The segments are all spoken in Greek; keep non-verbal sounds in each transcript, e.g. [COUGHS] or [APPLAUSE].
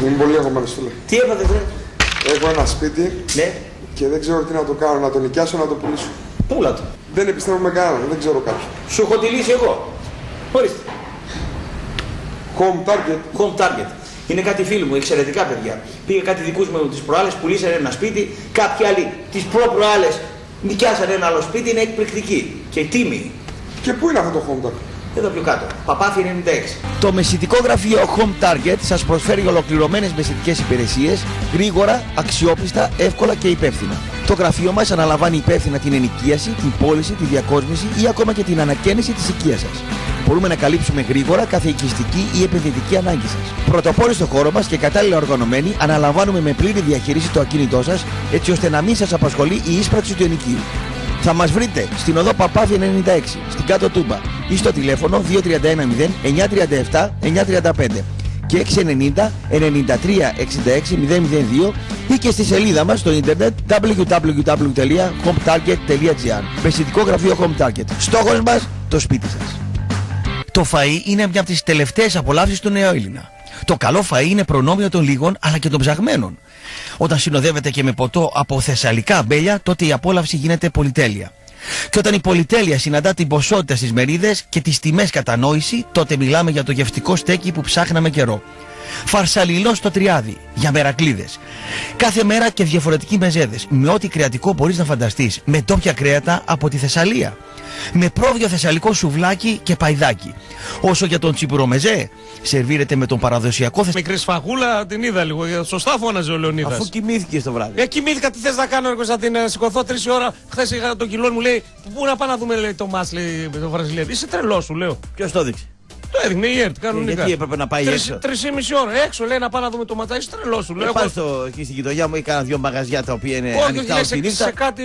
Είμαι πολύ αγχωμένο, φίλε. Τι έπατε, βρε. Έχω ένα σπίτι Ναι, και δεν ξέρω τι να το κάνω, να το νοικιάσω, να το πουλήσω. πούλα το. Δεν επιστρέφω με κανέναν, δεν ξέρω κάποιον. Σου έχω τη λύση εγώ. Ορίστε. Home target. Home target. Είναι κάτι φίλοι μου, εξαιρετικά παιδιά. Πήγε κάτι δικούς μου τις προάλλες, πουλήσανε ένα σπίτι. Κάποιοι άλλοι τις προ-προάλλες νοικιάσανε ένα άλλο σπίτι. Είναι εκπληκτική και τίμη. Και πού είναι αυτό το home target; Εδώ πιο κάτω. Παπάθη 96. Το μεσητικό γραφείο Home Target σας προσφέρει ολοκληρωμένες μεσητικές υπηρεσίες γρήγορα, αξιόπιστα, εύκολα και υπεύθυνα. Το γραφείο μας αναλαμβάνει υπεύθυνα την ενοικίαση, την πώληση, τη διακόσμηση ή ακόμα και την ανακαίνιση της οικίας σας. Μπορούμε να καλύψουμε γρήγορα κάθε οικιστική ή επενδυτική ανάγκη σας. Πρωτοπόροι στο χώρο μας και κατάλληλα οργανωμένοι, αναλαμβάνουμε με πλήρη διαχείριση το ακίνητό σας, έτσι ώστε να μην σας απασχολεί η ίσπραξη του ενοικίου. Θα μας βρείτε στην οδό Παπάθη 96, στην κάτω Τούμπα ή στο τηλέφωνο 2310 937 935 και 690 93 66 002 ή και στη σελίδα μας στο ίντερνετ www.hometarget.gr Μεσητικό γραφείο Home Target. Στόχος μας το σπίτι σας. Το φαΐ είναι μια από τις τελευταίες απολαύσεις του νέου Έλληνα. Το καλό φαΐ είναι προνόμιο των λίγων αλλά και των ψαγμένων. Όταν συνοδεύεται και με ποτό από θεσσαλικά αμπέλια, τότε η απόλαυση γίνεται πολυτέλεια. Και όταν η πολυτέλεια συναντά την ποσότητα στις μερίδες και τις τιμές κατανόηση, τότε μιλάμε για το γευτικό στέκι που ψάχναμε καιρό. Φαρσαλιλό στο τριάδι, για μερακλίδες. Κάθε μέρα και διαφορετικοί μεζέδες, με ό,τι κρεατικό μπορείς να φανταστείς, με τόπια κρέατα από τη Θεσσαλία. Με πρόβιο θεσσαλικό σουβλάκι και παϊδάκι. Όσο για τον τσιπουρομεζέ, σερβίρεται με τον παραδοσιακό θεσσαλικό. Μικρή σφαγούλα την είδα λίγο. Σωστά φώναζε ο Λεωνίδας. Αφού κοιμήθηκε το βράδυ. Ε, κοιμήθηκα, τι θες να κάνω, εγώ σαν την να σηκωθώ τρεις ώρα. Χθες είχα τον κιλό μου, λέει, Πού να πάμε να δούμε λέει, το μάτ, λέει το Βραζιλιάδη. Είσαι τρελός, σου λέω. Ποιος το έδειξε; Το έδειχνε η ΕΡΤ, κανονικά. γιατί έπρεπε να πάει Τρεις- έξω; Τρεις ή μισή ώρα. Έξω λέει να πάμε να δούμε το ματσάκι. Είσαι τρελό, σου λέω. Ε, Εγώ- πάω στο, εκεί στην γειτονιά μου έκανα δύο μαγαζιά τα οποία είναι Όχι, όχι, ανοιχτά λέει, ως τη σε, νύχτα. σε, κάτι,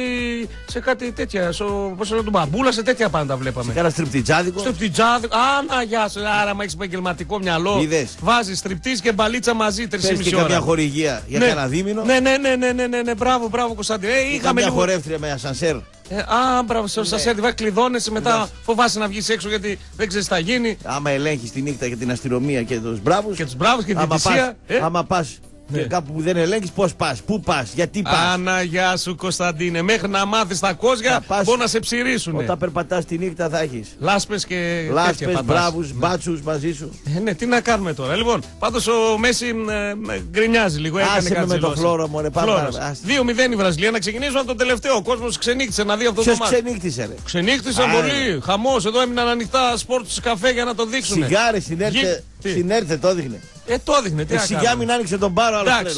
σε κάτι τέτοια. Στο, πώς λένε, του μπαμπούλα, σε τέτοια πάντα βλέπαμε. Κάνα στριπτιτζάδικο. Στο πτυτζάδι. Α, να, γεια σου. Άρα, μα έχεις επαγγελματικό μυαλό. Είδες. Βάζεις τριπτή και μπαλίτσα μαζί τρεις ή Πες και μισή καμιά ώρα. χορηγία για Ναι. κάνα δίμηνο. Ναι, ναι, ναι, ναι, ναι, ναι, ναι, μπράβο, μπράβο Κωνσταντίνε. Ε, Και είχαμε καμιά λίγο. χορεύτρια με ασανσέρ. Ε, α, μπράβο, σε σας έρθει, κλειδώνεσαι μετά. Φοβάσαι να βγεις έξω γιατί δεν ξέρεις τι θα γίνει. Άμα ελέγχεις τη νύχτα και την αστυνομία και τους μπράβους. Και τους μπράβους και την άμα θυσία. πας, άμα πας Ναι. και κάπου που δεν ελέγχεις, πώς πας, πού πας, γιατί πας. Άνα, γεια σου Κωνσταντίνε. Μέχρι να μάθεις τα κόζια, Θα πας- μπορεί να σε ψηρίσουν. Όταν περπατάς τη νύχτα θα έχεις. Λάσπες και. Λάσπες, τέτοια φαντάζομαι. μπράβους, μπάτσους μαζί σου. Ε, ναι, τι να κάνουμε τώρα. Λοιπόν, πάντως ο Μέση ε, με γκρινιάζει λίγο. Έκανε Άσε με κάτι με το δηλώσεις. φλόρο, μωρέ, πάμε Φλόρος. παρα- άσε. 2-0 η Βραζιλία. Να ξεκινήσουμε από το τελευταίο. Ο κόσμος ξενύχτησε να δει αυτό Ποιος το μάτι. ξενύχτησε, ρε; Ξενύχτησαν Α, πολύ. Χαμός. Εδώ έμειναν ανοιχτά σπορτ καφέ για να το δείξουν. Σιγάρι, συνέρθε, Γι- τι; Συνέρθε το έδειχνε. Ε, το έδειχνε. Τι Ε, να Σιγά κάνουμε. μην άνοιξε τον πάρο, άλλο Εντάξει,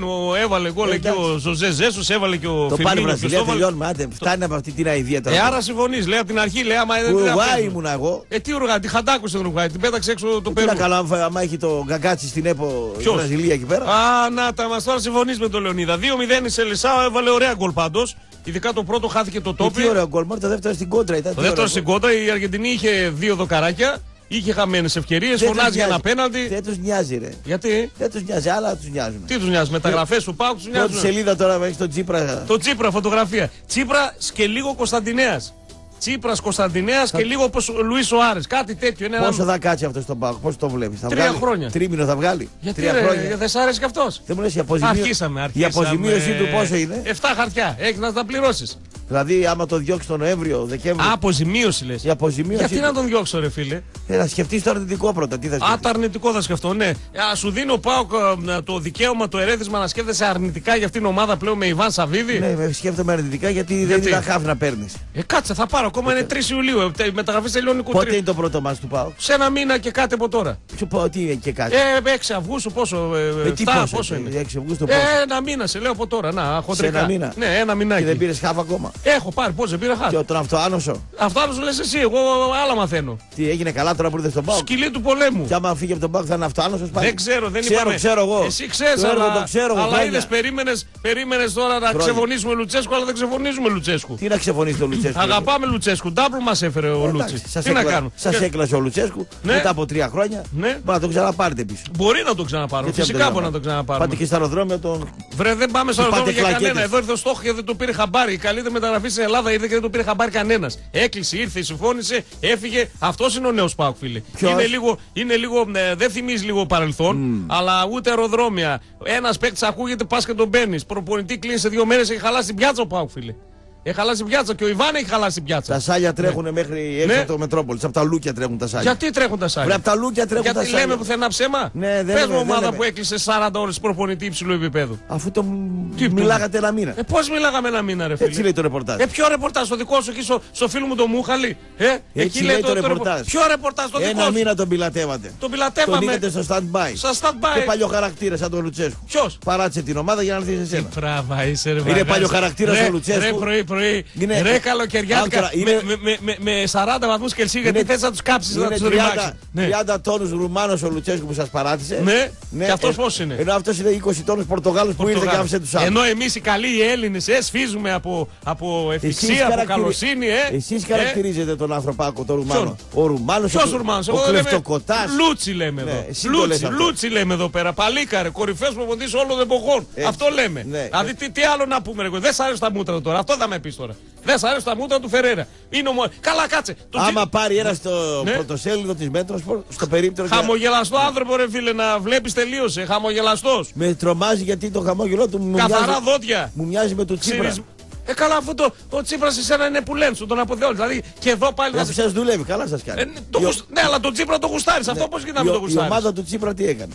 2-0 ο έβαλε γκολ εκεί Εντάξει. ο Ζωζέ Ζέσους, έβαλε και ο Το πάλι Φιρμίνο. Βραζιλία, Χριστόφαλ. τελειώνουμε. Άντε, φτάνει από αυτή την αηδία τώρα. Ε, άρα συμφωνείς. Λέει από την αρχή, λέει άμα δεν την Ουρουγάη αφήσουμε. ήμουν εγώ. Ε, τι Ουρουγάη, τη χαντάκου στην Ουρουγάη, την πέταξε έξω το Τι Περού. να κάνω, άμα- άμα έχει το γκαγκάτσι στην ΕΠΟ η Ποιος; Βραζιλία εκεί πέρα. Α, να τα μας τώρα συμφωνείς με τον Λεωνίδα. 2-0 η Σελισάο έβαλε ωραία γκολ πάντως. Ειδικά το πρώτο χάθηκε το Ε, τόπι. Τι ωραίο γκολ, μόνο το δεύτερο στην κόντρα ήταν. Το τι δεύτερο ωραίο στην γκολ. κόντρα η Αργεντινή είχε δύο δοκαράκια. Είχε χαμένες ευκαιρίες. Δεν τους Φωνάζει για ένα νοιάζει. πέναλτι. Δεν τους νοιάζει, ρε. Γιατί; Δεν τους νοιάζει, άλλα τους νοιάζουν. Τι τους νοιάζει, μεταγραφές του Πάου τους Πρώτη νοιάζουν. σελίδα τώρα έχεις τον Τσίπρα. Το Τσίπρα φωτογραφία. Τσίπρα και λίγο Κωνσταντινέας. Τσίπρας Κωνσταντινέας και λίγο όπως ο Λουίς Σοάρε. Κάτι τέτοιο. Είναι Πόσο ένα... θα κάτσει αυτός στον πάγο, πώς το βλέπεις. Τρία χρόνια. Τρίμηνο θα βγάλει; Γιατί Τρία ρε, χρόνια. δεν σ' άρεσε κι αυτός; Δεν μου λες η αποζημίωση. Αρχίσαμε, Η αρχίσαμε. αποζημίωσή του πόσο είναι; 7 χαρτιά. Έχεις να τα πληρώσεις. Δηλαδή, άμα το διώξεις τον Νοέμβριο, Δεκέμβριο. Α, αποζημίωση λες. Η αποζημίωση. Γιατί να τον διώξω, ρε φίλε; Ε, να σκεφτείς το αρνητικό πρώτα. Τι θα Α, σκεφτείς; το αρνητικό θα σκεφτώ, ναι. Α, σου δίνει ο Πάοκ ε, το δικαίωμα, το ερέθισμα να σκέφτεσαι αρνητικά για αυτήν την ομάδα πλέον με Ιβάν Σαββίδη. Ναι, με σκέφτομαι αρνητικά γιατί, δεν Γιατί; είναι τα χάφ να παίρνεις. Ε, κάτσε, θα πάρω. Ακόμα είναι 3 Ιουλίου. Ε, οι μεταγραφές τελειώνουν Πότε 23. είναι το πρώτο μα του Πάου. Σε ένα μήνα και κάτι από τώρα. Ποιο πω, τι είναι και κάτι. Ε, 6 Αυγούστου πόσο. Ε, Ε, τι 7, πόσο, πόσο ε, είναι. 6 Αυγούστου Ε, πόσο. ένα μήνα σε λέω από τώρα. Να, χοντρικά. ένα μήνα; Ναι, ένα μηνάκι. Και δεν πήρες χάφ ακόμα. Έχω πάρει, πώς δεν πήρα χάρη. Και τον αυτοάνωσο. Αυτό άλλο λες εσύ, εγώ άλλα μαθαίνω. Τι έγινε καλά τώρα που ήρθες στον Πάου. Σκυλί του πολέμου. Και άμα φύγει από τον Πάου θα είναι αυτοάνωσο πάλι; Δεν ξέρω, δεν ξέρω, είπαμε. Ξέρω εγώ. Εσύ ξέρεις, Το έργο αλλά, το ξέρω εγώ. αλλά χρόνια. είδες, περίμενες περίμενες τώρα να Χρόνια. ξεφωνήσουμε Λουτσέσκου, αλλά δεν ξεφωνίζουμε Λουτσέσκου. Τι να ξεφωνήσει το Λουτσέσκου. Αγαπάμε Λουτσέσκου. Ντάμπλ μας έφερε ο Λούτσι. Σας Τι να κάνουμε; Και- έκλασε ο Λουτσέσκου Ναι. μετά από τρία χρόνια. Ναι. Μπορεί να τον ξαναπάρετε πίσω. Μπορεί να το ξαναπάρουμε. Γιατί Φυσικά δεν μπορεί να το Πάτε ξαναπάρουμε. και στα αεροδρόμια τον. Βρε, δεν πάμε στο Του πάτε αεροδρόμιο για κανένα. κλακέτες. Εδώ ήρθε ο στόχο και δεν το πήρε χαμπάρι. Καλείται με τα μεταγραφή στην Ελλάδα ήρθε και δεν το πήρε χαμπάρι κανένας. Έκλεισε, ήρθε, συμφώνησε, έφυγε. Αυτός είναι ο νέος Πάουκ, φίλε. Ποιος; Είναι λίγο, είναι λίγο ε, δεν θυμίζει λίγο παρελθόν, αλλά ούτε αεροδρόμια. Ένας παίκτης ακούγεται, πας και τον παίρνεις. Προπονητή κλείνει σε δύο μέρες, έχει χαλάσει την πιάτσα ο Πάουκ, φίλε. Έχει χαλάσει την πιάτσα και ο Ιβάν έχει χαλάσει την πιάτσα. Τα σάλια τρέχουν μέχρι έξω Ναι. από το Μετρόπολης. Από τα λούκια τρέχουν τα σάλια. Γιατί τρέχουν τα σάλια; Βρε, απ' τα λούκια τρέχουν Γιατί τα σάλια. λέμε πουθενά ψέμα; Ναι, δεν Πες λέμε, μου δεν ομάδα λέμε. που έκλεισε 40 ώρες προπονητή υψηλού επίπεδου. Αφού το Τι που- μιλάγατε ένα μήνα. Ε, πώς μιλάγαμε ένα μήνα, ρε φίλε; Έτσι λέει το ρεπορτάζ. Ε, ποιο ρεπορτάζ, το δικό σου εκεί στο, στο φίλο μου το Μούχαλη; Ε, εκεί λέει το ρεπορτάζ. ρεπο- Ποιο ρεπορτάζ, το δικό Ένα σου; μήνα τον πιλατεύατε. Τον Τον πιλατεύαμε. είχατε στο stand-by. Στα stand-by. Και παλιό χαρακτήρα σαν τον Λουτσέσκου. Ποιος; Παράτησε την ομάδα για να έρθεις σε σένα. Μπράβα, είσαι ρε Είναι βαγάζι. παλιοχαρακτήρας Ρε, ο Λουτσέσκου. Ρε πρωί, πρωί. Είναι- Ρε καλοκαιριάτικα. Άκρα, είναι- με, με, με, με 40 βαθμούς Κελσίου γιατί Είναι- θες να τους κάψεις να Είναι τους ρημάξεις. 30, 30 τόνους Ρουμάνος ο Λουτσέσκου που σας παράτησε. Ναι. Και αυτός ε, πώς είναι; Ενώ αυτός είναι 20 τόνους Πορτογάλος που ήρθε και άφησε τους άλλους. Ενώ εμείς οι καλοί οι Έλληνες ε, σφίζουμε από, από Εσείς ευθυξία, από χαρακτηρι- καλοσύνη, ε. Εσείς Ε, χαρακτηρίζετε τον ανθρωπάκο, τον Ρουμάνο. Ποιον; Ο Ρουμάνος, Ποιος ο, Ρουμάνος, ο κλεφτοκοτάς. Λούτσι λέμε Ναι, εδώ. εσύ το λες Λούτσι, αυτό. Λούτσι λέμε εδώ πέρα. Παλίκαρε, κορυφαίος προπονητής όλων των εποχών. Έτσι. Αυτό λέμε. Ναι. Δηλαδή τι, τι άλλο να πούμε, ρε, Δεν σ' αρέσουν τα μούτρα του τώρα. Αυτό θα με πεις τώρα. Δεν σ' αρέσουν τα μούτρα του Φεραίρα. Είναι ο... μο- Καλά, κάτσε. Το Άμα τζι- πάρει ένας στο Ναι. πρωτοσέλιδο της Μέτρος, στο περίπτερο και- Χαμογελαστό άνθρωπο, ρε φίλε, να βλέπεις τελείωσε. Χαμογελαστός. με τρομάζει γιατί το χαμόγελό του μου Καθαρά μοιάζει, δόντια. μου μοιάζει με το Τσίπρα. Ξύρις- Ε, καλά, αυτό το, ο Τσίπρα σε σένα είναι που λένε σου, τον αποδεώνει. Δηλαδή και εδώ πάλι θα Αυτό σε. σας δουλεύει, καλά σας κάνει. Ε, ναι, το Η ο- γουσ- Ναι, αλλά τον Τσίπρα το γουστάρεις. Αυτό πώς η, γίνεται να ο- το η γουστάρεις; ομάδα του Τσίπρα τι έκανε;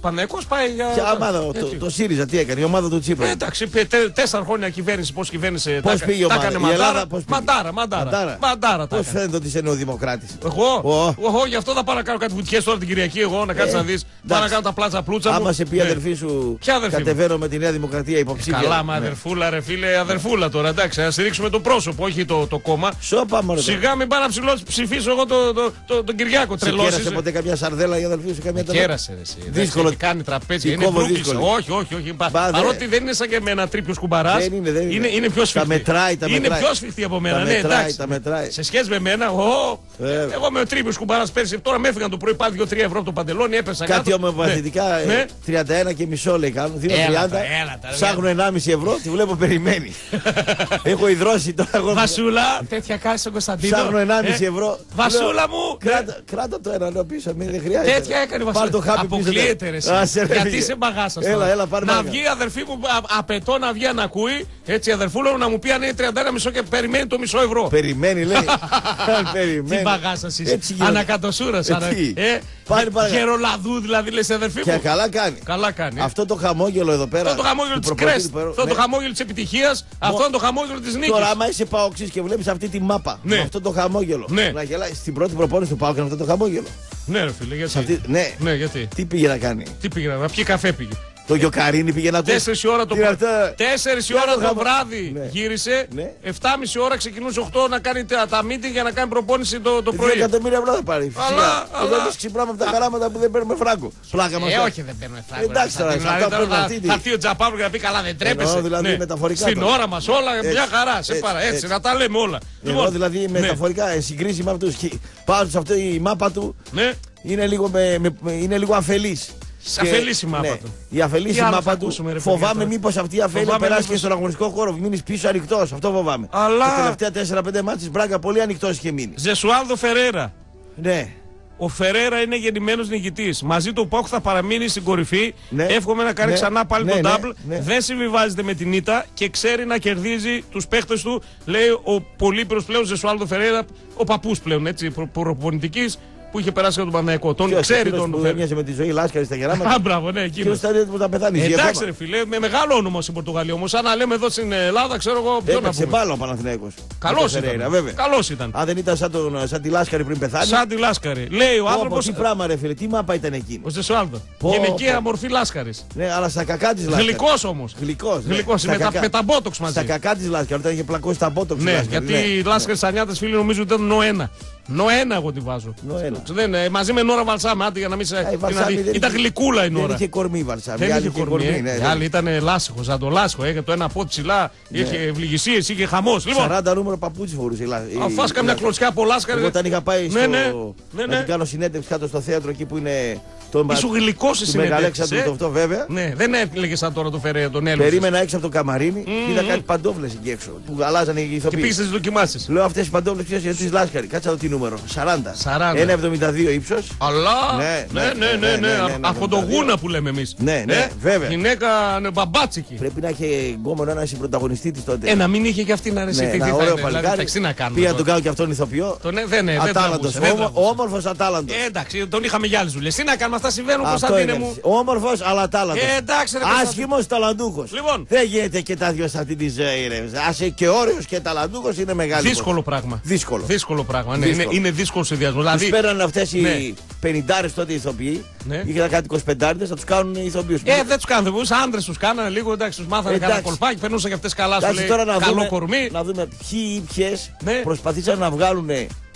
Πανεκό πάει για. Ποια ομάδα, το, Έτσι. το ΣΥΡΙΖΑ τι έκανε, η ομάδα του Τσίπρα. Ε, εντάξει, πε- τε- τέσσερα χρόνια κυβέρνηση, πώς κυβέρνησε. Πώς τα, πήγε η τα ομάδα, έκανε η μαντάρα. Ελλάδα πώς πήγε; Μαντάρα, μαντάρα. Μαντάρα τα Πώς έκανε. φαίνεται ότι είσαι νεοδημοκράτης; Εγώ, Ω. εγώ γι' αυτό θα πάω να κάνω κάτι βουτιές τώρα την Κυριακή. Εγώ να κάτσεις Ε, να δεις. Πάω να εντάξει. κάνω τα πλάτσα πλούτσα μου. Άμα σε πει η Ναι. αδερφή σου, Ποια αδερφή μου; κατεβαίνω με τη Νέα Δημοκρατία υποψήφια. Καλά, μα Ναι. αδερφούλα, ρε φίλε, αδερφούλα τώρα. Εντάξει, να στηρίξουμε το πρόσωπο, όχι το, το κόμμα. Σώπα μωρέ. Σιγά μην πάω να ψηλώ, ψηφίσω εγώ το, το, το, τον Κυριάκο. Σε Τρελό. κέρασε ποτέ καμιά σαρδέλα η αδερφή σου, καμιά τέτοια. Κέρασε ρε, εσύ. Δύσκολο. Δύσκολο. Έχει κάνει τραπέζια. Τι Είναι κόβω μπρούκλης. δύσκολη. Όχι, όχι, όχι. Πα- Μπα, δε. Παρότι δεν είναι σαν και με ένα τρίπιο κουμπαράς. Δεν είναι, δεν είναι. είναι. Είναι πιο Τα σφιχτή. μετράει, τα είναι μετράει. πιο σφιχτή από μένα. Τα ναι, μετράει, εντάξει. τα μετράει. Σε σχέση με μένα, ω, Ε. εγώ με ο τρίπιο κουμπαράς πέρσι. Τώρα με έφυγαν το πρωί πάλι 2-3 ευρώ από το παντελόνι, έπεσα Κάτι κάτω. ομοιοπαθητικά Ναι. ε, 31 και μισό λέει κάνουν. Δίνω Έλα 30. τα, έλα τα, ρε. Ψάχνω 1,5 ευρώ, τη βλέπω περιμένει. [LAUGHS] Έχω υδρώσει τώρα εγώ. Βασούλα, τέτοια κάνει στον Κωνσταντίνο. Ψάχνω 1,5 Ε, ευρώ. Βασούλα Λέω, μου. Κράτα, κράτα το ένα εδώ πίσω, μην δεν χρειάζεται. Τέτοια έκανε η Πάρ' το Βασίλη. χάπι πίσω, Αποκλείεται ναι. ρε. Εσύ. Άσε, ρε, Γιατί φίλε. είσαι μπαγάσα. Έλα, έλα, πάρε Να μάγκα. βγει η αδερφή μου, α- απαιτώ να βγει να ακούει. Έτσι η αδερφούλα μου να μου πει αν είναι 31 μισό και περιμένει το μισό ευρώ. Περιμένει, λέει. [LAUGHS] Τι Περιμένει. μπαγάσα είσαι. Έτσι γίνεται. Ανακατοσούρας. Ε, τι; Ε, Πάρε, πάρε. γερολαδού δηλαδή λες αδερφή Και μου. καλά κάνει. Καλά κάνει. Αυτό το χαμόγελο εδώ πέρα. Αυτό το χαμόγελο του της προπονητή κρέστη. του Περού- Αυτό το ναι. χαμόγελο της επιτυχίας. Αυτό είναι το χαμόγελο της νίκης. Τώρα, άμα είσαι παοξή και βλέπεις αυτή τη μάπα Ναι. με αυτό το χαμόγελο. Ναι. Να γελάεις στην πρώτη προπόνηση του Πάου και αυτό το χαμόγελο. Ναι, ρε φίλε, γιατί; Σε αυτή, ναι. Ναι, γιατί; Τι πήγε να κάνει; Τι πήγε να πιει καφέ πήγε; Το γιοκαρίνι πήγε να του. Τέσσερις η ώρα το, Τι είναι αυτό; Τέσσερις η Για ώρα το το χαμό. βράδυ Ναι. γύρισε. Ναι. 7.30 ώρα ξεκινούσε 8 να κάνει τα, τα meeting για να κάνει προπόνηση το, το Δύο πρωί. εκατομμύρια ευρώ θα πάρει. Αλλά- Φυσικά. αλλά- Εδώ εμείς ξυπνάμε από τα χαράματα που δεν παίρνουμε φράγκο. Πλάκα μας. Ε, όχι, δεν παίρνουμε φράγκο. Εντάξει τώρα, Δηλαδή, σε αυτά τώρα παίρνουν θα- αυτοί τι. Θα έρθει ο Τζαπάβρου και να πει καλά, δεν τρέπεσαι. Ναι. δηλαδή μεταφορικά Στην τώρα. ώρα μας όλα Έτσι, μια χαρά. Σε έτσι, παρά. Έτσι, έτσι. να τα λέμε όλα. Εγώ δηλαδή ναι. μεταφορικά ε, συγκρίσει με αυτού. Πάνω σε αυτή η μάπα του Ναι. είναι λίγο, με, με- με- είναι λίγο αφελής. Σε Και- αφελής η μάπα ναι, του. Η αφελής Τι η άλλο θα μάπα του. ακούσουμε, ρε παιδιά, Φοβάμαι τώρα. μήπως αυτή η αφέλεια Φοβάμαι περάσει και μήπως- στον αγωνιστικό χώρο. Μείνεις πίσω ανοιχτός. Αυτό φοβάμαι. Αλλά- Τα τελευταία 4-5 μάτια της Μπράγκα πολύ ανοιχτός είχε μείνει. Ζεσουάλδο Φερέρα. Ναι. Ο Φερέρα είναι γεννημένος νικητής. Μαζί του ο Πάουκ θα παραμείνει στην κορυφή. Ναι. Εύχομαι να κάνει Ναι. ξανά πάλι Ναι, τον ναι, double. ναι. Δεν συμβιβάζεται με την ήττα και ξέρει να κερδίζει τους παίχτες του. Λέει ο πολύπειρο πλέον Ζεσουάλδο Φερέρα, ο παππούς πλέον έτσι, προ- προπονητικής που είχε περάσει από τον Παναγιακό. Τον Ποιος, ξέρει εκείνος τον που Φερέρα. έμοιαζε με τη ζωή Λάσκαρη στα γεράματα. [LAUGHS] Α, μπράβο, ναι, Ποιο εκείνος. ήταν έτοιμο να πεθάνει. ζει Εντάξει, ακόμα. ρε φίλε, με μεγάλο όνομα στην Πορτογαλία όμως. Αν να λέμε εδώ στην Ελλάδα, ξέρω εγώ ποιο να Έπαιξε πούμε. μπάλα ο Παναθηναίκος. Καλός Με το Φερέιρα, ήταν. βέβαια. Καλός ήταν. Αν δεν ήταν σαν, τον, σαν τη Λάσκαρη πριν πεθάνει. Σαν τη Λάσκαρη. Λέει ο Πω, άνθρωπο. πω, Τι πράγμα ρε φίλε, τι μάπα ήταν εκείνη. Ο Ζεσουάλδο. Πω, Γυναικεία πω. μορφή Λάσκαρης. Ναι, αλλά στα κακά της Λάσκαρης. Γλυκός όμως. Γλυκός, ναι. Γλυκός, Στα με τα- κακά- με τα μπότοξ μαζί. Στα κακά της Λάσκαρης, όταν είχε πλακώσει τα μπότοξ. η Ναι, Λάσκαρη, γιατί οι Λάσκαρε Σανιάτε φίλοι νομίζω ότι ήταν νοένα. Νοένα εγώ τη βάζω. Νοένα. Δεν, ε, μαζί με Νόρα Βαλσάμ, άντε για να μην σε. Ε, η τι Βαρσάμι να δει. δεν Ήταν είχε- γλυκούλα η Δεν Νόρα. είχε κορμί η Βαρσάμι. Δεν η άλλη είχε κορμί. ε. ναι, Η ναι. άλλη ήταν λάσχος, σαν το λάσχο. Έκανε το ένα πόδι ψηλά, είχε ευληγησίες, είχε χαμός. Λοιπόν, 40 νούμερο παπούτσι φορούσε η Λα- η- αφού η καμιά Λάσκαρη. κλωτσιά από λάσκαρε. Εγώ όταν είχα πάει στο... Ναι, ναι, ναι, να ναι. την κάνω συνέντευξη κάτω στο θέατρο εκεί που είναι Τον Ήσου γλυκό στη του συνέντευξη. Μεγαλέξανδρου ε. το αυτό βέβαια. Ναι, δεν έλεγε σαν τώρα το φέρε τον Έλληνας. Περίμενα έξω από το καμαρίνι και είδα κάτι παντόφλες εκεί έξω που αλλάζανε οι Και ηθοποιοί. πήγε να τις δοκιμάσεις. Λέω αυτές οι παντόφλες ποιε είναι τη Λάσκαρη. Κάτσε να δω τι νούμερο. 40. 40. 1,72 ύψος. Αλλά. Ναι, Ναι, ναι, ναι, ναι. ναι, ναι, ναι, ναι, ναι, Από το ναι, ναι. γούνα που λέμε εμείς. Ναι, ναι, βέβαια. Γυναίκα ναι, μπαμπάτσικη. Πρέπει να έχει γκόμενο ένα συμπροταγωνιστή της τότε. Ε, να μην είχε και αυτή να αρέσει. Ναι, τι ένα θα ωραίο είναι, δηλαδή, παλικάρι. εντάξει, τι να κάνουμε. Πήγα να τώρα. τον κάνω και αυτόν ηθοποιό. Τον, ε, δεν, ε, δεν Ατάλαντος. τραβούσε, δεν τραβούσε. Όμορφος ατάλαντος. Ε, εντάξει, τον είχαμε για άλλες δουλειές. Τι να κάνουμε, αυτά συμβαίνουν, Αυτό Κωνσταντίνε είναι. μου. Όμορφος αλλά ατάλαντο. Ε, εντάξει, ρε, Κωνσταντίνε. Άσχημος ταλαντούχος. Λοιπόν. Δεν γίνεται και τα δυο σε αυτή τη ζωή, ρε. Άσε και όριος και ταλαντούχος είναι μεγάλο. Δύσκολο πράγμα. Δύσκολο. Δύσκολο πράγμα. Ναι, είναι, Δύσκολο. είναι δύσκολο συνδυασμός. Τους Δηλαδή, παίρνανε αυτές οι Ναι. 50 τότε ηθοποιοί. Ναι. Είχαν κάτι 25 θα τους κάνουν ηθοποιούς. ε, δεν τους κάνουν. Τους άντρες τους κάνανε λίγο, εντάξει, τους μάθανε Εντάξει. κανένα κολπάκι, περνούσαν και αυτές καλά σου Εντάξει, λέει. τώρα να Καλό δούμε, κορμί. να δούμε ποιοι ή ποιες Ναι. προσπαθήσαν να βγάλουν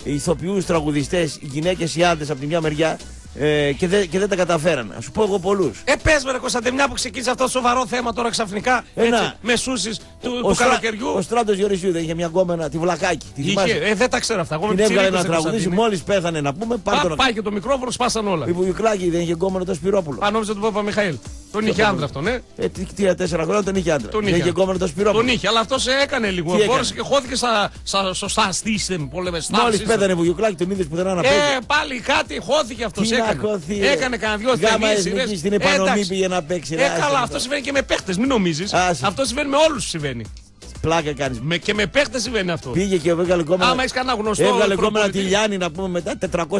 ηθοποιούς, τραγουδιστές, γυναίκες ή άντρες από τη μια μεριά ε, και, δεν, και δεν τα καταφέραν. Α σου πω εγώ πολλούς. Ε, πες με, ρε Κωνσταντίνε, μια που ξεκίνησε αυτό το σοβαρό θέμα τώρα ξαφνικά. Ένα. Έτσι, με σούσεις του, του καλοκαιριού. Ο Στράτος Γεωργίου δεν είχε μια γκόμενα, τη βλακάκι. Τη Είχε, θυμάσαι; ε, δεν τα ξέρω αυτά. Εγώ με Την έβγαλε ψιλίκωσε, να τραγουδήσει, Κωνσταντίνε. μόλις πέθανε να πούμε. Πάρ' Πα- τον Πάει και το μικρόφωνο, σπάσαν όλα. Η Βουγιουκλάκη δεν είχε γκόμενο το Σπυρόπουλο. Αν νόμιζα τον Πάπα Μιχαήλ. Τον είχε άντρα αυτό, ναι. Ε, τι- τρία, τέσσερα χρόνια τον είχε άντρα. Τον δεν είχε. είχε γκόμενο το Σπυρόπουλο. Τον είχε, αλλά αυτός έκανε λίγο. Τι έκανε; Φόρεσε και χώθηκε στα, στα σωστά system. Που λέμε star Μόλις system. πέθανε η Βουγιουκλάκη τον είδες πουθενά να παίζει. Ε, πάλι κάτι χώθηκε αυτός. Τι να Έκανε. χωθεί, ρε. έκανε κανένα δυο Γάμα θεμίες, εθνική σειρές. στην Ε, επανομή εντάξει. πήγε να παίξει. Ε, ρε, άσε καλά, τώρα. αυτό συμβαίνει και με παίχτες, μην νομίζεις. Άσε. Αυτό συμβαίνει με όλους συμβαίνει. Πλάκα κάνεις. Με, και με παίχτες συμβαίνει αυτό. Πήγε και έβγαλε γκόμενα. Άμα έχεις κανένα γνωστό. Έβγαλε γκόμενα προπονητή. τη Λιάννη να πούμε μετά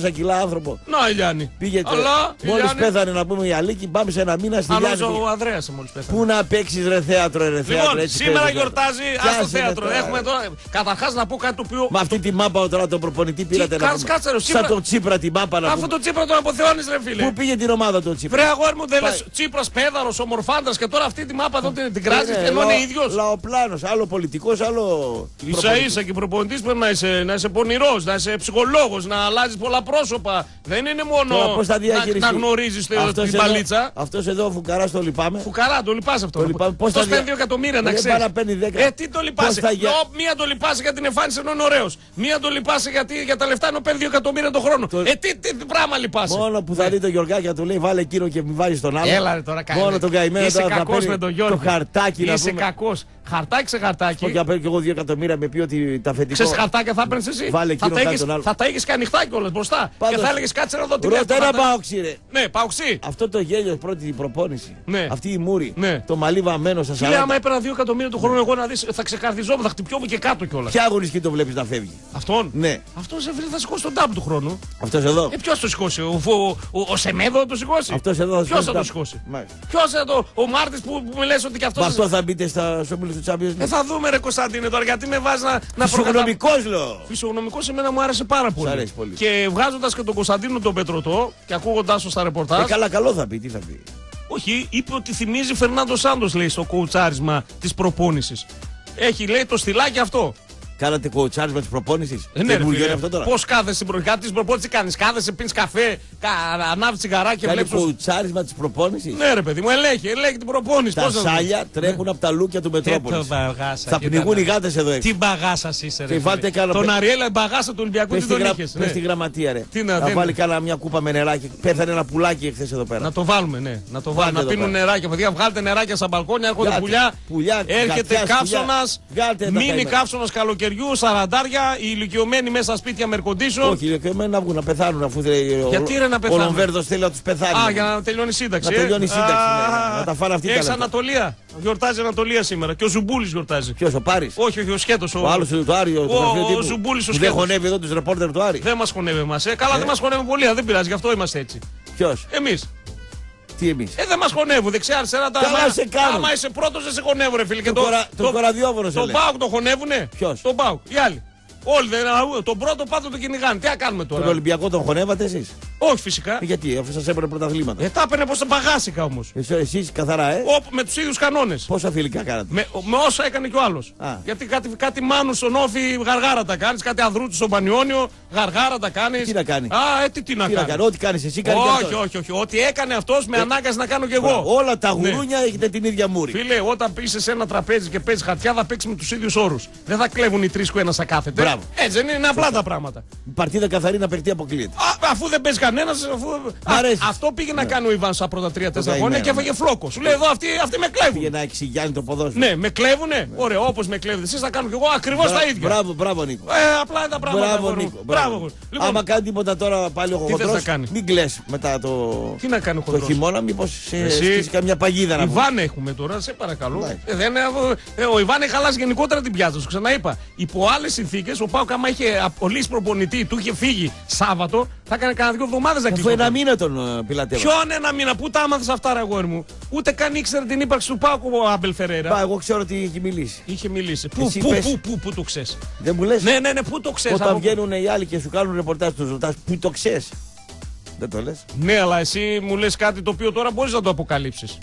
400 κιλά άνθρωπο. Να, η Λιάννη. Πήγε Αλλά, η Μόλις Λιάννη- πέθανε να πούμε η Αλίκη, πάμε σε ένα μήνα στη Αν Λιάννη. νόμιζα πήγε. ο Ανδρέας μόλις πέθανε. Πού να παίξεις ρε θέατρο, ρε θέατρο. Λοιπόν, έτσι σήμερα παίζεις, γιορτάζει Πιάσε στο με θέατρο. τώρα. Έχουμε τώρα. Καταρχάς να πω κάτι το οποίο. Με αυτή τη μάπα τώρα τον προπονητή πήρατε να κάτσε, πούμε. κάτσε, ρε, Σαν Τσίπρα- τον Τσίπρα την μάπα να Αυτό πούμε. το τσίπρα τον αποθεώνεις, ρε φίλε. Πού πήγε την ομάδα του ο Τσίπρα; Βρε αγόρι μου, δεν λες Πάει. Τσίπρας πέδαρος, ομορφάντρα και τώρα αυτή τη μάπα εδώ την, την κράζεις Ε, ενώ λαο- είναι ίδιος. Λαοπλάνος, άλλο πολιτικός, άλλο. σα προπονητής. ίσα και προπονητής πρέπει να είσαι, να είσαι πονηρός, να είσαι ψυχολόγος, να αλλάζεις πολλά πρόσωπα. Δεν είναι μόνο Τώρα πώς θα να, διαχειριστεί. να γνωρίζει Αυτός την εδώ- παλίτσα. Αυτός εδώ ο Φουκαράς το λυπάμαι. Φουκαρά, το λυπάσαι αυτό. Το λυπάμαι. Πώς Αυτός θα παίρνει δια- 2 εκατομμύρια να Δεν ξέρεις. πάει να παίρνει 10. Ε, τι το λυπάσαι. Πώς θα για- Λο- Μία το λυπάσαι για την εμφάνιση ενώ είναι ωραίος. Μία το λυπάσαι γιατί για τα λεφτά ενώ παίρνει 2 εκατομμύρια το χρόνο. Το- Ε, τι, τι, τι πράγμα λυπάσαι. Μόνο που θα δει τον Γιωργάκη να του λέει βάλε εκείνο και μην βάζει τον άλλο. Έλα ρε τώρα καημένο. Μόνο τον καημένο Είσαι τώρα θα κακός παίρνει με τον Γιώργο. Το χαρτάκι να Είσαι πούμε. Κακός. Χαρτάκι σε χαρτάκι. Όχι να παίρνει και εγώ 2 εκατομμύρια με πει ότι τα αφεντικό. Ξέρεις χαρτάκια θα έπαιρνες εσύ. Βάλε θα, εκείνο, τα κάνε έχεις, τον άλλο. θα τα έχεις και ανοιχτά κιόλας μπροστά. Πάντως, και θα έλεγες κάτσε να δω τι λέει Ρώτα αυτό, ένα θα τα- πάοξι ρε. Ναι, παουξί. Αυτό το γέλιο πρώτη προπόνηση. Ναι. Αυτή η μούρη. Ναι. Το μαλλί βαμμένο στα Φίλε, άμα 40. έπαιρνα 2 εκατομμύρια του χρόνου, εγώ να δεις, θα ξεκαρδιζόμουν, θα χτυπιόμουν και κάτω κιόλας. Ποια αγωνιστική το βλέπεις να φεύγει; Αυτόν; Ναι. Αυτό σε φίλε θα σηκώσει τον τάμπ του χρόνου. Αυτός εδώ; Ε, ποιος το σηκώσει, ο, ο, ο, ο Σεμέδο θα το σηκώσει; Αυτός εδώ θα Ποιος σηκώσει θα τα- το σηκώσει; Μάλιστα. Ποιος θα το. Ο Μάρτης που, που με λες ότι κι αυτός. Με αυτό θα μπείτε στα όμιλου του Champions Ε, League. θα δούμε ρε Κωνσταντίνε τώρα γιατί με βάζεις να, να προκατα... Φυσιογνωμικός λέω. Φυσιογνωμικός σε μένα μου άρεσε πάρα πολύ. αρέσει πολύ. Και βγάζοντας και τον Κωνσταντίνο τον Πετρωτό και ακούγοντάς το στα Ε, ρεπορτάζ. καλά, καλό θα πει. Τι θα πει. Όχι, είπε ότι θυμίζει Φερνάντο Σάντος, λέει, στο κοουτσάρισμα της προπόνησης. Έχει, λέει, το στυλάκι αυτό. Κάνατε κοουτσάρισμα τη προπόνηση. Ε, ναι, Δεν ρε, μου φίλε. βγαίνει αυτό τώρα. Πώς κάθεσαι προ... κάτι της προπόνησης κάνεις. Κάθεσαι, πίνεις καφέ, κα... ανάβεις τσιγαράκι και Κάνει βλέπεις. κοουτσάρισμα τη προπόνηση. Ναι, ρε παιδί μου, ελέγχει, ελέγχει την προπόνηση. Τα Πώς να το- σάλια τρέχουν από τα λούκια του Τι το Μετρόπολης. μπαγάσα. Θα κοίτα πνιγούν οι να- γάτες εδώ έξω. Τι μπαγάσα είσαι, ρε. Και φίλε. βάλτε κάνα Τον πε- Αριέλα μπαγάσα του Ολυμπιακού Πες τι στη, τον γρα... είχες. πες στη γραμματεία, ρε. Τι να- να δεν- βάλει κάνα μια κούπα με νεράκι. Πέθανε ένα πουλάκι εχθές εδώ πέρα. Να το βάλουμε, ναι. Να το βάλουμε. Βάλτε Να εδώ πίνουν πέρα. νεράκια. Παιδιά, βγάλτε νεράκια στα μπαλκόνια, έρχονται Βγάλτε. πουλιά. Πουλιά, Έρχεται γατιάς, καύσωνας. πουλιά. Βγάλτε τα Μίνι καημένα. καύσωνας καλοκαιριού, σαραντάρια. Οι ηλικιωμένοι μέσα στα σπίτια με air Όχι, ρε, και εμένα να βγουν να πεθάνουν αφού δεν. Γιατί, ρε, να Ο πεθάνουν; Λομβέρδο θέλει να τους πεθάνει. Α, για να τελειώνει η σύνταξη. Να ε; τελειώνει η σύνταξη, ναι, Α, ναι. Να τα φάνε αυτοί τα Έχεις λεφτά. Ανατολία. Γιορτάζει Ανατολία σήμερα. Και ο Ζουμπούλης γιορτάζει. Ποιος, ο Πάρης; Όχι, όχι, ο σκέτος. Ο άλλος του Άριο. Ο- του γραφείου ο τύπου, Ζουμπούλης ο που Δεν σκέτος. χωνεύει εδώ τους ρεπόρτερ του Άρη. Δεν μας χωνεύει εμάς. Ε. Καλά, δεν μας χωνεύει πολύ, αλλά δεν πειράζει, γι' αυτό είμαστε έτσι. Ποιος, Εμείς. Τι εμείς; Ε, δεν μας χωνεύουν. Δεξιά, αριστερά τα Καλά άμα- σε κάνουν. Άμα είσαι πρώτος, δεν σε χωνεύουν, ρε φίλε. Και Το κορα- το κοραδιόφωνο σε Το λέει. Μπάουκ το χωνεύουνε; Ποιος; Το Μπάουκ. Οι άλλοι. Όλοι δεν Τον πρώτο πάντο το κυνηγάνε. Τι να κάνουμε Τον τώρα. Ολυμπιακό τον χωνεύατε εσείς; Όχι φυσικά. Γιατί, αφού σας έπαιρνε πρωταθλήματα. Ε, τα έπαιρνε πως τα παγάσικα όμως. Εσείς καθαρά, ε; Με τους ίδιους κανόνες. Πόσα φιλικά κάνατε; Με, με όσα έκανε και ο άλλος. Α. Γιατί κάτι, κάτι μάνους στον όφη γαργάρα τα κάνεις, κάτι αδρούτσου στον Πανιόνιο γαργάρα τα κάνεις. Τι να κάνει; Α, ε, τι, τι να Τι να κάνεις. κάνω, ό,τι κάνεις εσύ, κάνει και όχι, αυτός. όχι, όχι. Ό,τι έκανε αυτός με ανάγκασε να κάνω κι εγώ. Όλα τα Ναι. γουρούνια έχετε την ίδια μούρη. Φίλε, όταν είσαι σε ένα τραπέζι και παίζεις χαρτιά, θα παίξεις με τους ίδιους όρους. Δεν θα κλέβουν οι τρεις που ένας θα κάθεται. Μπράβο. Έτσι δεν είναι, είναι απλά τα πράγματα. Η παρτίδα καθαρή να παιχτεί αποκλείεται. Α, αφού δεν παίζει κανένας, αφού. Μ' αρέσει. Ναι. Α, αυτό πήγε να κάνει ο Ιβάν στα πρώτα τρία-τέσσερα Καημένο. χρόνια και έφαγε φλόκο. Σου λέει εδώ αυτοί, αυτοί με κλέβουν. Πήγε να εξηγιάνει το ποδόσφαιρο. Ναι, με κλέβουνε. Ωραία, όπως με κλέβετε εσείς θα κάνω κι εγώ ακριβώς Μπρα- τα ίδια. Μπράβο, μπράβο Νίκο. Ε, απλά είναι τα πράγματα. Μπράβο αγόρι μου. Νίκο. Μπράβο. Μπράβο. Λοιπόν, Άμα κάνει τίποτα τώρα πάλι ο θες να χοντρός, κάνει; μην κλαις μετά το, τι να κάνει ο το χοντρός; χειμώνα, μήπως σε Εσύ- στήσει καμιά παγίδα να πούμε. Ιβάν έχουμε τώρα, σε παρακαλώ. Ναι. Ε, δεν, ε, ε, ο Ιβάν έχει χαλάσει γενικότερα την πιάτσα, σου ξαναείπα. Υπό άλλες συνθήκες, ο Πάουκ, άμα είχε απολύσει προπονητή, του είχε φύγει Σάββατο, θα έκανε κανένα δύο εβδομάδες να Αφού κλείσει. ένα μήνα τον ε, πιλατεύω. Ποιον ένα μήνα, πού τα άμαθες αυτά, ρε αγόρι μου; Ούτε καν ήξερε την ύπαρξη του Πάουκ ο Άμπελ Φεραίρα. Πα, εγώ ξέρω τι έχει μιλήσει. Είχε μιλήσει. Πού, Εσύ πού, πες. πού, πού, πού το ξέρεις; Δεν μου λες; Ναι, ναι, ναι, πού το ξέρεις. Όταν βγαίνουν οι άλλοι και σου κάνουν ρεπορτάζ, τους ρωτάς πού το ξέρεις; Δεν το λες. Ναι, αλλά εσύ μου λες κάτι το οποίο τώρα μπορείς να το αποκαλύψεις.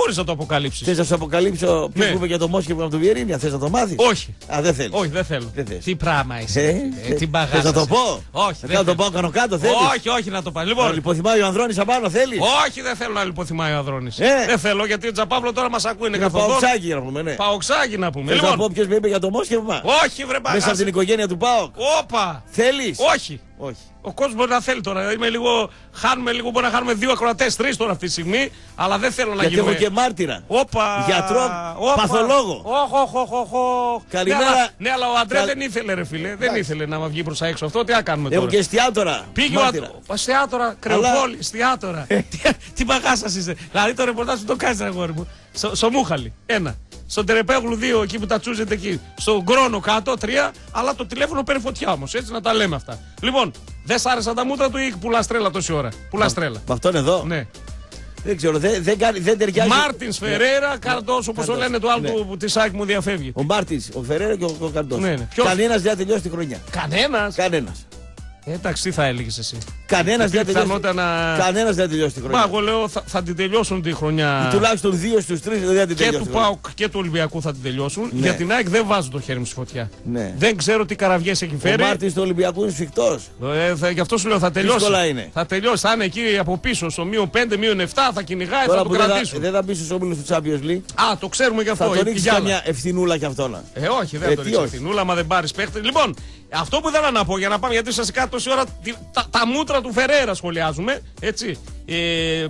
Μπορείς να το αποκαλύψεις. Θες να σου αποκαλύψω ποιος Ναι. που είπε για το Μόσχευμα από τον Βιερίνια, θες να το μάθεις; Όχι. Α, δεν θέλεις. Όχι, δεν θέλω. Δεν θες. Τι πράγμα είσαι. Ε, Ε, τι μπαγάσα. θες να το είσαι. πω; Όχι, Να δεν κάνω το θέλω. πάω κάνω κάτω, θέλεις; Όχι, όχι να το πάει. Να Λοιπόν, λιποθυμάει ο Ανδρώνης απάνω, θέλεις; όχι, δεν θέλω να λιποθυμάει ο Αδρόνη. Ε. Δεν θέλω γιατί ο Τζαπάβλο τώρα μας ακούει. Είναι Να πάω καθοδόν. ψάκι να πούμε, ναι. Παοξάκι να πούμε. Θες να πω Λοιπόν, ποιος με είπε για το Μόσχευμα. όχι, βρε Μέσα από μπαγάσα. την οικογένεια του Πάοκ. Όπα. Θέλεις; Όχι. Όχι. Ο κόσμος μπορεί να θέλει τώρα. Είμαι λίγο, χάνουμε λίγο, μπορεί να χάνουμε δύο ακροατές, τρεις τώρα αυτή τη στιγμή. Αλλά δεν θέλω να Γιατί γίνουμε. έχω και μάρτυρα. Όπα! Γιατρό, παθολόγο. Όχι, όχι, όχι, όχι. Καλημέρα. Ναι, αλλά, ναι, αλλά ο Αντρέ Καλ- δεν ήθελε, ρε φίλε. Δεν ήθελε να μα βγει προς τα έξω αυτό. Τι να κάνουμε Έχω τώρα; και εστιατόρα. Πήγε ο Μάρτυρα. Αντρέ. Εστιατόρα, κρεοπόλη, εστιατόρα. [LAUGHS] Τι- Τι μπαγάσα είσαι. Δηλαδή το ρεπορτάζ που το κάνεις, αγόρι μου. Στο- Στο Μούχαλι, ένα. Στον Τερεπέγλου δύο, εκεί που τα τσούζετε εκεί. Στον Κρόνο κάτω, τρία. Αλλά το τηλέφωνο παίρνει φωτιά όμως. Έτσι να τα λέμε αυτά. Λοιπόν, δεν σ' άρεσαν τα μούτρα του ή πουλάς τρέλα τόση ώρα; Πουλάς τρέλα. Με αυτόν εδώ; Ναι. Δεν ξέρω, δεν, δεν, κάνει- δεν ταιριάζει. Μάρτινς Φεραίρα, καρτό όπως το Καρτός. λένε το άλλο Ναι. που τη ΣΑΚ μου διαφεύγει. Ο Μάρτινς, ο Φεραίρα και ο, ο Καντό. Ναι, ναι. Ποιος; Κανένας δεν θα τελειώσει τη χρονιά. Κανένας. Κανένας. Εντάξει, τι θα έλεγες εσύ. Κανένας δεν θα τελειώσει. πιθανότητα να- Κανένας δεν θα τελειώσει τη Μα χρονιά. εγώ λέω θα, θα την τελειώσουν τη χρονιά. Τουλάχιστον δύο στους τρεις δεν θα την Και τελειώσει. του τη χρονιά. ΠΑΟΚ και του Ολυμπιακού θα την τελειώσουν. Ναι. Για την ΑΕΚ δεν βάζω το χέρι μου στη φωτιά. Ναι. Δεν ξέρω τι καραβιές έχει Ο φέρει. Μάρτινς του Ολυμπιακού είναι σφιχτός. Ε, θα, γι' αυτό σου λέω θα τελειώσει. Δύσκολα είναι. Θα τελειώσει. Θα είναι εκεί από πίσω στο μείον 5, μείον 7, θα κυνηγάει, Τώρα θα το που δεν θα, κρατήσουν. δεν θα μπει στους όμιλους του Champions League, Α, το ξέρουμε γι' αυτό. θα τον η ρίξεις Γιάλα. καμιά ευθυνούλα κι αυτό να. Ε, όχι, δεν Ε, θα το τι ρίξεις όχι. την ούλα, μα δεν πάρεις παίχτη. Λοιπόν, αυτό που ήθελα να πω για να πάμε, γιατί ουσιαστικά τόση ώρα τη- τα, τα μούτρα του Φεραίρα σχολιάζουμε. Έτσι. Ε,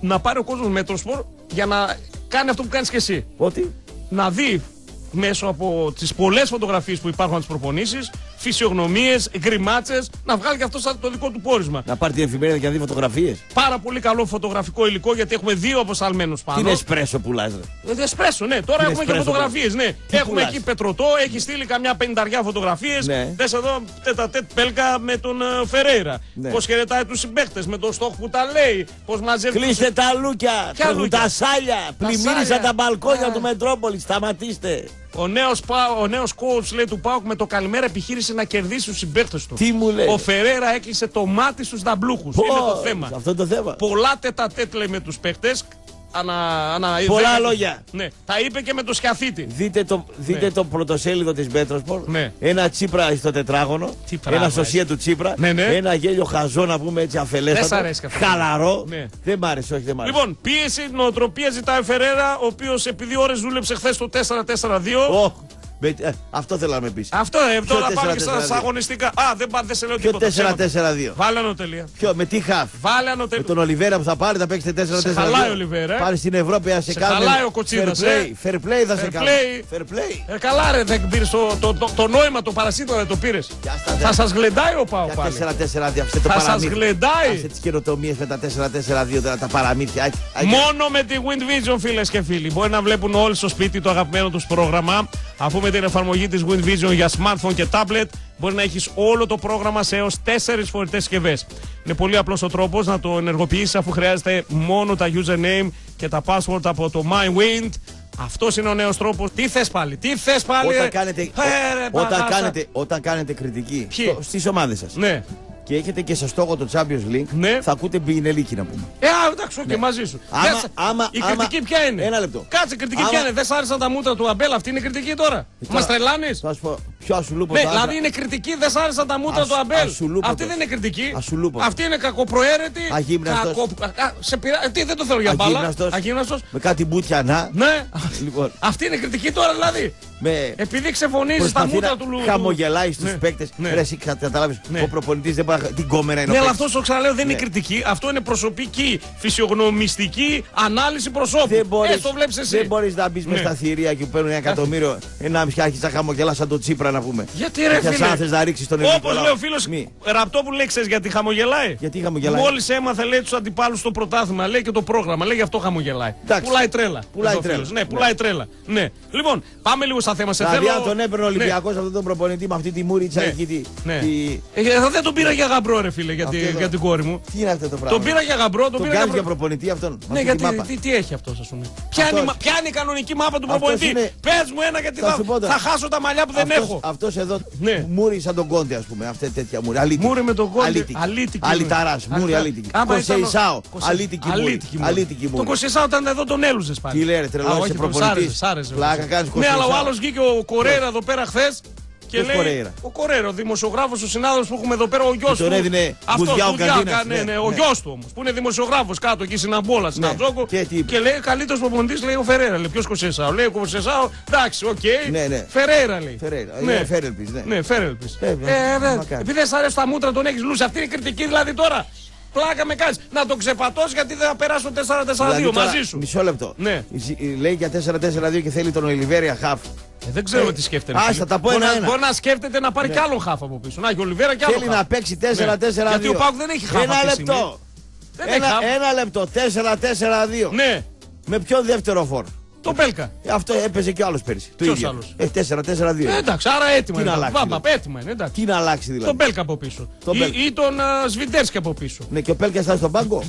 να πάρει ο κόσμος μέτροσπορ για να κάνει αυτό που κάνεις και εσύ. Ότι; Να δει μέσω από τις πολλές φωτογραφίες που υπάρχουν από τις προπονήσεις, φυσιογνωμίες, γκριμάτσες, να βγάλει και αυτός σαν το δικό του πόρισμα. να πάρει την εφημερίδα και να δει φωτογραφίες. Πάρα πολύ καλό φωτογραφικό υλικό γιατί έχουμε δύο αποσταλμένου Τι πάνω. είναι εσπρέσο πουλάς, ρε. Ε, Εσπρέσο, ναι. Τώρα Είναι έχουμε και εσπρέσο φωτογραφίες. Ναι. Έχουμε πουλάς; εκεί πετρωτό, έχει στείλει καμιά πενταριά φωτογραφίες. Ναι. Δε εδώ τέτα τέτ πέλκα με τον ε, Φερέιρα. Ναι. Πώς χαιρετάει τους συμπαίχτε, με τον στόχο που τα λέει. Πώς μαζεύει. Κλείστε τα λούκια, Ποια τρέχουν λούκια; τα σάλια, πλημμύρισαν σάλια. τα μπαλκόνια Α. του Μετρόπολης, σταματήστε. Ο νέος ο νέος coach λέει του Πάουκ με το καλημέρα επιχείρησε να κερδίσει τους συμπαίχτε του. Τι μου λέει; Ο Φεραίρα έκλεισε το μάτι στους δαμπλούχους. Είναι το Πώς, θέμα. Αυτό είναι το θέμα. Πολλά τέτα τέτ λέει με τους παίχτε. Ανα, ανα, Πολλά δεν- λόγια. Ναι. Τα είπε και με το Σκιαθίτη. Δείτε το, δείτε Ναι. το πρωτοσέλιδο της Μέτροσπορ. Ναι. Ένα τσίπρα στο τετράγωνο. Τι πράγμα ένα σωσία είσαι. του τσίπρα. Ναι, ναι. Ένα γέλιο χαζό να πούμε έτσι αφελέστατο. Δεν σ' αρέσει αυτό. Χαλαρό. Ναι. Δεν μ' άρεσε, όχι, δεν μ' άρεσε. Λοιπόν, πίεση, νοοτροπία ζητάει ο Φεραίρα, ο οποίος επειδή ώρες δούλεψε χθες το 4-4-2. Ω, με- ε, αυτό θέλω να με πεις. Αυτό ε, τώρα πάμε και 4-4-2. στα αγωνιστικά. Α, δεν, πά- δεν σε λέω Ποιο τίποτα. ψέματα. 4-4-2. Βάλε ανωτελεία. Ποιο, με τι χαφ; Βάλε Με ανωτελεία. τον Ολιβέρα που θα πάρει, θα παίξετε 4-4-2. Σε χαλάει ο Ολιβέρα, ε. Πάρει στην Ευρώπη, να σε, Σε κάνει. χαλάει ο Κοτσίδας, Fair play, ε. fair play θα σε Fair κάνει. play. Fair play. Ε, καλά, ρε, δεν πήρες το, το, το, το νόημα, το παρασύτο, δεν το πήρες. Για στα Θα δε- σας γλεντάει ο Πάο Για πάλι. 4-4-2, αφήστε το Θα σας παραμύθι. γλεντάει. Άσε τις καινοτομίες με τα 4-4-2, τώρα τα παραμύθια. Άκη, άκη. Μόνο με τη Wind Vision, φίλες και φίλοι. Μπορεί να βλέπουν όλοι στο σπίτι το αγαπημένο τους πρόγραμμα. Αφού με την εφαρμογή της Wind Vision για smartphone και tablet μπορεί να έχεις όλο το πρόγραμμα σε έως 4 φορητές συσκευές. Είναι πολύ απλός ο τρόπος να το ενεργοποιήσεις αφού χρειάζεται μόνο τα username και τα password από το MyWind. Αυτός είναι ο νέος τρόπος. Τι θες πάλι, τι θες πάλι; Όταν ρε. κάνετε, Ε, ρε, όταν, μπαγάσα. κάνετε, όταν κάνετε κριτική Ποιοι; στο, στις ομάδες σας Ναι. Και έχετε και σε στόχο το Champions League, Ναι. θα ακούτε μπινελίκι να πούμε. Ε, α, εντάξει, και μαζί σου. Άμα- Δεν σ- άμα- η άμα- κριτική ποια είναι; Ένα λεπτό. Κάτσε, η κριτική Άμα- ποια είναι; Δεν σ' άρεσαν τα μούτρα του Αμπέλ, αυτή είναι η κριτική τώρα. τώρα- Μας τρελάνεις; Θα σου πω, Ποιο ασουλούπο Ναι, το άντρα. δηλαδή είναι κριτική, δεν σ' άρεσαν τα μούτρα Ασ- του Αμπέλ. ασουλούποτος. Αυτή δεν είναι κριτική. Ασουλούποτος. Αυτή είναι κακοπροαίρετη. Αγύμναστος. Α, σε πειρα... ε, Τι δεν το θέλω για μπάλα. Αγύμναστος. Αγύμναστος. Με κάτι μπούτια να. Ναι. [LAUGHS] Λοιπόν, Αυτή είναι κριτική τώρα δηλαδή. με Επειδή ξεφωνίζει τα προσπαθεί μούτρα να του Λου. χαμογελάει στους Ναι. παίκτες. Ναι. Ρε, εσύ καταλάβεις. Ναι. Ο προπονητής δεν μπορεί να. Την κόμενα είναι Ναι, ο αλλά παίκτης. αυτό το ξαναλέω δεν είναι Ναι. κριτική. Αυτό είναι προσωπική, φυσιογνωμιστική ανάλυση προσώπου. Δεν μπορεί Ε, το βλέπεις εσύ. δεν μπορείς να μπεις με Ναι. στα θηρία και που παίρνουν ένα εκατομμύριο, ένα μισή άρχισε να χαμογελά σαν τον Τσίπρα να πούμε. Γιατί ρε Και φίλε; σαν θες να ρίξεις τον ελληνικό Όπως λαό. λέει ο φίλος Μη. Ραπτό που λέει, ξέρεις γιατί χαμογελάει; Γιατί χαμογελάει; Μόλις έμαθε, λέει τους αντιπάλους στο πρωτάθλημα, λέει και το πρόγραμμα, λέει γι' αυτό χαμογελάει. Εντάξει. Πουλάει τρέλα. Πουλάει Εδώ ο τρέλα. φίλος. Ναι, πουλάει τρέλα. Ναι. Λοιπόν, πάμε λίγο στα θέματα. Σε Δηλαδή, θέλω... αν τον έπαιρνε ο Ναι. Ολυμπιακός αυτόν τον προπονητή με αυτή τη μούριτσα Ναι. εκεί. τη- Ναι. τη- Ε, δεν τον πήρα για γαμπρό, ρε φίλε, για, τη- Αυτό εδώ. για την κόρη μου. Τι είναι αυτό το πράγμα; Τον πήρα για γαμπρό, τον, Τον πήρα κάνεις για για προπονητή αυτόν. με Ναι, αυτή τη γιατί μάπα; τι, τι έχει αυτός, ας πούμε; Ποια είναι, η Αυτός- μα- ποια είναι η κανονική μάπα του Αυτός προπονητή. είναι- Πες μου ένα γιατί Θα θα, σου πω τώρα. θα χάσω τα μαλλιά που δεν έχω. Αυτός εδώ Ναι. μούρι σαν τον Κόντε, ας πούμε. Αυτή τέτοια μούρι. Αλήτικη. Μούρι με τον Κόντε. Αλήτικη. Αλήτικη. Αλιταρά. Μούρι Αλιταρά. αλήτικη. Άμα ήταν ο- Κοσεϊσάο. Κοσε- Αλήτικη μούρι. αλήτικη μούρι. Αλήτικη Το μούρι. Κοσεσάο ήταν εδώ τον έλουζες πάλι. Τι λέει, ρε, τρελός, Α, είσαι όχι, προπονητής. σ' άρεσε, σ' άρεσε, Πλάκα βέβαια. κάνεις Ναι, αλλά ο Κοσεσάο. άλλος βγήκε ο Κορέρα εδώ πέρα χθες. Και Ποιος λέει, Κορέρα; ο Κορέρα, ο δημοσιογράφος, ο συνάδελφος που έχουμε εδώ πέρα, ο γιος του. τον έδινε Αυτός, γουδιά ο Γουδιά, Καντίνας, ναι, ναι, ναι, ο ναι. γιος του όμως, που είναι δημοσιογράφος κάτω εκεί στην Αμπόλα, στην Ναι. Ατζόκο. Και τι είπε; Και λέει, καλύτερος προπονητής λέει ο Φεραίρα. Λέει, ποιος Κοσεσάο. Λέει, ο Κοσεσάο, εντάξει, οκ. Ναι, ναι. Φεραίρα λέει. Φεραίρα. Είναι Φέρελπης, ναι. Ναι, Φέρελπης. Ε, Ε, βέβαια, δε- μακάρι. επειδή δεν σ' αρέσει τα μούτρα, τον έχεις λούσει. Αυτή είναι η κριτική δηλαδή τώρα. Πλάκα με κάνεις. Να τον ξεπατώσει γιατί δεν θα περάσει το 4-4-2 Δηλαδή τώρα, μαζί σου. Μισό λεπτό. Ναι. Ζη- Λέει για 4-4-2 και θέλει τον Ολιβέρια χαφ. Ε, δεν ξέρουμε Ε, τι σκέφτεται. άστα, φίλε. τα πω Μπορεί να- ένα-ένα. Μπορεί να σκέφτεται να πάρει κι άλλο χάφ από πίσω. Να έχει ο Ολιβέρα κι άλλο. Θέλει χαφ. να παίξει 4-4-2. Ναι. Γιατί ο Πάουκ δεν έχει χαφ Ένα αυτή τη στιγμή. λεπτό. Δεν έχει Ένα, χαφ. ένα λεπτό. 4-4-2. Ναι, Με ποιο δεύτερο φόρ. Τον Μπέλκα. Ε, Αυτό έπαιζε και άλλος πέρσι. Το Ποιος ίδιο. άλλος; Ε, 4-4-2. Ε, εντάξει, άρα έτοιμα Τι να είναι. αλλάξει, Βάμπα, δηλαδή. έτοιμα είναι. Εντάξει. Τι να αλλάξει δηλαδή. Τον Μπέλκα από πίσω. Τον Ή, Μπέλκα. ή τον α, Σβιντέρσκι από πίσω. Ναι, και ο Πέλκας θα στον πάγκο;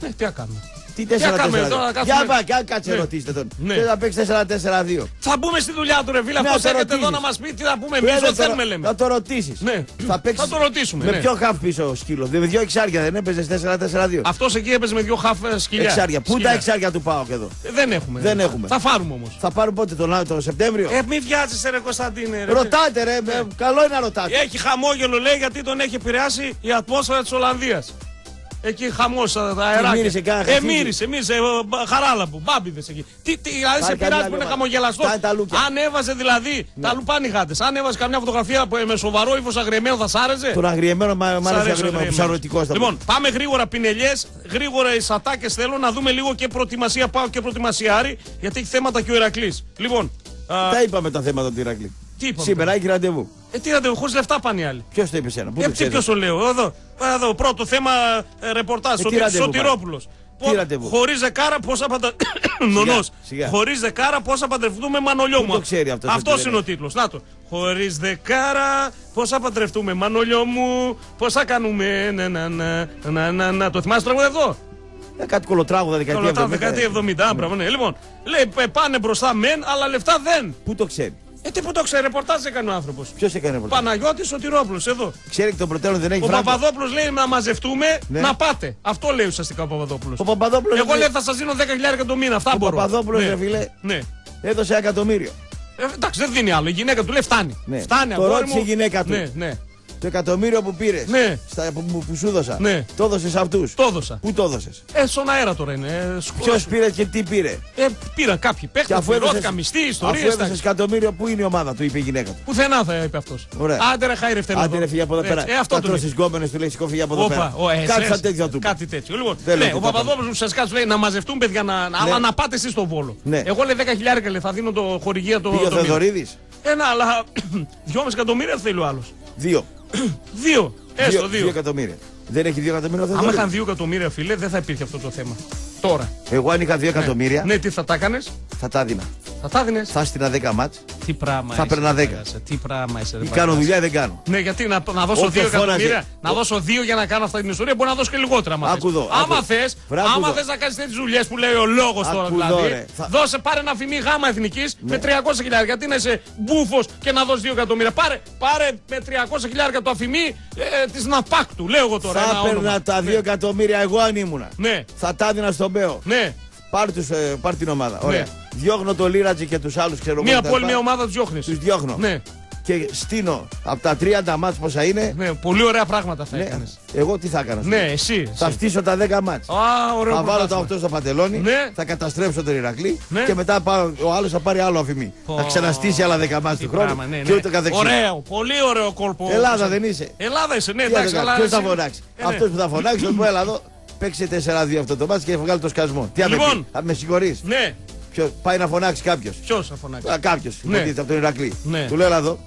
Ναι, τι να κάνουμε. Τι να κάνουμε 4-4-2. τώρα, να Για κάτσουμε- πά, για κάτσε Ναι. ρωτήστε τον. Ναι. Θέλει να παίξει 4-4-2. Θα μπούμε στη δουλειά του, ρε φίλε. Ναι, Αυτό θα το έρχεται εδώ ρωτήσεις. να μας πει τι θα πούμε εμείς. Πρέπει Δεν να το- θέλουμε, λέμε. Να το ρωτήσεις. Ναι. Θα, παίξεις... Θα το ρωτήσουμε, Με ναι. ποιο χαφ πίσω ο σκύλο. Με δύο εξάρια δεν έπαιζες 4-4-2. Αυτός εκεί έπαιζε με δύο χαφ ε, σκυλιά. Εξάρια. Πού είναι τα Σκυλιά. εξάρια του πάω και εδώ; Ε, Δεν έχουμε. Δεν έχουμε. Θα πάρουμε όμως. Θα πάρουν πότε τον, Ά- τον Σεπτέμβριο; Ε, μη βιάζεσαι, ρε Κωνσταντίνε. Ρε. Ρωτάτε ρε, Ναι. ε, καλό είναι να ρωτάτε. Έχει χαμόγελο, λέει, γιατί τον έχει επηρεάσει η ατμόσφαιρα της Ολλανδίας. Εκεί χαμό τα αεράκια. μύρισε κανένα Ε, χαφίδι; μύρισε, μύρισε. ε, μπα- Χαράλαμπου, μπάμπιδες εκεί. Τι, τι, δηλαδή σε Πάρε πειράζει καμιά που είναι λίγο. χαμογελαστός. Κάνε τα λούκια. Ναι. Αν έβαζε δηλαδή. Τα λουπάνι γάτες. Αν έβαζε καμιά φωτογραφία που, ε, με σοβαρό ύφος αγριεμένο θα σ' άρεσε; Τον αγριεμένο μ' Σ' άρεσε αρέσει ο αγριεμένο, αγριεμένος. ψαρωτικός θα Λοιπόν, πάμε γρήγορα πινελιές, γρήγορα οι ατάκες θέλω να δούμε λίγο και προετοιμασία πάω και προετοιμασία Άρη, γιατί έχει θέματα και ο Ηρακλής. Λοιπόν, α, Τα είπαμε τα θέματα του Ηρακλή. Τι είπαμε. Σήμερα έχει ραντεβού. Ε, τι να χωρίς λεφτά πάνε οι άλλοι. Ποιος το είπε σένα, πού Ε, το τι ξέρεις; ποιος το λέω, εδώ, εδώ, πρώτο θέμα ε, ρεπορτάζ, τι Σωτη, ραντεβού Σωτηρόπουλος. Τι ραντεβού; Χωρίς δεκάρα πόσα παντα... [COUGHS] Νονός. σιγά. Χωρίς δεκάρα πόσα παντρευτούμε μανολιό Πού μου. το ξέρει αυτός, Αυτός ότι είναι ο τίτλος. Να το. Χωρίς δεκάρα πόσα παντρευτούμε μανολιό μου. Πόσα κάνουμε. Να, να, να, να, να, να. Το θυμάσαι το τραγούδι εδώ. Ε, κάτι κολοτράγουδα Το δεκαετία λεπτά 70. δεκαετία 70. Μπράβο, ναι. Λοιπόν, λέει ε, πάνε μπροστά μεν, αλλά λεφτά δεν. Πού το ξέρει; Ε, τι που το ξέρει, ρεπορτάζ έκανε ο άνθρωπος. Ποιος έκανε ρεπορτάζ; Παναγιώτης Σωτηρόπουλος, εδώ. Ξέρει εκ των προτέρων δεν έχει Ο φράγκο; Παπαδόπουλος λέει να μαζευτούμε, Ναι. να πάτε. Αυτό λέει ουσιαστικά ο Παπαδόπουλος. Ο Παπαδόπουλος Εγώ ρε, λέει θα σας δίνω 10.000 το μήνα. Αυτά Ο μπορώ. Παπαδόπουλος, ναι. ρε φίλε. Ναι. έδωσε ένα εκατομμύριο. Ε, εντάξει, δεν δίνει άλλο. Η γυναίκα του λέει φτάνει. Ναι. Φτάνει, Το αγόρι ρώτησε μου. η γυναίκα του. Ναι, ναι. Το εκατομμύριο που πήρες. Ναι. Στα, που, που, που σου έδωσα. Ναι. Το έδωσες σε αυτούς; Το έδωσα. Πού το έδωσες; Ε, στον αέρα τώρα είναι. Ε, σκο- Ποιος πήρε και τι πήρε; Ε, πήραν κάποιοι Και παίχτε, αφού έδωσε. πληρώθηκαν μισθοί, Αφού ιστορίες. έδωσες εκατομμύριο, πού είναι η ομάδα του, είπε η γυναίκα του. Πουθενά θα είπε αυτός. Ωραία. Άντε ρε χάιρε φταίει. Άντε ρε φύγει από εδώ πέρα. Ε, αυτό Θα το τρώσει τις γκόμενες του λεξικό φύγει από εδώ Όπα, πέρα. ο, ε, Κάτι σε- σαν τέτοιο θα του πει. Κάτι τέτοιο. Λοιπόν, Δεν λέω ναι, ο τίποτα. Παπαδόπουλος ουσιαστικά σου λέει να μαζευτούν παιδιά, να, αλλά να πάτε εσείς στο βόλο. Ναι. Εγώ λέει 10.000 λέει, θα δίνω το χορηγία το. Πήγε ο το μήνα. Θεοδωρίδης. Ένα, αλλά [CLEARS THROAT] 2,5 εκατομμύρια θέλει ο άλλος. Δύο. [COUGHS] Δύο. Έστω δύο δύο. εκατομμύρια. Δεν έχει δύο εκατομμύρια ο Άμα Θεοδωρίδης. είχαν δύο εκατομμύρια φίλε, δεν θα υπήρχε αυτό το θέμα. Τώρα. Εγώ αν είχα δύο εκατομμύρια Ναι, τι θα τα έκανες, θα τα έδινα. θα τα έδινες; Θα έστεινα 10 μάτς Τι πράγμα Θα είσαι, παίρνα ρε, δέκα. παγάσα, Τι πράγμα είσαι, ρε, ή παγάσα. κάνω δουλειά ή δεν κάνω. Ναι, γιατί να, να δώσω Όσο δύο φώναζε- εκατομμύρια, να ο- δώσω δύο για να κάνω αυτή την ιστορία, μπορεί να δώσω και λιγότερα. Άμα Άκου θες. εδώ, Άμα άκου. θες Βρε, άκου άμα εδώ. θες να κάνεις τέτοιες δουλειές που λέει ο λόγος τώρα Άκου δηλαδή, εδώ, ρε. Θα- Ναι. δώσε πάρε ένα φημί γάμα εθνικής με 300 χιλιάρια. Γιατί να είσαι μπούφος και να δώσεις δύο εκατομμύρια. Πάρε, πάρε με 300 χιλιάρια το αφημί ε, της Ναπάκτου, λέω εγώ τώρα. Θα ένα όνομα. έπαιρνα τα δύο εκατομμύρια εγώ αν ήμουνα. Ναι, Θα τα έδινα στον Μπέο. ναι. Πάρ, τους, ε, πάρ την ομάδα. Ωραία. Ναι. Διώχνω το Λίρατζι και τους άλλους ξέρω Μία πόλη, μία ομάδα τους διώχνεις. Τους διώχνω. Ναι. και στείνω από τα 30 μάτς πόσα είναι. Ναι, πολύ ωραία πράγματα θα Ναι, έκανες. εγώ τι θα έκανα. Ναι, εσύ. Θα εσύ. φτύσω τα 10 μάτς. Α, ωραίο Θα βάλω τα πρωτάθλημα. 8 στο παντελόνι, Ναι. θα καταστρέψω τον Ηρακλή Ναι. και μετά πάω, ο άλλος θα πάρει άλλο αφημί. Πω. Θα ξαναστήσει άλλα 10 μάτς Τι του χρόνου πράγμα, ναι, και ναι. ούτε καθεξής. Ωραίο, πολύ ωραίο κόλπο. Ελλάδα δεν είσαι. Ελλάδα είσαι, ναι, Τι θα εντάξει, κάνω, αλλά. Ποιος θα εσύ- φωνάξει; Ε, ναι. Αυτός που θα φωνάξει, [CLEARS THROAT] θα μου πει, έλα εδώ, παίξε 4-2 αυτό το μάτς και βγάλει το σκασμό. Τι Λοιπόν. λοιπόν. με συγχωρείς. Ναι, Ποιος, πάει να φωνάξει κάποιος. ποιος θα φωνάξει; Κάποιος. Ναι. από τον Ηρακλή. Ναι. Του λέω έλα εδώ,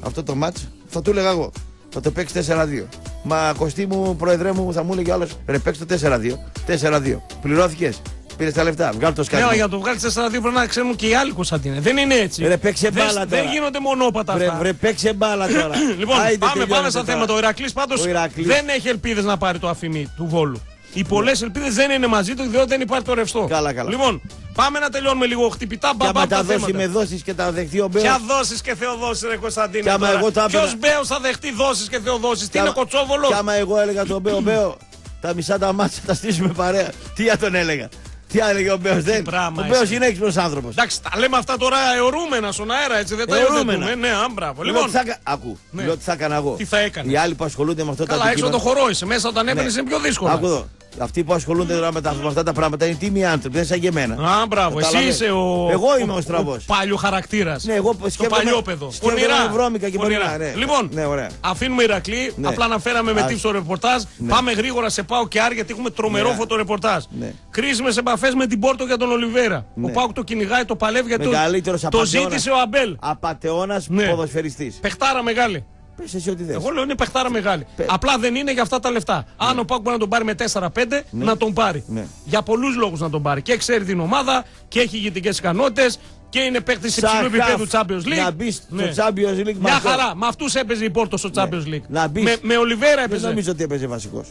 αυτό το μάτς θα του έλεγα εγώ. Θα το παίξει 4-2. Μα κοστί μου, προεδρέ μου, θα μου έλεγε ο άλλος ρε παίξει το 4-2. 4-2. Πληρώθηκες. Πήρες τα λεφτά. Βγάλει το Ναι, σκασμό. αλλά για να το βγάλεις 4-2 πρέπει να ξέρουν και οι άλλοι Κωνσταντίνε. Δεν είναι έτσι. Ρε, παίξε Δεν- μπάλα Δεν τώρα. γίνονται μονόπατα Βρε, αυτά. βρε, παίξε μπάλα τώρα. Λοιπόν, Άιντε, πάμε, τελειώνεται πάμε στα τώρα. θέματα. Ο Ηρακλής πάντως Ο Ηρακλής. δεν έχει ελπίδες να πάρει το αφημί του Βόλου. Οι πολλές ελπίδες δεν είναι μαζί του διότι δεν υπάρχει το ρευστό. Καλά, καλά. Λοιπόν, πάμε να τελειώνουμε λίγο χτυπητά Και μπαμπά άμα από τα τα δώσει θέματα. με δόσει και τα δεχτεί ο Μπέος. Ποια δόσει και θεοδόσει, ρε Κωνσταντίνε. Κι άμα εγώ τα Ποιος έπαιρνα- Μπέος θα δεχτεί δόσει και θεοδόσεις, τι είναι κοτσόβολος; Και άμα εγώ έλεγα τον Μπέο, Μπέο, τα μισά τα μάτια θα τα στήσουμε παρέα. Τι θα τον έλεγα; Τι έλεγε ο Μπέος, δεν. πράγμα Ο Μπέος είσαι. είναι έξυπνος άνθρωπος. Εντάξει, τα λέμε αυτά τώρα αιωρούμενα στον αέρα, έτσι δεν τα Αιωρούμενα. υιοθετούμε. Ναι, α, μπράβο. Λέω Λοιπόν, τι θα κα- Ακού. Ναι. Λέω τι θα έκανα εγώ. Τι θα έκανες; Οι άλλοι που ασχολούνται με αυτό καλά, το έξω το αντικείμενο. χορό είσαι. Μέσα όταν έπαιρνες Ναι. είναι πιο δύσκολο. Άκου εδώ. Αυτοί που ασχολούνται τώρα με, τα, με αυτά τα πράγματα είναι τίμοι άνθρωποι, δεν είναι σαν και εμένα. Α, μπράβο. Εσύ Κατάλαβες. είσαι ο. Εγώ είμαι ο στραβός. παλιό χαρακτήρας. Ναι, εγώ Το σκέφτομαι- παλιόπαιδο. σκέφτομαι Πονηρά. βρώμικα και Πονηρά. πονηρά, ναι. Λοιπόν, Ναι, ωραία. αφήνουμε Ηρακλή. Ναι. Απλά αναφέραμε με Ας- τύψη στο ρεπορτάζ. Ναι. Πάμε γρήγορα σε Πάο και Άρη γιατί έχουμε τρομερό Ναι. φωτορεπορτάζ. Ναι. Κρίσιμε επαφές με την Πόρτο για τον Ολιβέρα. Ο Ναι. Πάοκ το κυνηγάει, το παλεύει γιατί το, Μεγαλύτερος το απατεώνας. ζήτησε ο Αμπέλ. Απαταιώνα Ναι. ποδοσφαιριστής. Πεχτάρα μεγάλη. Πες εσύ ό,τι θες. Εγώ λέω είναι παιχτάρα μεγάλη. Πε- Απλά δεν είναι για αυτά τα λεφτά. Αν ο Πάουκ μπορεί να τον πάρει με 4-5, να τον πάρει. Ναι. Για πολλούς λόγους να τον πάρει. Και ξέρει την ομάδα και έχει ηγετικές ικανότητες και είναι παίκτης υψηλού επίπεδου Champions League. Να μπεις στο Ναι. Champions League με Μια αυτό. χαρά. Με αυτούς έπαιζε η Πόρτο στο Champions League. Να μπεις. Με, με Ολιβέρα Δεν έπαιζε. νομίζω ότι έπαιζε βασικός.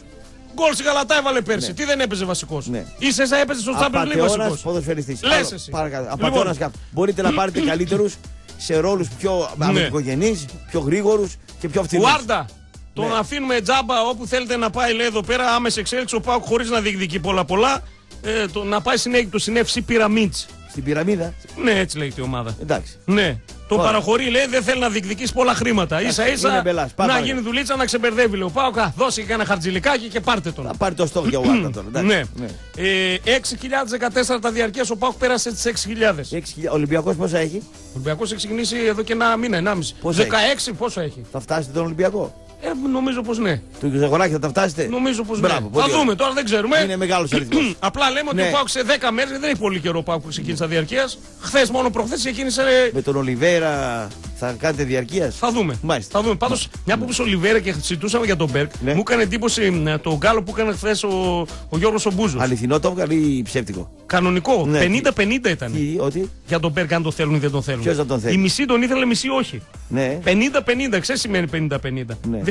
Γκολ στην Γαλατά έβαλε πέρσι. Τι δεν έπαιζε βασικός. Ναι. σα έπαιζε στο Champions League Απαταιώνα βασικό. ποδοσφαιριστής. Λες εσύ. Παρακαλώ. Λοιπόν. Απαταιώνα κάπου. Μπορείτε να [CLEARS THROAT] πάρετε καλύτερους σε ρόλους πιο Ναι. αμυντικογενείς, πιο γρήγορους και πιο φθηνούς. Ουάρντα. Τον Ναι. αφήνουμε τζάμπα όπου θέλετε να πάει, λέει εδώ πέρα, άμεση εξέλιξη. Ο Πάουκ χωρίς να διεκδικεί πολλά πολλά. Ε, το, να πάει στην Αίγυπτο στην FC Pyramids. Στην πυραμίδα. Ναι, έτσι λέγεται η ομάδα. Εντάξει. Ναι. Το Ωραία. παραχωρεί, λέει, δεν θέλει να διεκδικήσει πολλά χρήματα. σα ίσα είναι μπελάς. Πάμε να παρακάτω. γίνει δουλίτσα να ξεμπερδεύει, λέει ο Πάουκ. Α, Δώσει και ένα χαρτζηλικάκι και πάρτε τον. Θα πάρει το στόχο για Ουάρτα τώρα. εντάξει. Ναι. Ε, 6.014 τα διαρκεία, ο Πάουκ πέρασε τις 6.000. 6.000. Ο Ολυμπιακός πόσα έχει; Ο Ολυμπιακός έχει ξεκινήσει εδώ και ένα μήνα, ενάμιση. Πόσα 16 πόσο έχει; Θα φτάσετε τον Ολυμπιακό; Ε, νομίζω πως ναι. Του Ζαγοράκη θα τα φτάσετε; Νομίζω πως ναι. Μπράβο, Θα πολύ δούμε ωραία. τώρα, δεν ξέρουμε. Είναι μεγάλος [CLEARS THROAT] αριθμός. Απλά λέμε ότι Ναι. ο Πάουκ σε 10 μέρες δεν έχει πολύ καιρό ο Πάουκ που ξεκίνησε διαρκείας. Χθες μόνο προχθές ξεκίνησε. Με τον Ολιβέρα θα κάνετε διαρκείας; Θα δούμε. Μάλιστα. Θα δούμε. Πάντως, μια που είπε Ολιβέρα και συζητούσαμε για τον Μπέρκ, Ναι. μου έκανε εντύπωση ε, το γκάλο που έκανε χθες ο, ο Γιώργος Ομπούζο. Αληθινό το έβγαλε ή ψεύτικο. Κανονικό. Ναι. 50-50 ήταν. Τι, ότι. Για τον Μπέρκ, αν το θέλουν ή δεν τον θέλουν. Ποιος δεν τον θέλει; Η μισή τον ήθελε, μισή όχι. Ναι, 50-50, ξέρεις σημαίνει 50-50.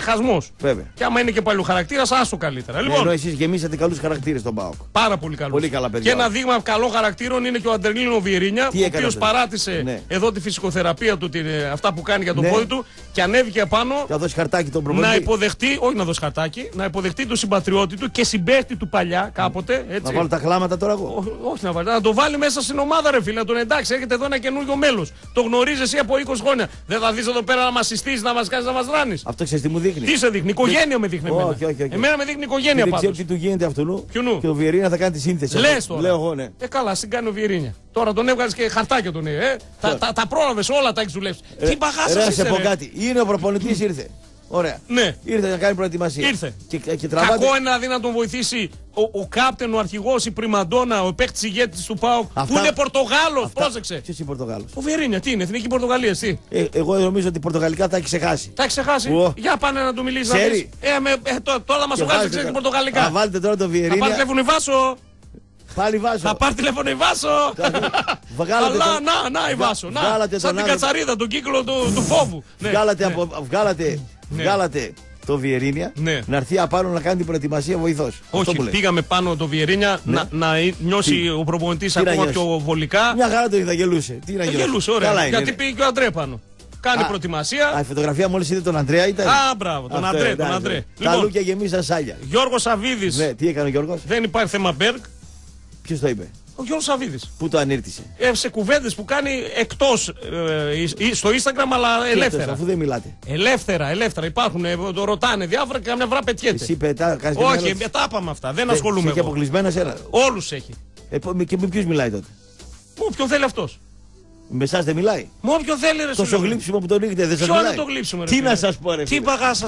Ναι. Διχασμό. βέβαια. Και άμα είναι και παλιό χαρακτήρας, άστο καλύτερα. Ναι, Λοιπόν, ενώ εσείς γεμίσατε καλούς χαρακτήρες στον Πάοκ. Πάρα πολύ καλό. Πολύ καλά παιδιά. Και ένα δείγμα καλό χαρακτήρων είναι και ο Αντρελίνο Βιερίνια, Τι ο έκανε οποίος αυτός; παράτησε Ναι. εδώ τη φυσικοθεραπεία του, την, ε, αυτά που κάνει για το Ναι. πόδι του και ανέβηκε απάνω Θα δώσει χαρτάκι τον να προπονητή. υποδεχτεί, όχι να δώσει χαρτάκι, να υποδεχτεί τον συμπατριώτη του και συμπέχτη του παλιά κάποτε. Να Έτσι. βάλω τα χλάματα τώρα εγώ. Ό- όχι να βάλει, να το βάλει μέσα στην ομάδα, ρε φίλε. Να τον εντάξει, έρχεται εδώ ένα καινούριο μέλος. Το γνωρίζεις εσύ από 20 χρόνια. Δεν θα δεις εδώ πέρα να μας συστήσεις, να μας κάνεις να μας ράνει. Αυτό ξέρεις τι μου δείχνει. Τι σε δείχνει, οικογένεια με δείχνει. εμένα. Όχι, όχι, όχι. Εμένα με δείχνει οικογένεια Δεν πάντως. ξέρω τι του γίνεται αυτού νου. Ποιου νου; Και ο Βιερίνας θα κάνει τη σύνθεση. Λες Αυτό. τώρα. Λέω εγώ, ναι. Ε, καλά, στην κάνει ο Βιερίνια. Τώρα τον έβγαλες και χαρτάκια τον ε. τα, τα, τα πρόλαβες όλα, τα έχεις δουλέψει. Τι Ρε, μπαγάσα να είσαι, σε πω ρε. κάτι. Είναι ο προπονητής, ήρθε. Ωραία. Ναι. Ήρθε να κάνει προετοιμασία. Ήρθε. Και, και τραβάτε. Κακό είναι δηλαδή να τον βοηθήσει ο, ο κάπτεν, ο αρχηγός, η πριμαντόνα, ο παίκτη ηγέτης του ΠΑΟΚ Αυτά- που είναι Πορτογάλος. Αυτά- Πρόσεξε. Ποιος είναι Πορτογάλος; Ο Βιερίνια, τι είναι, εθνική Πορτογαλία, τι. Ε, εγώ νομίζω ότι πορτογαλικά τα έχει ξεχάσει. Τα έχει ξεχάσει; Ω. Για πάνε να του μιλήσεις. να Ξέρει. δεις. Ε, με, ε, τω- τώρα μας Και βγάζει, βάλτε ξέρεις τώρα- Πορτογαλικά. Θα βάλετε τώρα τον Θα πάρει Βιερίνια. τηλέφωνο η Βάσο. Πάλι βάζω. Θα πάρει τηλέφωνο η Βάσο. Βγάλατε Αλλά τον- να, να η Βγα- Βάσο. Να, βγάλατε σαν τον την άνθρωπο. κατσαρίδα, τον κύκλο του, του φόβου. Ναι, Βγάλατε, ναι. από, βγάλατε, βγάλατε το Βιερίνια Ναι. να έρθει απάνω να κάνει την προετοιμασία βοηθός. Όχι, πήγαμε πάνω το Βιερίνια να, να νιώσει Τι; ο προπονητής να ακόμα νιώσει; πιο βολικά. Μια χαρά το είδα, γελούσε. Τι να Ε, γελούσε; Γελούσε, ωραία. Καλά είναι, Γιατί είναι. πήγε και ο Αντρέ πάνω. Κάνει Α, προετοιμασία. Α, η φωτογραφία μόλις είδε τον Αντρέα ήταν. Α, μπράβο, τον Αυτό, Αντρέ, εντάξει. τον Αντρέ. Τα Λοιπόν, λούκια γεμίσαν σάλια. Γιώργος Σαββίδη. Ναι, τι έκανε ο Γιώργος; Δεν υπάρχει θέμα Μπέρκ. Ποιος το είπε; Ο Γιώργος Σαββίδης. Πού το ανήρτησε; Ε, σε κουβέντες που κάνει εκτός ε, στο Instagram, αλλά ελεύθερα. Αφού δεν μιλάτε. Ελεύθερα, ελεύθερα. Υπάρχουν, ε, το ρωτάνε διάφορα και καμιά βρά πετιέται. Εσύ πετά, κάνεις μια Όχι, ερώτηση. μετά πάμε αυτά. Δεν Ε, ασχολούμαι. Έχει εγώ. αποκλεισμένα σένα. Όλους έχει. Ε, πο- και με ποιου μιλάει τότε; Μου, ποιον θέλει αυτός. Με εσάς δεν μιλάει. Μου, όποιον θέλει, ρε. Τόσο σου λέω. γλύψιμο που τον ρίχνετε δεν σας Ποιο μιλάει. είναι το γλύψιμο, ρε. Τι φίλε; να σας πω, ρε. Τι φίλε; παγάσα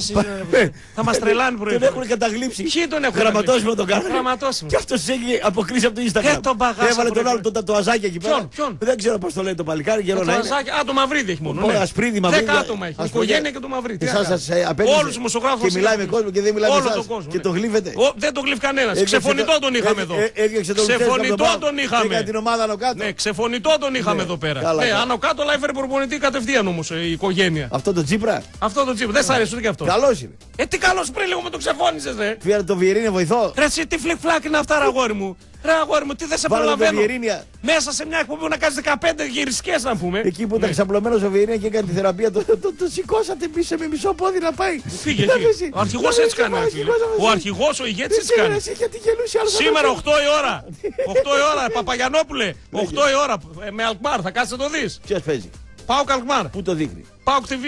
Ε, Θα μας τρελάνει πρωί. Τον έχουν καταγλύψει. Ποιοι τον έχουν Γραμματόσημο τον κάνανε. Γραμματόσημο. Και αυτός έχει αποκρίσει από το Instagram. Ε, τον παγάσα Έβαλε τον πρωί. άλλο τον τατουαζάκι εκεί πέρα. Ποιον, ποιον; Δεν ξέρω πώς το λέει το παλικάρι. Γερό Το να είναι. αζάκι- Α, το μαυρίδι έχει μόνο. Μόνο Ναι. ασπρίδι, μαυρίδι. Δέκα άτομα έχει. Η Ας πούμε, οικογένεια και το μαυρίδι. Εσάς σας, ε, απέκλεισε. Όλους τους δημοσιογράφου. Και μιλάει με κόσμο και δεν μιλάει με Όλο εσάς. τον κόσμο. Και ναι. το γλύφετε. Ο, δεν το γλύφει κανένας. Έδιωξε Ξεφωνητό το- τον είχαμε έ- εδώ. έ- έδιωξε τον Λουτσέσκο από Ξεφωνητό πάνω. τον Έκανε είχαμε. την ομάδα άνω κάτω. Ναι, ξεφωνητό τον είχαμε εδώ πέρα. Καλά, Ναι, καλά. άνω κάτω, αλλά έφερε προπονητή κατευθείαν όμως η οικογένεια. Αυτό το τσίπρα. Αυτό το τσίπ. Δεν σ' αρέσει ούτε και αυτό. Καλός είναι. Ε, τι καλός πριν λίγο με το ξεφώνησες, ρε. Φύγανε το Βιερίνια βοηθό. Ρε, εσύ τι φλικ φλακ είναι αυτά, ρε αγόρι μου. Ρε, αγόρι μου, τι δεν σε Βάλανε το προλαβαίνω. Βιερίνια. Μέσα σε μια εκπομπή να κάνεις 15 γυριστικέ, να πούμε. Εκεί που ήταν Ναι. ξαπλωμένος ο Βιερίνια και έκανε τη θεραπεία, το, το, το σηκώσατε πίσω με μισό πόδι να πάει. Φύγε Να εκεί. πέσει. Ο αρχηγός Να έτσι πέσει, κάνει. πάει, ρε φίλε. αρχηγός, να Ο πέσει. αρχηγός, ο ηγέτης Δεν έτσι ξέρω κάνει. εσύ γιατί γελούσες άλλο. Σήμερα 8 η ώρα. [LAUGHS] 8 η ώρα, Παπαγιανόπουλε. 8 η ώρα ε, με Αλκμάρ, θα κάτσε να το δεις. Ποιος παίζει; Πάω Καλκμάρ. Πού το δείχνει; Πάω TV.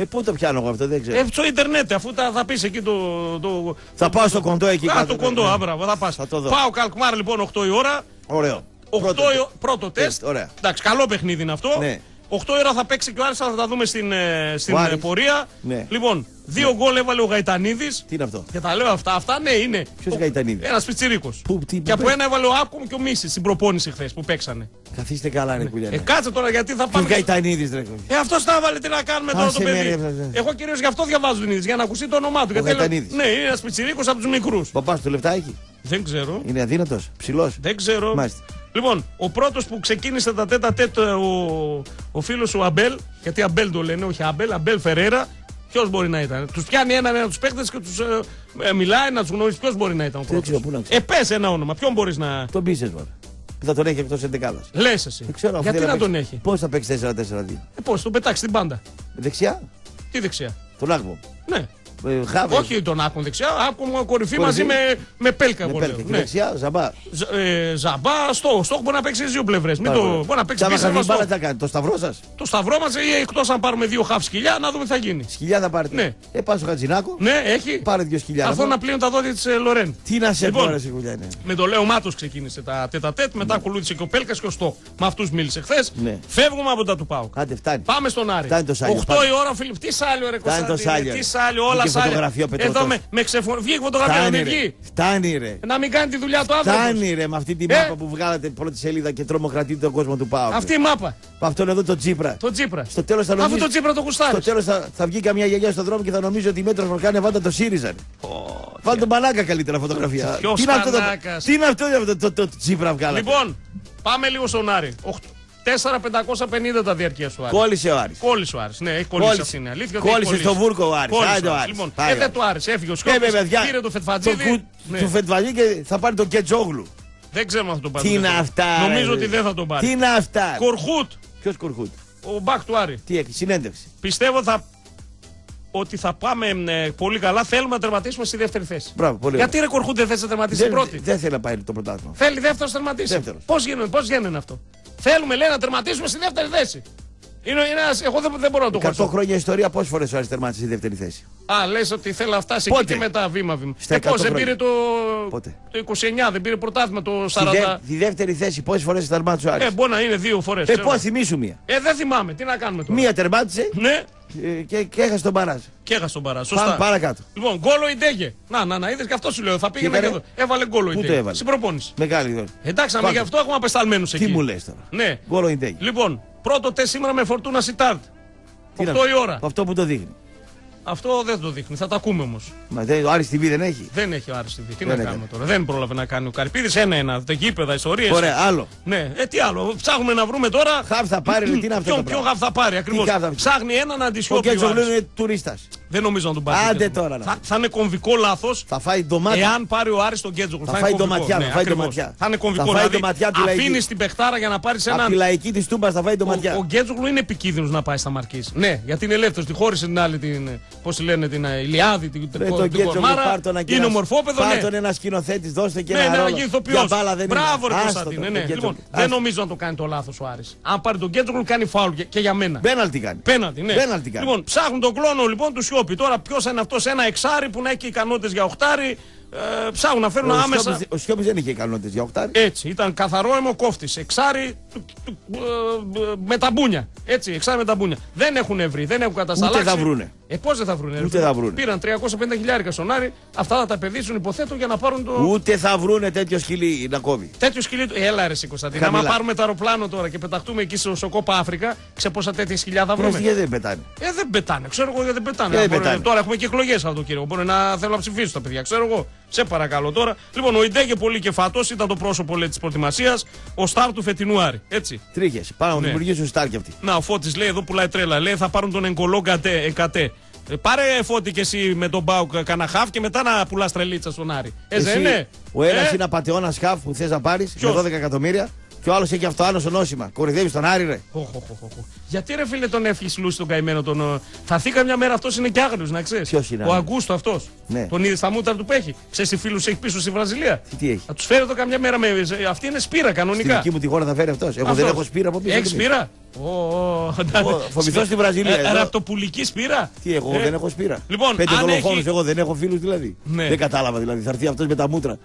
Ε, πού το πιάνω εγώ αυτό, δεν ξέρω. Ε, στο Ιντερνετ, αφού τα, θα πεις εκεί το. το θα πάω στο κοντό εκεί Α, κάτω. το κοντό, ναι. α, μπράβο, θα πας. Θα το δω. Πάω Καλκμάρ λοιπόν 8 η ώρα. Ωραίο. 8 Πρώτο. η ο- πρώτο τεστ. Τεστ, ωραία. Εντάξει, καλό παιχνίδι είναι αυτό. Ναι. 8 η ώρα θα παίξει και ο Άρης, θα τα δούμε στην, ε, στην Ο ε, Άρης. πορεία. Ναι. Λοιπόν, δύο γκολ έβαλε ο Γαϊτανίδης. Τι είναι αυτό; Και τα λέω αυτά. Αυτά ναι, είναι. Ποιος Γαϊτανίδης; Ένας πιτσιρίκος. Πού, τι, Και πού από παίζει; ένα έβαλε ο Άκουμ και ο Μίσης στην προπόνηση χθες που παίξανε. Καθίστε καλά, ρε Ε, κουλιά. κάτσε τώρα γιατί θα Ποιο πάμε. Γαϊτανίδης, ρε. Ε, αυτός τα έβαλε, τι να κάνουμε τώρα το Άσε με, παιδί. ρε, ρε, ρε. Εγώ κυρίως γι' αυτό διαβάζω την είδηση, για να ακουστεί το όνομά του. Γιατί θέλω- Γαϊτανίδης. Ναι, είναι ένας πιτσιρίκος από τους μικρούς. Παπάς του λεφτά έχει; Δεν ξέρω. Είναι αδύνατος. Ψηλός. Δεν ξέρω. Μάλιστα. Λοιπόν, ο πρώτος που ξεκίνησε τα τέτα τέτ ο, ο φίλος ο Αμπέλ, γιατί Αμπέλ το λένε, όχι Αμπέλ, Αμπέλ Φερέρα. Ποιος μπορεί να ήταν; Τους πιάνει έναν ένα τους παίχτες και τους ε, ε, μιλάει να τους γνωρίζει. Ποιος μπορεί να ήταν ο Δεν ξέρω, πρώτος; πού να ξέρω. Ε, πες ένα όνομα. Ποιον μπορείς να. Τον πείσε τώρα. Που θα τον έχει εκτός εντεκάδας. Λες εσύ. Δεν ξέρω. Γιατί να τον έχει; Πώς θα παίξει 4-4-2. Ε, πώς, τον πετάξεις την πάντα. Δεξιά. Τι δεξιά; Τον Άγμο. Ναι. Ε, Χάβε. Όχι τον Άκουν δεξιά, Άκουν κορυφή, Κορυφή. μαζί με, με Πέλκα. Με εγώ πέλκα. λέω. Και Ναι. δεξιά, ζαμπά. Ζ- ε, ζαμπά, στόχο. Στόχο μπορεί να παίξει στι δύο πλευρές. Μην Πάρα το. ωραία. Μπορεί να παίξει Και άμα πίσω χαθείς ένα μπάλα, στόχο. τι θα κάνει. Το σταυρό σας; Το σταυρό μας ή εκτός αν πάρουμε δύο χαφ σκυλιά να δούμε τι θα γίνει. Σκυλιά θα πάρετε. Ναι. Ε, πας στο Χατζινάκο. Ναι, έχει. Πάρε δύο σκυλιά. Αυτό να να πω. πλύνουν τα δόντια της Λορέν. Τι να σε Λοιπόν, πω, ρε Σιγουλιά, ναι. Με το Λέο Μάτος ξεκίνησε τα τέτα τέτ, μετά ακολούθησε και ο Πέλκας και ο Στόχ. Με αυτούς μίλησε χθες. Ναι. Φεύγουμε από τα του Πάου. Άντε, φτάνει. Πάμε στον Άρη. Φτάνει το σάλιο, 8 πάμε. η ώρα, Φιλιπ. Τι σάλιο, ρε Φτάνει το Κωνσταντίνε, σάλιο, Τι ρε. σάλιο, όλα Βγήκε σάλια. Φωτογραφία ο Πετρωτός. Εδώ με, με ξεφω... Βγήκε φωτογραφία, να Φτάνει, μην ρε. βγει. Φτάνει, ρε. Να μην κάνει τη δουλειά του άνθρωπου. Φτάνει, ρε, με αυτή τη Ε. μάπα που βγάλατε πρώτη σελίδα και τρομοκρατείτε τον κόσμο του Πάου. Αυτή η μάπα. Αυτόν εδώ το Τσίπρα. Το Τσίπρα. Στο τέλος θα Αφού νομίζει. το Τσίπρα το κουστάρεις. Στο τέλος θα, θα βγει καμιά γιαγιά στον δρόμο και θα νομίζει ότι η μέτρος μου κάνει βάντα το ΣΥΡΙΖΑ. ρε. Βάλτε τον Μπανάκα καλύτερα φωτογραφία. Ποιος Τι είναι αυτό το, Μπανάκας; τι είναι αυτό το, το, το, το Τσίπρα βγάλατε; Λοιπόν, πάμε λίγο στον Άρη. 4-550 τα διαρκεία σου Άρη. Κόλλησε ο Άρης. Κόλλησε ο Άρης. Ναι, έχει κολλήσει Κόλλησε. αυτή είναι αλήθεια. ότι Κόλλησε έχει στο βούρκο ο Άρης. Κόλλησε Άντε ο ο Άρης. Λοιπόν, Πάει ε, ο δεν Άρης. του άρεσε. Έφυγε ο Ε, Σκόπης, με παιδιά, πήρε το το, Φετφατζίδη. κου- Ναι. το Φετβαλί και θα πάρει τον Κετζόγλου. Δεν ξέρουμε αν θα τον πάρει. Τι είναι αυτά. ρε, Νομίζω ρε. ότι δεν θα τον Τι πάρει. είναι αυτά. Κορχούτ, Ποιος κουρχούτ. ο μπακ του Άρη. Τι έχει, συνέντευξη. Πιστεύω θα... ότι θα πάμε ε, πολύ καλά. Θέλουμε να τερματίσουμε στη δεύτερη θέση. Μπράβο, πολύ Γιατί ωραία. ρε Κορχούτ δεν θες να τερματίσει στην Δεν, πρώτη; δεν θέλει να πάει το πρωτάθλημα. Θέλει δεύτερο τερματίσει. Δεύτερος. Πώς γίνεται, πώς γίνεται αυτό; Θέλουμε λέει να τερματίσουμε στη δεύτερη θέση. Είναι, είναι ένας, εγώ δεν, δεν μπορώ να το 100 χωρίσω. χρόνια ιστορία, πόσες φορές ο Άρης τερμάτισε στη δεύτερη θέση; Α, λες ότι θέλει να φτάσει εκεί Πότε; και μετά βήμα-βήμα. Στα Ε, πώς 100 δεν χρόνια. πήρε το, Πότε; το 29, δεν πήρε πρωτάθλημα το 40. Στη, δε, τη δεύτερη θέση, πόσες φορές τερμάτισε ο Άρης. Ε, μπορεί να είναι δύο φορές. Ε, πώ θυμίσου μία. Ε, δεν θυμάμαι, τι να κάνουμε τώρα. Μία τερμάτισε Ναι, ε, και, και έχασε τον παράζ. και έχασε τον παρά. Σωστά. Πάμε παρακάτω. Λοιπόν, γκολ ο Ιντέγε. Να, να, να, είδες και αυτό σου λέω. Θα πήγαινε και έκανε; εδώ. Έβαλε γκολ ο Πού το Ιντέγε. έβαλε; Στην προπόνηση. Μεγάλη δόλη. Εντάξει, να μην Πάμε. γι' αυτό έχουμε απεσταλμένους εκεί. Τι μου λες τώρα. Ναι. Γκολ ο Ιντέγι. Λοιπόν, πρώτο τεστ σήμερα με φορτούνα Σιτάρτ. Τι 8 να- η ώρα. Αυτό που το δείχνει. Αυτό δεν το δείχνει, θα τα ακούμε όμως. Μα δεν, ο Άρης TV δεν έχει. Δεν έχει ο Άρης TV. Τι Δεν να έκανε. κάνουμε τώρα. Δεν πρόλαβε να κάνει ο Καρυπίδης ένα-ένα. Τα γήπεδα, ιστορίες. Ωραία, άλλο. Ναι, ε, τι άλλο. Ψάχνουμε να βρούμε τώρα. Χαβ θα πάρει, λέει, τι είναι αυτό. Ποιον το ποιον πράγμα. γαφ θα πάρει ακριβώς. Τι χαβ θα- Ψάχνει έναν Ο αντισιόπιο. Κέτσογλου είναι τουρίστας. Δεν νομίζω να τον πάρει. Άντε τον Γκέτζογλου. τώρα, να Θα, πω. θα είναι κομβικό λάθος. Θα φάει ντομάτα. Εάν πάρει ο Άρης τον Γκέτζογλου. Θα είναι φάει κομβικό. ντοματιά, θα Ναι, φάει ακριβώς. ντοματιά. Θα είναι κομβικό. Θα φάει δηλαδή, ντοματιά τη λαϊκή. αφήνεις την παιχτάρα για να πάρεις Από έναν. τη λαϊκή της Τούμπας θα φάει Ο, ντοματιά. ο Γκέτζογλου είναι επικίνδυνος να πάει στα Μαρκής. Ναι, γιατί είναι ελεύθερος. Τη χώρισε την άλλη, την, πώς λένε, την ε, Ηλιάδη, την, Ρε, την, τον την Γκέτζογλου, Κορμάρα. πάρ' τον να Είναι κεράσει. ομορφόπεδο, Πάρ' ναι. τον ένα σκηνοθέτης, δώστε και Ναι, ένα ναι, ρόλο. να ηθοποιός. Για μπάλα δεν Μπράβο, ρε είναι. Κωνσταντίνε. Άστο Ναι, τον ναι. Γκέτζογλου. Λοιπόν, δεν Άστο. νομίζω να το κάνει το λάθος ο Άρης. Αν πάρει τον Γκέτζογλου, κάνει φάουλ και, και για μένα. Πέναλτι κάνει. Πέναντι, ναι. Πέναλτι κάνει. Λοιπόν, ψάχνουν τον κλόνο λοιπόν τους Σιώπη. Τώρα ποιος είναι αυτός ένα εξάρι που να έχει ικανότητες για οχτάρι. Ε, ψάχνουν να φέρουν Ο άμεσα. Σιώπης- Ο Σιώπης δεν είχε ικανότητες για οχτάρι. Έτσι, ήταν καθαρό αιμοκόφτη. Εξάρι του- του- ε, ε, με τα μπούνια. Έτσι, εξάρι με τα μπούνια. Δεν έχουν βρει, δεν έχουν κατασταλάξει. Ούτε θα βρούνε. Ε, πώς δεν θα βρούνε. ρε Ούτε φίλε; θα βρούνε. Πήραν 350 χιλιάρικα στον Άρη. Αυτά θα τα επενδύσουν, υποθέτω, για να πάρουν το. Ούτε θα βρούνε τέτοιο σκυλί να κόβει. Τέτοιο σκυλί. του- Έλα, ρε, Κωνσταντίνα. Χαμηλά. Άμα πάρουμε το αεροπλάνο τώρα και πεταχτούμε εκεί στο, στο κόπα Αφρικα, σε πόσα τέτοια σκυλιά θα Βρούμε. βρούμε. Γιατί δεν πετάνε; Ε, δεν πετάνε. Ξέρω εγώ γιατί δεν πετάνε. Γιατί δεν Μπορεί- πετάνε; Τώρα έχουμε και εκλογές αυτό, κύριο. Μπορεί να θέλω να ψηφίσω τα παιδιά. Ξέρω εγώ. Σε παρακαλώ τώρα. Λοιπόν, ο Ιντέγε πολύ κεφάτος ήταν το πρόσωπο της προετοιμασίας. Ο Στάρ του φετινού Άρη. Έτσι. Τρίχες. Πάμε να Ναι. δημιουργήσουν στάρ κι αυτοί. Να, ο Φώτης λέει εδώ πουλάει τρέλα. Λέει θα πάρουν τον Εγκολό Γκατέ. Εκατέ. Ε, πάρε φώτη και εσύ με τον Μπάουκ καναχάφ και μετά να πουλάς τρελίτσα στον Άρη. Ε, δεν είναι; Ο ένας Ε, είναι απαταιώνας χαφ που θες να πάρεις με Ποιος; 12 εκατομμύρια και ο άλλος έχει αυτό άλλο νόσημα. Κορυδεύεις τον Άρη, ρε. Οχ, οχ, οχ, οχ. Γιατί ρε φίλε τον έφυγες Λούση τον καημένο τον. ε, Θα θεί καμιά μέρα αυτός είναι κι άγριο, να ξέρεις. Ποιος είναι Ο άγριος; Αγκούστο αυτός. Ναι. Τον είδες στα μούτρα του που έχει. Ξέρεις τι φίλους έχει πίσω στη Βραζιλία. Τι, τι έχει; Θα τους φέρει εδώ καμιά μέρα με. ε, Αυτή είναι σπήρα Στην κανονικά. δική μου τη χώρα θα φέρει αυτός. Εγώ δεν έχω σπήρα από πίσω. Έχεις δεν σπήρα; Ω, ω, εντάξει. φοβηθώ στη Βραζιλία, Ε, εδώ. Ραπτοπουλική σπήρα; Τι έχω, εγώ Ε, δεν έχω σπήρα. Λοιπόν, Πέντε αν δολοφόνου, έχει- εγώ δεν έχω φίλους δηλαδή. Ναι. Δεν κατάλαβα δηλαδή. Θα έρθει αυτός με τα μούτρα.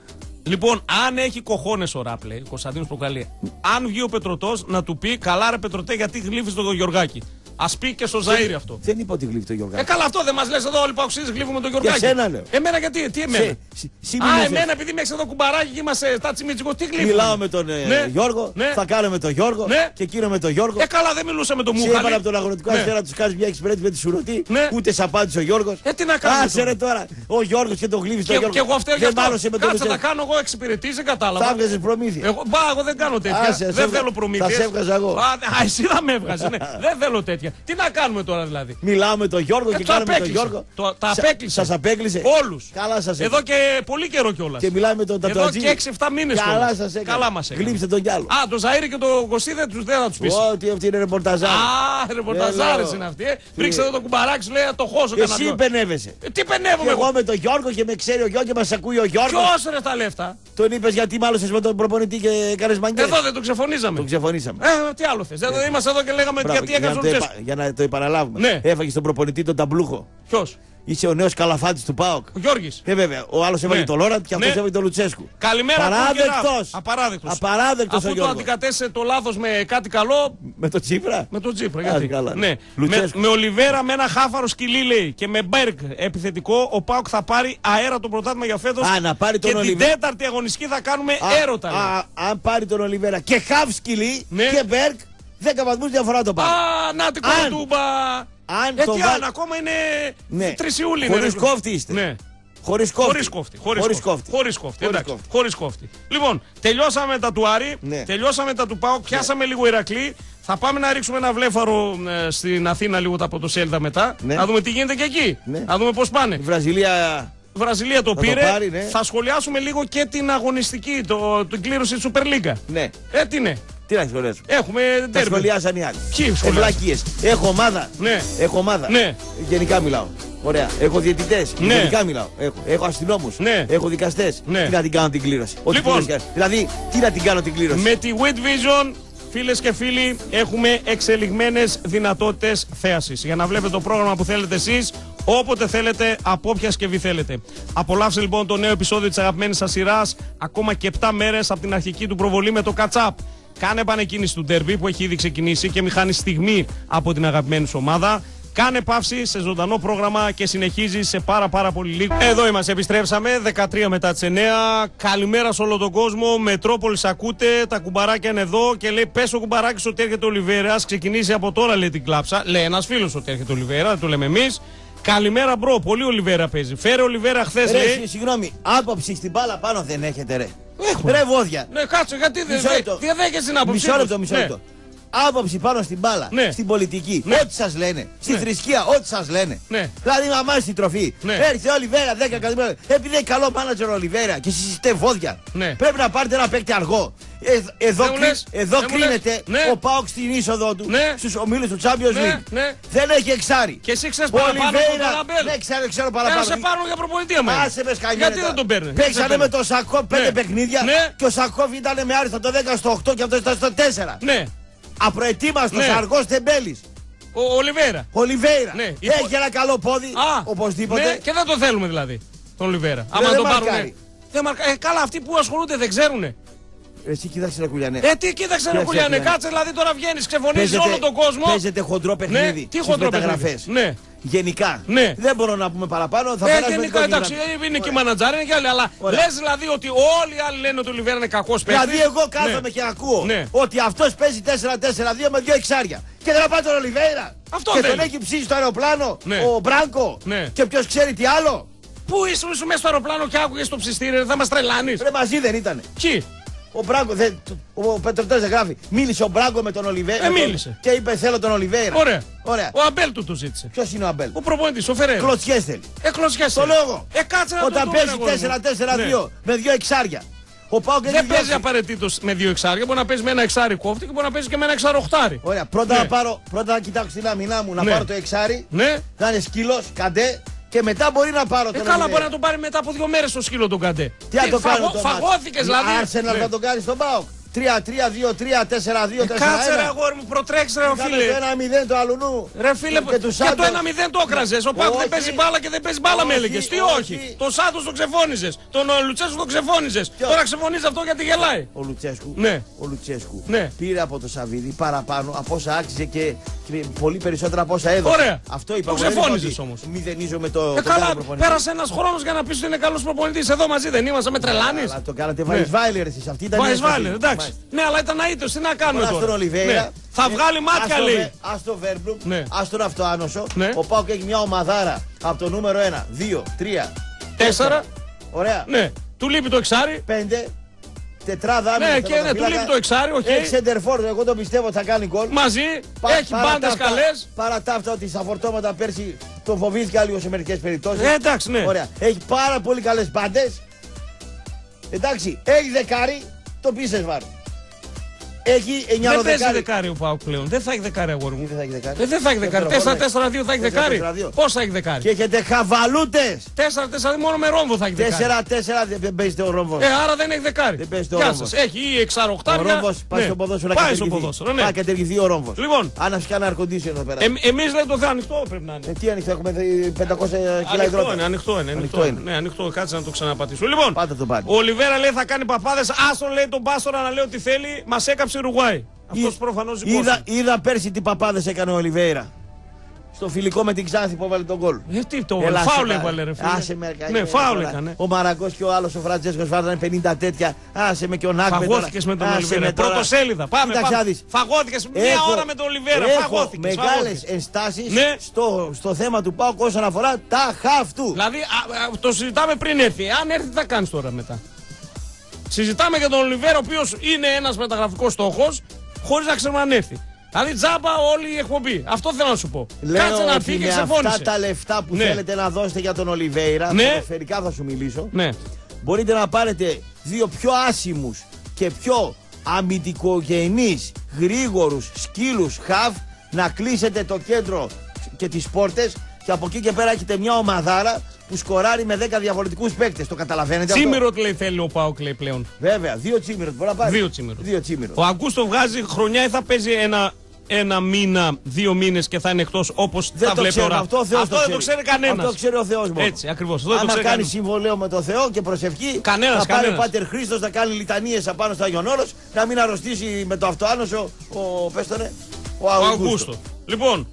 Λοιπόν, αν έχει κοχώνες ο Ράπλε, ο Κωνσταντίνος Προκαλία, αν βγει ο Πετροτό να του πει καλά ρε Πετροτέ γιατί γλύφεις τον Γιωργάκη. Α πει και στο Ζαήρι αυτό. Δεν είπα ότι γλύφει το Ε, Γιώργο. καλά, αυτό δεν μας λες εδώ όλοι που αξίζει γλύφουμε τον Γιωργάκη. σένα λέω. Εμένα γιατί, τι εμένα; Σε- σε- σε Α, μίλησες. εμένα επειδή με έχεις εδώ κουμπαράκι και είμαστε τάτσι μίτσικο, τι γλύφουμε; Μιλάω με τον ε, Ναι. Γιώργο, Ναι. θα κάνω με τον Γιώργο Ναι. και εκείνο με τον Γιώργο. Ε, καλά, δεν μιλούσα με τον Σε Μούχαλη. έβαλα από τον αγροτικό Ναι. αστέρα τους κάνεις μια εξυπηρέτηση με τη σουρωτή. Ναι. Ούτε σ' απάντησε ο Γιώργος. Ε, τι να κάνουμε Άσε τώρα; ρε τώρα. Ο Γιώργος και τον γλύφει τον Και, Γιώργο. και εγώ φταίω γι' Δεν αυτό. μάλωσε με τον Κάτσε να Λουτσέσκου. κάνω εγώ εξυπηρετήσει, δεν κατάλαβα. Θα έβγαζε προμήθεια. Εγώ, μπα, εγώ δεν κάνω τέτοια. Άσε, σε δεν έβγα- θέλω προμήθειες. θα σε έβγαζα εγώ. Α, α, εσύ θα με έβγαζες, ναι. [LAUGHS] δεν θέλω τέτοια. Τι να κάνουμε τώρα δηλαδή; Μιλάω με τον Γιώργο Ε, και το κάνω με τον απέκλεισε. Γιώργο. Το- τα απέκλεισε. Σας απέκλεισε. Όλους. Καλά σας Εδώ και πολύ καιρό κιόλας. Και μιλάει με τον Εδώ Τατουατζή. και 6-7 μήνες Καλά σας έκανε. Καλά μας έκανε. Γλύψτε τον κι άλλο. Α, το Ζαήρι και το Κωστή δεν, τους, δεν θα τους πει. Ό,τι αυτή είναι ρεπορταζάρι. Α, ρεπορταζάρες λέω. είναι αυτοί. Ε. Ρίξε εδώ το κουμπαράκι σου, λέει «Α, το χώσω κανένα Εσύ δυο». πενεύεσαι. Ε, Τι Και πενεύομαι εγώ; εγώ. με τον Γιώργο και με ξέρει ο Γιώργος και μας ακούει ο Γιώργος. Ποιος ρε τα λεφτά; Τον είπες γιατί μάλωσες με τον προπονητή και έκανες μαγκέ. Εδώ δεν το ξεφωνίζαμε. Τον ξεφωνήσαμε. Ε, τι άλλο θες. Δεν είμαστε εδώ και λέγαμε Μπράβο, γιατί για, έκανες να τον το Τσέσκο. επα- για να το επαναλάβουμε. Ναι. Έφαγε τον προπονητή τον ταμπλούχο. Ποιος; Είσαι ο νέος καλαφάτης του ΠΑΟΚ. Ο Γιώργης. Ε, βέβαια. Ο άλλος έβαλε Ναι. τον Λόραντ και αυτός Ναι. έβαλε τον Λουτσέσκου. Καλημέρα, Παράδεκτος. Απαράδεκτος. Απαράδεκτος ο Αφού το Γιώργος. αντικατέστησε το λάθος με κάτι καλό, Με τον Τσίπρα; με τον Τσίπρα. Α, Γιατί. καλά. Ναι. Με, Λουτσέσκου. με Ολιβέρα με ένα χάφαρο σκυλί λέει και με Μπέργκ επιθετικό, ο ΠΑΟΚ θα πάρει αέρα το πρωτάθλημα για φέτος. Α, να πάρει τον Και την Ολιβέρα. τέταρτη αγωνιστική θα κάνουμε Α, έρωτα. λέει. α, αν πάρει τον Ολιβέρα και χαφ σκυλί Ναι. και Μπέρκ, 10 βαθμούς διαφορά το πάρει. Α, να την Αν- κωλοτούμπα. αν Ε, το τι βάλ- αν, ακόμα είναι Ναι. 3 Ιούλη. είναι, Χωρίς ρε. κόφτη είστε. Ναι. Χωρίς κόφτη. Χωρίς κόφτη. Χωρίς Χωρίς κόφτη. κόφτη. Χωρίς κόφτη. Χωρίς εντάξει. κόφτη. Χωρίς κόφτη. Λοιπόν, τελειώσαμε τα του Άρη. Ναι. Τελειώσαμε τα του Πάου. Πιάσαμε λίγο Ηρακλή. Θα πάμε να ρίξουμε ένα βλέφαρο ε, στην Αθήνα λίγο τα πρωτοσέλιδα μετά. Ναι. Να δούμε τι γίνεται και εκεί. Ναι. Να δούμε πώς πάνε. Η Βραζιλία. Βραζιλία το το πήρε. πάρει, ναι. Θα σχολιάσουμε λίγο και την αγωνιστική, το, την κλήρωση της Super League. Ναι. Ε, τι ναι. Τι να σχολιάσω. Έχουμε Τα ντέρμπι. σχολιάσαν οι άλλοι. Ποιοι σχολιάσαν; Ευλακίε. Έχω ομάδα. Ναι. Έχω ομάδα. Ναι. Γενικά μιλάω. Ωραία. Έχω διαιτητές. Ναι. Γενικά μιλάω. Έχω, έχω αστυνόμους. Ναι. Έχω δικαστές. Ναι. Τι να την κάνω την κλήρωση; Ό,τι Λοιπόν. κλήρωση κάνεις. Δηλαδή, τι να την κάνω την κλήρωση; Με τη Wit Vision, φίλες και φίλοι, έχουμε εξελιγμένες δυνατότητες θέασης. Για να βλέπετε το πρόγραμμα που θέλετε εσείς, όποτε θέλετε, από όποια σκευή θέλετε. Απολαύστε λοιπόν το νέο επεισόδιο της αγαπημένης σας σειράς, ακόμα και 7 μέρες από την αρχική του προβολή με το Catch Up. Κάνε επανεκκίνηση του ντέρμπι που έχει ήδη ξεκινήσει και μη χάνει στιγμή από την αγαπημένη σου ομάδα. Κάνε παύση σε ζωντανό πρόγραμμα και συνεχίζει σε πάρα πάρα πολύ λίγο. Εδώ είμαστε, επιστρέψαμε 13 μετά τις 9. Καλημέρα σε όλο τον κόσμο. Μετρόπολης ακούτε, τα κουμπαράκια είναι εδώ και λέει: Πες ο κουμπαράκι ότι έρχεται ο Ολιβέρα. Ας ξεκινήσει από τώρα, λέει την κλάψα. Λέει ένας φίλος ότι έρχεται ο Ολιβέρα, δεν το λέμε εμείς. Καλημέρα, bro. Πολύ ο Ολιβέρα παίζει. Φέρε Ολιβέρα χθες, Ρε, λέει. συ- συγγνώμη, άποψη στην μπάλα πάνω δεν έχετε, ρε. Έχουμε. Ρε, βόδια. Ναι, κάτσε, γιατί δεν Μισό δε, λεπτό. δεν δέχεσαι την άποψή Μισό τους. λεπτό, μισό Ναι. λεπτό. Άποψη πάνω στην μπάλα, Ναι. στην πολιτική, Ναι. ό,τι σας λένε, στη Ναι. θρησκεία, ό,τι σας λένε. Ναι. Δηλαδή, μαμά στην τροφή. Ναι. Έρχεται ο Ολιβέρα 10 εκατομμύρια. Επειδή είναι καλό μάνατζερ ο Ολιβέρα και συζητέ βόδια. Ναι. Πρέπει να πάρετε ένα παίκτη αργό. Ε, εδώ Δεν μου κρι- λες. εδώ Δεν μου κρίνεται λες. Ναι. ο Πάοξ στην είσοδο του Ναι. στους ομίλους του Champions Ναι, League. ναι. Δεν έχει εξάρι. Και εσύ ξέρεις Ο παραπάνω από τον Ολιβέρα. Ταραμπέλ. Ναι, ξέρω, ξέρω Ε, παραπάνω. να σε πάρουν για προπονητή άμα είναι. Άσε με σκανιά. Γιατί δεν τον παίρνεις. Παίξανε με τον Σακόφ πέντε Ναι. παιχνίδια Ναι. και ο Σακόφ ήταν με άριστο το 10 στο 8 και αυτό ήταν στο 4. Ναι, Απροετοίμαστος Ναι. αργός τεμπέλης. ο Ολιβέρα. Ολιβέηρα. Ναι. Έχει ένα καλό πόδι. Α, οπωσδήποτε. Ναι, και δεν το θέλουμε δηλαδή. Τον Ολιβέρα. Άμα δεν τον μαρκάρει. πάρουν. Δεν μαρκα... ε, καλά, αυτοί που ασχολούνται δεν ξέρουνε. Εσύ κοίταξε ρε κουλιανέ. Ε, τι κοίταξε ρε Κοίταξε, κουλιάνε, κουλιάνε. κάτσε δηλαδή τώρα βγαίνεις, ξεφωνίζεις όλο τον κόσμο. Παίζετε χοντρό παιχνίδι. Ναι, τι στις χοντρό μεταγραφές. παιχνίδι. Ναι. Γενικά. Ναι. Δεν μπορώ να πούμε παραπάνω. Θα Ε, περάσουμε γενικά την εντάξει, κόκκινη ε, είναι και μανατζάρι, είναι και άλλοι. Αλλά Ωραία. λες δηλαδή ότι όλοι οι άλλοι λένε ότι ο Ολιβέρα είναι κακός παίκτης. Δηλαδή, εγώ κάθομαι και ακούω Ναι. ότι αυτός παίζει 4-4-2 με δύο εξάρια. Και δεν θα πάει τον Ολιβέηρα. Αυτό και θέλει. τον έχει ψήσει στο αεροπλάνο Ναι. ο Μπράνκο. Ναι. Και ποιος ξέρει τι άλλο. Πού είσαι ήσουν μέσα στο αεροπλάνο και άκουγες το ψιστήρι, ρε, θα μας τρελάνεις. Ρε μαζί δεν ήταν. Ποιοι; Ο Μπράγκο, δεν, ο Πετροτέ δεν γράφει. Μίλησε ο Μπράγκο με τον Ολιβέηρα. Ε, μίλησε. Και είπε θέλω τον Ολιβέηρα. Ωραία. Ωραία. Ο Αμπέλ του το ζήτησε. Ποιος είναι ο Αμπέλ; Ο προπονητής, ο Φεραίρα. Κλωτσιές θέλει. Εκλωσιέ. Το λόγο. Ε, κάτσε να το Όταν δούμε, παίζει αγόρι μου. 4-4-2 με δύο εξάρια. Ο Πάοκ Ναι. έχει Δεν παίζει διώξει. απαραίτητος με δύο εξάρια. Μπορεί να παίζει με ένα εξάρι κόφτη και μπορεί να παίζει και με ένα εξαροχτάρι. Ωραία, πρώτα Ναι. να πάρω, πρώτα να κοιτάξω την άμυνά μου, να Ναι. πάρω το εξάρι, Ναι. να είναι σκύλος, καντέ και μετά μπορεί να πάρω Ε, τον καλά, Ολιβέηρα. μπορεί να τον πάρει μετά από δύο μέρες το σκύλο τον Καντέ. Τι να το κάνω το Φαγώθηκες δηλαδή. Άρσεναλ Ναι. θα τον κάνει στον Πάοκ. 3-3-2-3-4-2-4-1. Κάτσε ρε αγόρι μου, προτρέξε ρε ο Κάνε φίλε. το 1-0 του αλουνού. Ρε φίλε, και, και, του το Σάντος. 1-0 το έκραζες. Ο Πάουκ δεν Όχι. παίζει μπάλα και δεν παίζει μπάλα με Όχι, έλεγες. Τι όχι. όχι. Τον Σάντος τον ξεφώνιζες. Τον ε, Λουτσέσου τον ξεφώνιζες. Ποιος; Τώρα ξεφωνίζει αυτό γιατί γελάει. Ο Λουτσέσκου, Ναι. ο Λουτσέσκου Ναι. πήρε από το Σαββίδι παραπάνω από όσα άξιζε και, και πολύ περισσότερα από όσα έδωσε. Ωραία. Αυτό είπα. Το εγώ, δεν είπα ξεφώνησες ότι όμως. Μηδενίζω με το. Ε, τον καλά, κάθε προπονητή. πέρασε ένας χρόνος για να πεις ότι είναι καλός προπονητής. Εδώ μαζί δεν είμαστε, με τρελάνεις. Αλλά το κάνατε Βαϊσβάιλερ εσείς. Αυτή ήταν η Βαϊσβάιλερ, ένταση. εντάξει. Μάλιστα. Ναι, αλλά ήταν αίτο, τι να κάνουμε Τώρα στον τώρα; Ολιβέιρα. Ναι. Θα βγάλει μάτια λέει. Α το Βέρμπλουμ, Ναι. ας τον αυτοάνωσο. Ναι. Ο ΠΑΟΚ έχει μια ομαδάρα από το νούμερο 1, 2, 3, Τέσσερα. Ωραία. Ναι. Του λείπει το εξάρι. 5. Τετράδα Ναι, και ναι, του λείπει το εξάρι, οκ. Έχει σεντερφόρ, εγώ το πιστεύω θα κάνει γκολ. Μαζί. Πα- Έχει παρά τα μπάντες αυτά- καλές. Παρά τα αυτά ότι στα φορτώματα πέρσι τον φοβήθηκα λίγο σε μερικές περιπτώσεις. Ε, εντάξει, ναι. Ωραία. Έχει πάρα πολύ καλές μπάντες. Εντάξει, έχει δεκάρι, το πίσες βάρ. Έχει 9 Δεν παίζει δεκάρι. δεκάρι ο Πάουκ πλέον. Δεν θα έχει δεκάρι αγόρι Τι μου. δεν θα έχει δεκάρι. Ε, δεν θα έχει δεκάρι. 4-4-2 θα έχει δεκάρι. 4-4-2. Πώ θα έχει Και δεκάρι. έχετε χαβαλούτες. 4-4 μόνο με ρόμβο θα έχει δεκάρι. 4-4 δεν παίζετε ο ρόμβος. Ε, άρα δεν έχει δεκάρι. Δεν παίζει το Γεια ρόμβος. σας. Έχει ή εξαροχτάρια. Ο ρόμβος πάει Ναι. στο ποδόσφαιρο να Πάει στο κατεργηθεί. ποδόσφαιρο, ναι. Πάει να κατεργηθεί ο ρόμβος. Λοιπόν, Αν να κάνει αρκοντήσιο εδώ πέρα. εμείς λέει το Θεό ανοιχτό πρέπει να είναι. Ε, τι ανοιχτό, έχουμε δει 500 κιλά Ανοιχτό υδρότα. είναι, ανοιχτό είναι. Ανοιχτό Ανοιχτό είναι. είναι. Ναι, ανοιχτό, κάτσε να το ξαναπατήσω. Λοιπόν, Πάτε το πάλι. ο Ολιβέρα λέει θα κάνει παπάδες. Άστον λέει τον Πάστορα να λέει ότι θέλει. Μας έκαψε Ουρουγάη. Αυτός Εί- προφανώς Είδα, είδα πέρσι τι παπάδες έκανε ο Ολιβέηρα. Στο φιλικό με την Ξάνθη που έβαλε τον γκολ. Ε, τι το Έλα, φάουλ σε έβαλε ρε φίλε. Άσε με, Ναι, ε, φάουλ τώρα. έκανε. Ο Μαραγκό και ο άλλος ο Φραντζέσκος βάζανε 50 τέτοια. Άσε με και ο Νάκ Φαγώθηκες με τον Ολιβέρα. Πρωτοσέλιδα. Πάμε. Κοίταξε να πάμε. δεις. Φαγώθηκες μια Έχω- ώρα με τον Ολιβέρα. Έχω Φαγώθηκες. μεγάλες ενστάσεις Ναι. στο, στο θέμα του Πάουκ όσον αφορά τα χαφ του. Δηλαδή α, α, το συζητάμε πριν έρθει. Αν έρθει, τι θα κάνεις τώρα μετά; Συζητάμε για τον Ολιβέρα, ο οποίος είναι ένας μεταγραφικός στόχος, χωρίς να ξέρουμε αν έρθει. Δηλαδή τζάμπα όλη η εκπομπή. Αυτό θέλω να σου πω. Λέω Κάτσε να ότι πει και με ξεφώνησε. αυτά τα λεφτά που Ναι. θέλετε να δώσετε για τον Ολιβέηρα, Ναι. ποδοσφαιρικά θα σου μιλήσω, Ναι. μπορείτε να πάρετε δύο πιο άσημους και πιο αμυντικογενείς, γρήγορους σκύλους χαβ, να κλείσετε το κέντρο και τις πόρτες και από εκεί και πέρα έχετε μια ομαδάρα που σκοράρει με 10 διαφορετικούς παίκτες. Το καταλαβαίνετε αυτό; Τσίμηρο λέει θέλει ο Πάοκ λέει πλέον. Βέβαια, δύο τσίμηρος μπορεί να πάρει. Δύο τσίμηρος. Δύο τσίμηρος. Ο Αγκούστο βγάζει χρονιά ή θα παίζει ένα, ένα μήνα, δύο μήνες και θα είναι εκτός όπως Δεν τα το βλέπει ξέρω, τώρα. αυτό ο Θεός αυτό το δεν το ξέρει κανένας. Αυτό ξέρει ο Θεός μόνο. Έτσι, ακριβώς. Αυτό δεν το Άμα ξέρει κάνει κανένας. συμβολέο με το Θεό και προσευχή, Κανένας, θα πάρει ο κανένας. Πάτερ Χρήστος να κάνει λιτανίες απάνω στο Άγιον Όρος, να μην αρρωστήσει με το αυτοάνωσο ο, πες το, ναι, ο Ο Αυγούστο. Αγκούστο. Λοιπόν,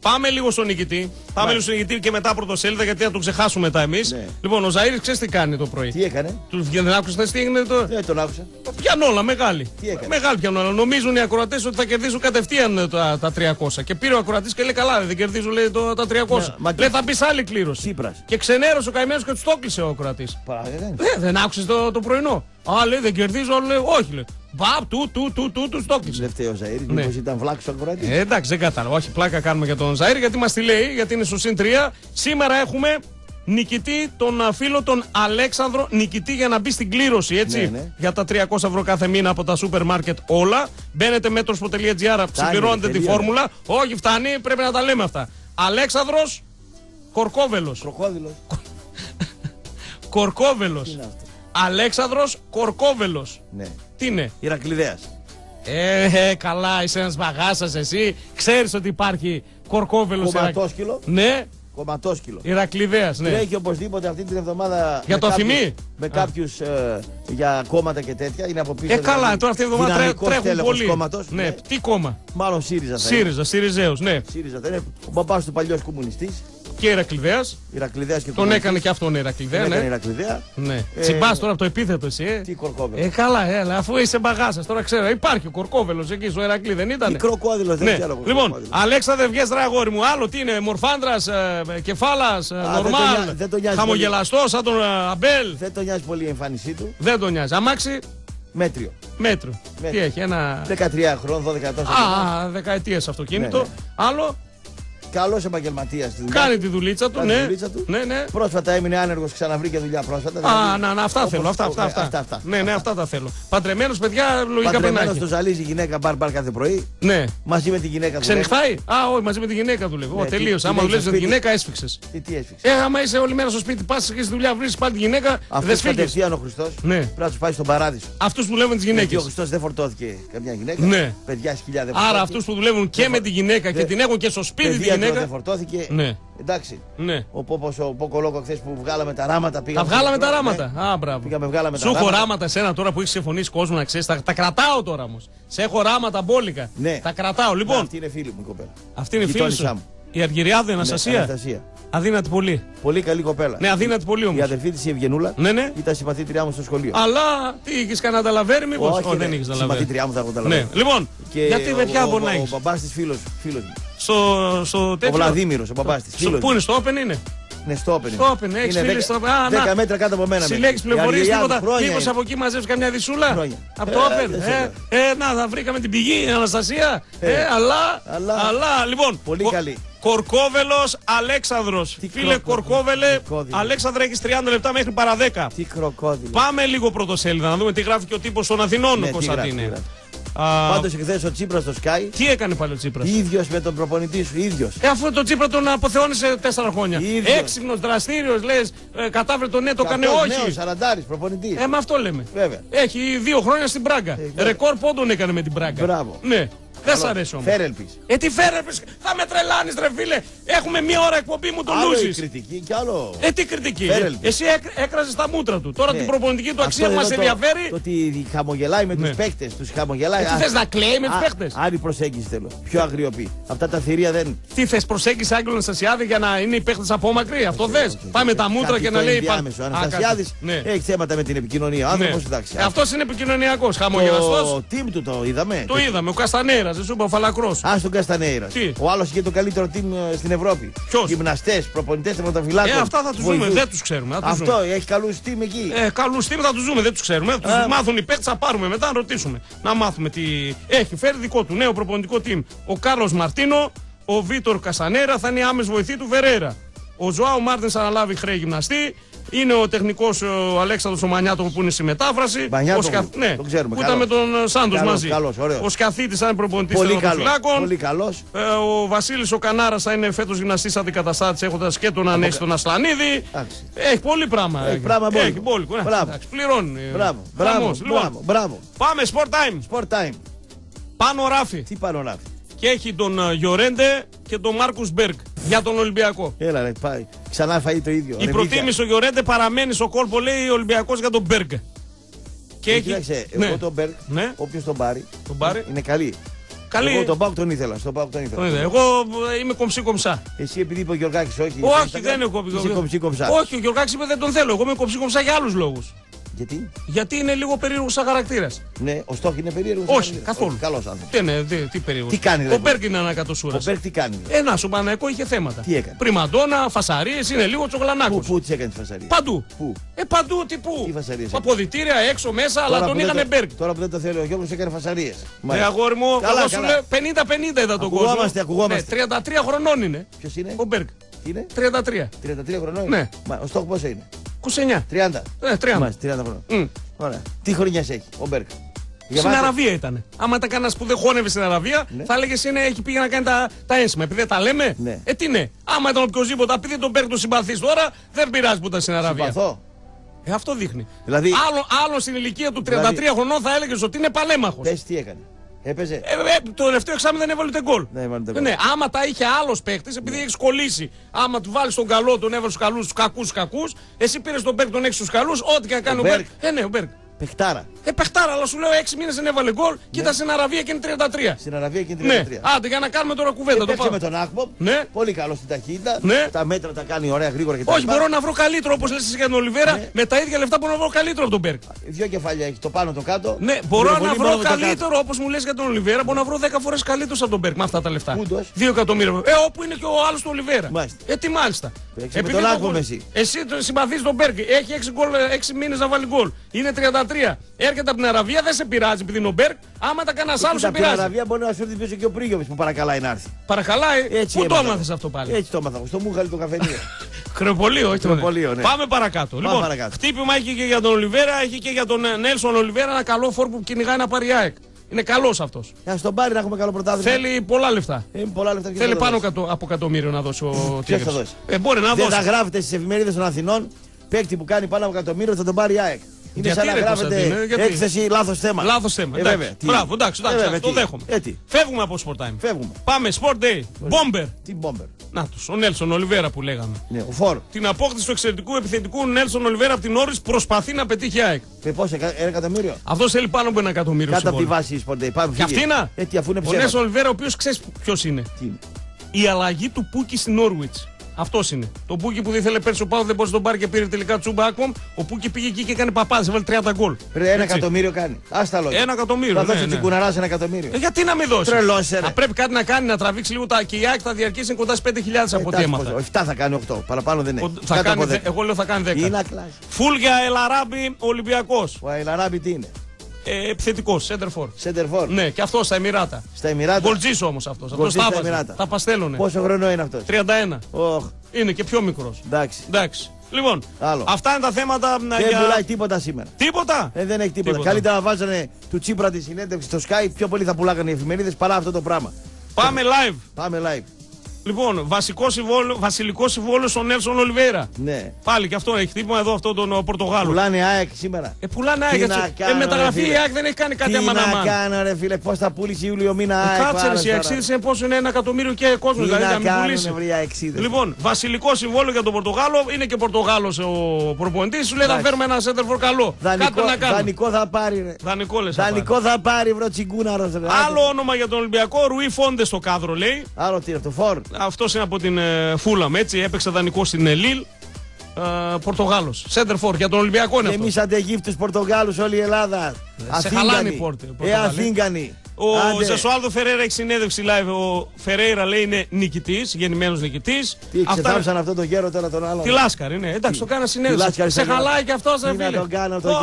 πάμε λίγο στον νικητή. Πάμε λίγο στον νικητή και μετά πρωτοσέλιδα γιατί θα το ξεχάσουμε μετά εμείς. Ναι. Λοιπόν, ο Ζαήρη ξέρεις τι κάνει το πρωί; Τι έκανε, Τους δεν άκουσες τι έγινε το. δεν τον άκουσα. Πιανόλα, μεγάλη. Τι έκανε; Μεγάλη πιανόλα. Νομίζουν οι ακροατές ότι θα κερδίσουν κατευθείαν ε, τα, τα 300. Και πήρε ο ακροατής και λέει: Καλά, δεν κερδίζουν λέει, το, τα 300. Ναι, μα τι- λέει: Θα πει άλλη κλήρωση. Τσίπρας. Και ξενέρωσε ο καημένος και τους το κλείσε ο ακροατής. Παρά, δεν έκανε. Ε, δεν άκουσες το, το πρωινό. Α, λέει: Δεν κερδίζω, λέει: Όχι, λέει. Μπαπ, του, του, του, του, του, το Δεν φταίει ο Ζαήρη, Ναι. μήπως ήταν βλάξο ακροατής. Ε, εντάξει, δεν κατάλαβα. Όχι, πλάκα κάνουμε για τον Ζαήρ γιατί μας τη λέει, γιατί είναι στο συν 3. Σήμερα έχουμε νικητή τον α, φίλο τον Αλέξανδρο, νικητή για να μπει στην κλήρωση, έτσι. Ναι, ναι. Για τα 300 ευρώ κάθε μήνα από τα σούπερ μάρκετ όλα. Μπαίνετε μέτρος.gr, συμπληρώνετε τη τελείωνε. φόρμουλα. Όχι, φτάνει, πρέπει να τα λέμε αυτά. Αλέξανδρος Κορκόβελος. Κροκόδηλο. Κορκόβελος. Είναι αυτό; Αλέξανδρος Κορκόβελος. Ναι. Τι είναι; Ηρακλειδέας. Ε, ε, καλά, είσαι ένας μπαγάσα εσύ. Ξέρεις ότι υπάρχει κορκόβελος. Κομματόσκυλο. Ναι, Κομματόσκυλο. Ηρακλειδέας, ναι. Τρέχει οπωσδήποτε αυτή την εβδομάδα. Για με το κάποιους- αφημί; Με Α. κάποιους για κόμματα και τέτοια. Είναι από πίσω. Ε, καλά, τώρα αυτή η εβδομάδα τρέ, δυναμικός τρέχουν τέλεχος πολύ. Κόμματος, ναι, ναι. τι κόμμα; Μάλλον ΣΥΡΙΖΑ θα είναι. ΣΥΡΙΖΑ, ΣΥΡΙΖΑΕΟ, ναι. ΣΥΡΙΖΑ θα είναι. Ο μπαμπάς του παλιός κομμουνιστής. Και Ηρακλειδέας. Ηρακλειδέας και Τον κομμουνιστής. έκανε και αυτόν Ηρακλειδέα, Τον έκανε ναι. Ηρακλειδέα. ναι. Ε, Τσιμπάς τώρα από το επίθετο εσύ, ε. Τι κορκόβελος. Ε, καλά, έλα, αφού είσαι μπαγάσας, τώρα ξέρω. Υπάρχει ο Κορκόβελος εκεί στο Ερακλή, δεν ήταν. Τι κροκόδηλος, δεν Ναι. ξέρω. εγώ Λοιπόν, κροκόδηλο. Αλέξανδρε, βγες ρε αγόρι μου. Άλλο τι είναι, μορφάντρας, ε, κεφάλας, δεν τον νοιάζει- νορμάλ, δεν τον νοιάζει χαμογελαστός, σαν τον ε, Αμπέλ. Δεν τον νοιάζει πολύ η εμφάνισή του. Δεν τον νοιάζει. Αμάξι, Μέτριο. μέτρο. Τι Μέτρο. έχει, ένα. 13 χρόνων, 12 ετών. Α, δεκαετίες αυτοκίνητο. Ναι, ναι. Άλλο, Καλός επαγγελματίας στη δουλειά. κάνει του. τη δουλίτσα του, Κάνει τη ναι. δουλίτσα του. Ναι, ναι. Πρόσφατα έμεινε άνεργος, ξαναβρήκε δουλειά πρόσφατα. Α, δηλαδή, να, να, αυτά όπως- θέλω. Αυτά, αυτά, ε, αυτά. αυτά, αυτά. Ναι, ναι, αυτά τα θέλω. Παντρεμένος, παιδιά, λογικά πρέπει να Παντρεμένος έχει. το ζαλίζει η γυναίκα μπαρ μπαρ κάθε πρωί. Ναι. Μαζί με τη γυναίκα του. Ξενυχτάει; Α, όχι, μαζί με τη γυναίκα του λέγω. Ναι, Ω, τι- Τελείωσε. τι Άμα λέει δουλεύεις στο με τη σπίτι; γυναίκα, έσφιξες. Τι, τι έσφιξες; Ε, άμα είσαι όλη μέρα στο σπίτι, πας και στη δουλειά, βρεις πάλι τη γυναίκα, Αυτός δεν σφίγγεις. κατευθείαν ο Χριστός Ναι. πρέπει να τους πάει στον παράδεισο. Αυτούς που δουλεύουν με τις Γιατί γυναίκε. ο Χριστός δεν φορτώθηκε καμιά γυναίκα. Ναι. Παιδιά σκυλιά δεν Άρα φορτώθηκε. αυτούς που δουλεύουν και με τη γυναίκα και δεν- την έχουν και στο σπίτι τη Παιδεία του δεν γυναίκα. φορτώθηκε. Ναι. Εντάξει. Ναι. Ο Πόπος, ο Ποκολόκο χθες που βγάλαμε τα ράματα Τα πήγαμε. βγάλαμε στο τα μετρό, ράματα. ναι. Α, μπράβο. Πήγαμε, βγάλαμε τα Σου έχω ράματα. ράματα εσένα τώρα που έχεις συμφωνήσει κόσμο να ξέρεις. Τα, τα κρατάω τώρα όμως. Σε έχω ράματα μπόλικα. Ναι. Τα κρατάω. Ναι, Λοιπόν, Αυτή είναι φίλη μου η κοπέλα. αυτή είναι η φίλη γειτόνισσά σου. μου. Η Αργυριάδη Ναι, Αναστασία. Αναστασία. Αδύνατη πολύ. Πολύ καλή κοπέλα. Ναι, αδύνατη πολύ όμως. Η αδερφή της η Ευγενούλα Ναι, ναι. ήταν συμπαθήτριά μου στο σχολείο. Αλλά τι είχε κανένα ταλαβέρι, μήπως; Όχι, δεν ρε, είχε ταλαβέρι. Συμπαθήτριά μου θα έχω Ναι, καταλαβαίνει. λοιπόν, Και γιατί ο- παιδιά ο- μπορεί να Ο έχει. μπαμπάς της φίλο φίλος μου. Στο, στο Ο τέτοιο. Βλαδίμηρος, ο μπαμπά της. Στο, πού είναι, στο Open είναι; Ναι, στο Open. Στο Open, έχεις φίλοι στο- Α, να. 10 μέτρα κάτω από μένα. Συλλέξεις μένει. Η πληροφορίες, Αργυριάδου τίποτα. χρόνια Μήπως είναι. από εκεί μαζεύεις καμιά δισούλα; Χρόνια. Από το Ε, Open. δεν σε Ε, λέω. ε, να, θα βρήκαμε την πηγή, η Αναστασία. Ε, Ε, αλλά, αλλά. αλλά. Λοιπόν, Πολύ κο- καλή. Κορκόβελος Αλέξανδρος. Τι Φίλε κροκο- Κορκόβελε, κροκόδιλο. Αλέξανδρε, έχεις 30 λεπτά μέχρι παρά 10. Τι κροκόδιλο. Πάμε λίγο πρωτοσέλιδα να δούμε τι γράφει και ο τύπος των Αθηνών, Ναι, ο τι γράφει, τι Κωνσταντίνε. Γράφει. Α, Πάντως εχθές ο Τσίπρας στο Sky, Τι έκανε πάλι ο Τσίπρας; ίδιος με τον προπονητή σου, ίδιος. Ε, αφού το Τσίπρα τον αποθεώνησε τέσσερα χρόνια. Ίδιος. Έξυπνος, δραστήριος, λες, ε, κατάφερε το ναι, το έκανε όχι. Νέος Σαραντάρης, προπονητής. Ε, με αυτό λέμε. Βέβαια. Έχει δύο χρόνια στην Πράγκα. βέβαια. Ρεκόρ πόντων έκανε με την Πράγκα. Μπράβο. Ναι. Δεν σ' αρέσει όμως. Φέρελπη. Ε, τι φέρεπες, θα με τρελάνεις, ρε φίλε. Έχουμε μία ώρα εκπομπή μου, τον Άλλο η λούζεις. κριτική και άλλο. Ε, τι κριτική. Φέρελπη. Εσύ έκ, έκραζες τα μούτρα του. Τώρα Ναι. την προπονητική του Αυτό αξία που μας εδώ το- ενδιαφέρει. Το ότι χαμογελάει με Ναι. του παίκτες, τους χαμογελάει. Ε, τι Α, θες να κλαίει με τους α, παίκτες; Άλλη προσέγγιση θέλω. Πιο αγριοπή. Αυτά τα θηρία δεν. Τι θες, προσέγγισε Άγγελο Αναστασιάδη για να είναι οι παίχτε από μακρύ. Αυτό θες; Πάμε τα μούτρα Κάτι και το να λέει. ενδιάμεσο. Ο Α, Αναστασιάδης κάτι. Ναι. έχει θέματα με την επικοινωνία. Ο Ναι. άνθρωπο εντάξει. Αυτός είναι επικοινωνιακός. Χαμογελαστός. Το team του το είδαμε. Το είδαμε. Ο Καστανέρας, δεν σου είπα, ο Φαλακρός. Α τον Καστανέιρας. Τι; Ο άλλος είχε το καλύτερο team ε, στην Ευρώπη. Ποιος; Γυμναστές, προπονητές, τερματοφυλάκων. Ε, αυτά θα τους δούμε. βοηθούς. Δεν τους ξέρουμε. θα τους Αυτό δούμε. έχει καλούς team εκεί. Ε, καλούς τύπου θα τους δούμε, δεν τους ξέρουμε. Θα Α. τους μάθουν οι παίκτες, θα πάρουμε μετά να ρωτήσουμε. Να μάθουμε τι. Έχει φέρει δικό του νέο προπονητικό team. Ο Κάρλος Μαρτίνο, ο Βίτορ Κασανέρα θα είναι άμεση βοηθή του Βερέρα. Ο Ζωάου Μάρτινς θα αναλάβει χρέη γυμναστή. Είναι ο τεχνικός ο Αλέξανδρος ο Μανιάτο που είναι στη μετάφραση. Μανιάτογλου, ο Σκα- Ναι, τον ξέρουμε, που καλός. ήταν με τον Σάντος Καλός, μαζί. καλός, ωραίος. ο Σκαθίτης θα είναι προπονητής Πολύ των καλός. φυλάκων. Πολύ καλός. Ε, ο Βασίλης ο Κανάρας θα είναι φέτος γυμναστής αντικαταστάτης έχοντας και τον Ανέση τον Ασλανίδη. Εντάξει. Έχει πολύ πράγμα. Έχει πράγμα μπόλικο. Έχει μπόλικο. Ναι, Μπράβο. εντάξει, πληρώνει. Μπράβο, Ε, μπράβο, χαμός. Λοιπόν, μπράβο, μπράβο. Πάμε, sport time. Sport time. Πάνω ράφι. Τι πάνω να Και έχει τον ε, Γιορέντε και τον Μάρκου Μπέργκ για τον Ολυμπιακό. Έλα ρε, πάει. Ξαναφάει το ίδιο. Η Ρε, προτίμηση ο Γιορέντε παραμένει στο κόλπο, λέει ο Ολυμπιακός για τον Μπέργκ. Και Ε, έχει. Κοίταξε, Ναι. εγώ τον Μπέρκ, Ναι. όποιος τον πάρει, Τον πάρει. είναι καλή. Καλή. Εγώ τον ΠΑΟΚ τον ήθελα. Στον ΠΑΟΚ τον ήθελα. Τον είδα. Εγώ ε, είμαι comme ci comme ça. Εσύ επειδή είπε ο Γιωργάκης, όχι. Όχι, είσαι δεν είναι comme ci Είσαι comme ci comme ça. Όχι, ο Γιωργάκης είπε δεν τον θέλω. Εγώ είμαι comme ci comme ça για άλλους λόγους. Γιατί; Γιατί είναι λίγο περίεργος σαν χαρακτήρας. Ναι, ο Στόχ είναι περίεργος. Όχι, καθόλου. Καλός άνθρωπος. Τι, είναι, τι, τι περίεργος. Τι κάνει, Ο δηλαδή; Μπέρκ είναι ανακατοσούρας. Ο Μπέρκ τι κάνει. Στον Παναθηναϊκό είχε θέματα. Τι έκανε; Πριμαντόνα, φασαρίες, είναι λίγο Πού, τσογλανάκο. πού τις έκανε τις φασαρίες; Παντού. Πού; Ε, παντού, τι πού; Τι φασαρίες έκανε; Αποδυτήρια έξω μέσα, αλλά τον είχανε Μπέρκ. Τώρα που δεν το θέλει ο Γιώργος έκανε φασαρίες. Ε, αγόρι μου, Καλά, εγώ σου καλά. λέω 50-50 είδα τον κόσμο. Ακουγόμαστε, ακουγόμαστε. Ναι, 33 χρονών είναι. Ποιος είναι; Ο Μπέρκ. Τι είναι; 33. 33 χρονών. Ναι. είναι. Μα, ο Στόχ πόσο είναι; 29. 30. Ε, 30. Μάλιστα, 30 χρονών. Μμ. Ωραία. Τι χρονιά έχει ο Μπέρκ; Στην Διαβάτε. Αραβία ήταν. Άμα ήταν κανένας που δεν χώνευε στην Αραβία, Ναι. θα έλεγε είναι έχει πήγε να κάνει τα, τα ένσημα. Επειδή δεν τα λέμε, Ναι. ε τι ναι. Άμα ήταν οποιοδήποτε, επειδή τον Μπέρκ τον συμπαθείς τώρα, δεν πειράζει που ήταν στην Αραβία. Συμπαθώ. Ε, αυτό δείχνει. Δηλαδή- Άλλο, άλλο στην ηλικία του 33 Δηλαδή- χρονών θα έλεγες ότι είναι παλαίμαχος. Πες τι έκανε. Έπαιζε. Ε, ε, το τελευταίο εξάμηνο δεν έβαλε ούτε γκολ. Δεν έβαλε ούτε Ε, Ναι, άμα τα είχε άλλος παίκτης, επειδή έχεις κολλήσει, άμα του βάλεις τον καλό, τον έβαλε του καλούς, του κακούς, του κακούς, εσύ πήρες τον Μπέρκ, τον έχεις του καλούς, ό,τι και να κάνει ο, Ο Μπέρκ. Μπέρκ. Ε, ναι, ο Μπέρκ. Παιχτάρα. Ε, παιχτάρα, αλλά σου λέω 6 μήνες δεν έβαλε γκολ και ήταν στην Αραβία και είναι 33. Στην Αραβία και 33. Ναι, άντε για να κάνουμε τώρα κουβέντα. Το Παίξε πάμε. με τον Άκπομ. Ναι. Πολύ καλό στην ταχύτητα. Ναι. Τα μέτρα τα κάνει ωραία γρήγορα και τα Όχι, λοιπά. μπορώ να βρω καλύτερο όπως λες εσύ για τον Ολιβέρα. Ναι. Με τα ίδια λεφτά μπορώ να βρω καλύτερο από τον Μπέρκ. Δύο κεφάλια έχει το πάνω το κάτω. Ναι, μπορώ Λίγο να πολύ βρω μόνο το κάτω. καλύτερο όπως μου λες για τον Ολιβέρα. Μπορώ να βρω 10 φορές καλύτερο από τον Μπέρκ με αυτά τα λεφτά. Πού 'ν' τος. 2 εκατομμύρια. Ε, όπου είναι και ο άλλος του Ολιβέρα. Μάλιστα. Ε, τι μάλιστα. Παίξε με τον το- Άκπομ εσύ. Εσύ τον συμπαθείς τον Μπέρκ. Έχει 6, γκολ, 6 μήνες να βάλει γκολ. Είναι 33. Έρχεται από την Αραβία, δεν σε πειράζει επειδή είναι ο Μπέρκ. Άμα τα κανένα άλλο σε Κοίτα, από την πειράζει. Αραβία μπορεί να σου έρθει πίσω και ο Πρίγιοβιτς που παρακαλάει να έρθει. Παρακαλάει. Έτσι Πού το έμαθα. έμαθες αυτό πάλι; Έτσι το έμαθα. Στο Μούχαλι το καφενείο. [LAUGHS] Κρεοπωλείο, όχι το Κρεοπωλείο, ναι. Πάμε παρακάτω. λοιπόν, παρακάτω. χτύπημα έχει και για τον Ολιβέρα, έχει και για τον ε, Νέλσον Ολιβέρα ένα καλό φόρ που κυνηγάει να πάρει η ΑΕΚ. Είναι καλός αυτός. Για να στον πάρει να έχουμε καλό πρωτάθλημα. Θέλει πολλά λεφτά. Ε, πολλά λεφτά και Θέλει θα το πάνω δώσεις. κατω- από εκατομμύριο να δώσει ο Ποιος Τίγρης. θα δώσει; Ε, μπορεί να Δεν θα δώσει. γράφετε στις εφημερίδες των Αθηνών παίκτη που κάνει πάνω από εκατομμύριο θα τον πάρει η ΑΕΚ. Είναι Γιατί, σαν να ρε, γράφετε Κωνσταντίνε, γιατί; έκθεση λάθος θέμα. Λάθος θέμα. Ε, εντάξει. βέβαια, τι. Μπράβο, εντάξει, εντάξει, Ε, βέβαια, το τι. δέχομαι. Ε, τι. Φεύγουμε από Sport Time. Φεύγουμε. Πάμε, Sport Day. Bomber. Τι μπόμπερ. Να τους, ο Νέλσον Ολιβέρα που λέγαμε. Ναι, ο Φόρ. Την απόκτηση του εξαιρετικού επιθετικού Νέλσον Ολιβέρα από την Όρη προσπαθεί να πετύχει η ΑΕΚ. Με πόσο, εκα- ένα εκατομμύριο. Αυτός θέλει πάνω από ένα εκατομμύριο. Κάτω από τη συμβόλαιο. βάση η Σποντέι. Πάμε Και φύγε. αυτή να. Ε, τι, αφού είναι Ο ψέματα. Νέλσον Ολιβέρα, ο οποίος ξέρεις ποιος είναι. Τι είναι; Η αλλαγή του Πούκι στην Νόρουιτς. Αυτός είναι. Το Πούκι που δεν ήθελε πέρσι ο ΠΑΟΚ δεν μπορούσε να τον πάρει και πήρε τελικά Τσούμπα Άκπομ. Ο Πούκι πήγε εκεί και έκανε παπάδες, έβαλε 30 γκολ. Ρε, ένα Έτσι. εκατομμύριο κάνει. Άστα λόγια. Ένα εκατομμύριο, Θα ναι, δώσει ναι. τσιγκουναράς ένα εκατομμύριο. Ε, γιατί να μην δώσεις; Τρελός, ε, ρε. Θα πρέπει κάτι να κάνει, να τραβήξει λίγο τα. Και η ΑΕΚ θα διαρκήσει κοντά στις 5.000 από ό,τι Εντάξει, έμαθα. πόσο, 7 θα κάνει 8. Παραπάνω δεν Ο- έχει. Θα Κάτω από κάνει, 10. δε- εγώ λέω θα κάνει 10. Είναι ακλάση. Φουλ για Ελαράμπη Ολυμπιακός. Ο Ελαράμπη τι είναι; Ε, Επιθετικό, σέντερ φορ. Σέντερ φορ. Ναι, και αυτός στα Εμιράτα. Στα Εμιράτα. Γκολτζής όμως αυτός. Αυτός Γκολτζής τα στα βάζει. Εμιράτα. Τα παστέλνωνε. Πόσο χρόνο είναι αυτός; 31. Οχ, Είναι και πιο μικρός. εντάξει. Εντάξει. Λοιπόν, Άλλο. αυτά είναι τα θέματα μ, Δεν για... πουλάει τίποτα σήμερα. Τίποτα; Ε, δεν έχει τίποτα. Τίποτα. Καλύτερα να βάζανε του Τσίπρα τη συνέντευξη στο Sky, πιο πολύ θα πουλάγανε οι εφημερίδες παρά αυτό το πράγμα. Πάμε live. Πάμε live. Λοιπόν, βασικό συμβόλαιο, βασιλικός συμβόλαιος στον Νέλσον Ολιβέρα. Ναι. Πάλι και αυτό έχει χτύπημα εδώ αυτό τον ο, Πορτογάλος. Πουλάνε ΑΕΚ σήμερα. Ε, πουλάνε Τι ΑΕΚ. να έτσι. κάνω, Ε, μεταγραφή ρε, η φίλε. ΑΕΚ δεν έχει κάνει κάτι Τι να αμαναμάν. κάνω ρε φίλε, πώς θα πούλησε Ιούλιο μήνα ΑΕΚ. Ε, Κάτσε ρε, πάρε εσύ, η τώρα. αξίδα είναι πόσο είναι ένα εκατομμύριο και κόσμο. Τι Δηλαδή να να μην κάνουν πουλήσει. βρει αξίδες. Λοιπόν, βασιλικό συμβόλαιο για τον Πορτογάλο. Είναι και Πορτογάλος ο προπονητής. Σου λέει θα Εντάξει. φέρουμε ένα σέντερφορ καλό. Κάτι Δανεικό, να κάνουμε. δανεικό θα πάρει ρε. Δανεικό λες. Δανεικό θα πάρει βρω τσιγκούναρος ρε. Άλλο όνομα για τον Ολυμπιακό, Ρουί Φόντε στο κάδρο λέει. Άλλο τι είναι αυτό, φόρ. Αυτός είναι από την ε, Φούλαμ, έτσι. Έπαιξε δανεικό στην Ελίλ. Ε, Πορτογάλος. Σέντερ φορ για τον Ολυμπιακό είναι Και αυτός. εμεί αντεγύφτου Πορτογάλους, όλη η Ελλάδα. σε χαλάνε οι πόρτε, Ε, Πορτογαλοί. Αθήγκανοι. Ο Άντε. Ζεσουάλδο Φεραίρα έχει συνέντευξη live. Ο Φεραίρα λέει είναι νικητής, γεννημένος νικητής. Τι ξεθάψαν αυτό το γέρο τώρα τον άλλον; Τη Λάσκαρη, ναι. Εντάξει, το κάνα συνέντευξη. Λάσκαρη Σε σε χαλάει και αυτός, Τι ρε να φίλε. τον κάνω, το- Πω, το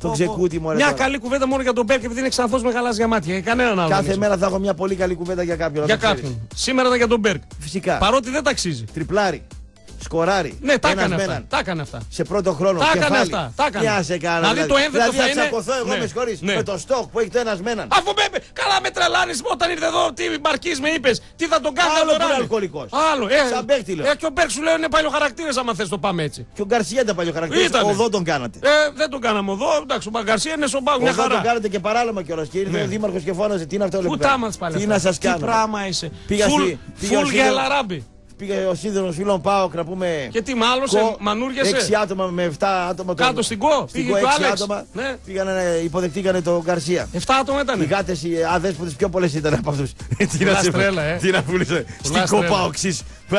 πω, πω. ξεκούτι μου, ρε, Μια τώρα. καλή κουβέντα μόνο για τον Μπέρκ επειδή είναι ξανθό με γαλάζια μάτια. Για κανέναν άλλο. Κάθε δεν μέρα θα έχω μια πολύ καλή κουβέντα για κάποιον. να Για το ξέρεις. κάποιον. Σήμερα ήταν για τον Μπέρκ. Φυσικά. Παρότι δεν τ' αξίζει. Τριπλάρι. Σκοράρι. Ναι, τα Ένας έκανε με αυτά. έναν. Τα έκανε αυτά. Σε πρώτο χρόνο. Τα έκανε κεφάλι. αυτά, τα έκανε. Τι να σε κάνω. Δηλαδή το ένδετο δηλαδή, θα θα είναι- τσακωθώ εγώ Ναι, με συγχωρείς, ναι. με το στόχ που έχει το ένας με έναν. Αφού με, καλά με τρελάνεις όταν ήρθε εδώ, τι Μαρκής με είπες, τι θα τον κάνει Άλλο να τον που είναι ράνει. αλκοολικός. Άλλο, ε. Σαν παίκτη, λέω. Ε, και ο Μπέρκ σου λέει είναι παλιό χαρακτήρα, άμα θες το πάμε έτσι. Και ο Γκαρσία ήταν παλιό χαρακτήρα. Ήτανε. Οδό τον κάνατε. Ε, δεν τον κάναμε εδώ, εντάξει, ο Μπαγκαρσία είναι στον πάγο, μια Οδό τον χαρά. κάνατε και παράλογα κιόλας. Και ήρθε Ναι. ο Δήμαρχος και φώναζε. Τι είναι αυτό Πού λεπτό. τα μας πάλι Τι αυτά; να σας Τι κάνω; πράγμα είσαι; Πήγα Φουλ, στη- πήγα φουλ στη- για Ελαράμπη. Πήγε ο σύνδεσμο φίλων ΠΑΟΚ να πούμε. Και τι μάλωσε, Κο- μανούριασε; Έξι άτομα με 7 άτομα. Κάτω στην Κο, Στην πήγε Κο και ο έξι Άλεξ. άτομα. Ναι. Πήγανε, υποδεχτήκανε τον Γκαρσία. 7 άτομα Οι ήταν. γάτες, οι αδέσποτες πιο πολλές ήταν από αυτούς. [LAUGHS] Τι Πουλάς σε- τρέλα, ε. Τι να πουλήσω. Στην τρέλα. Κοπά οξύ. Που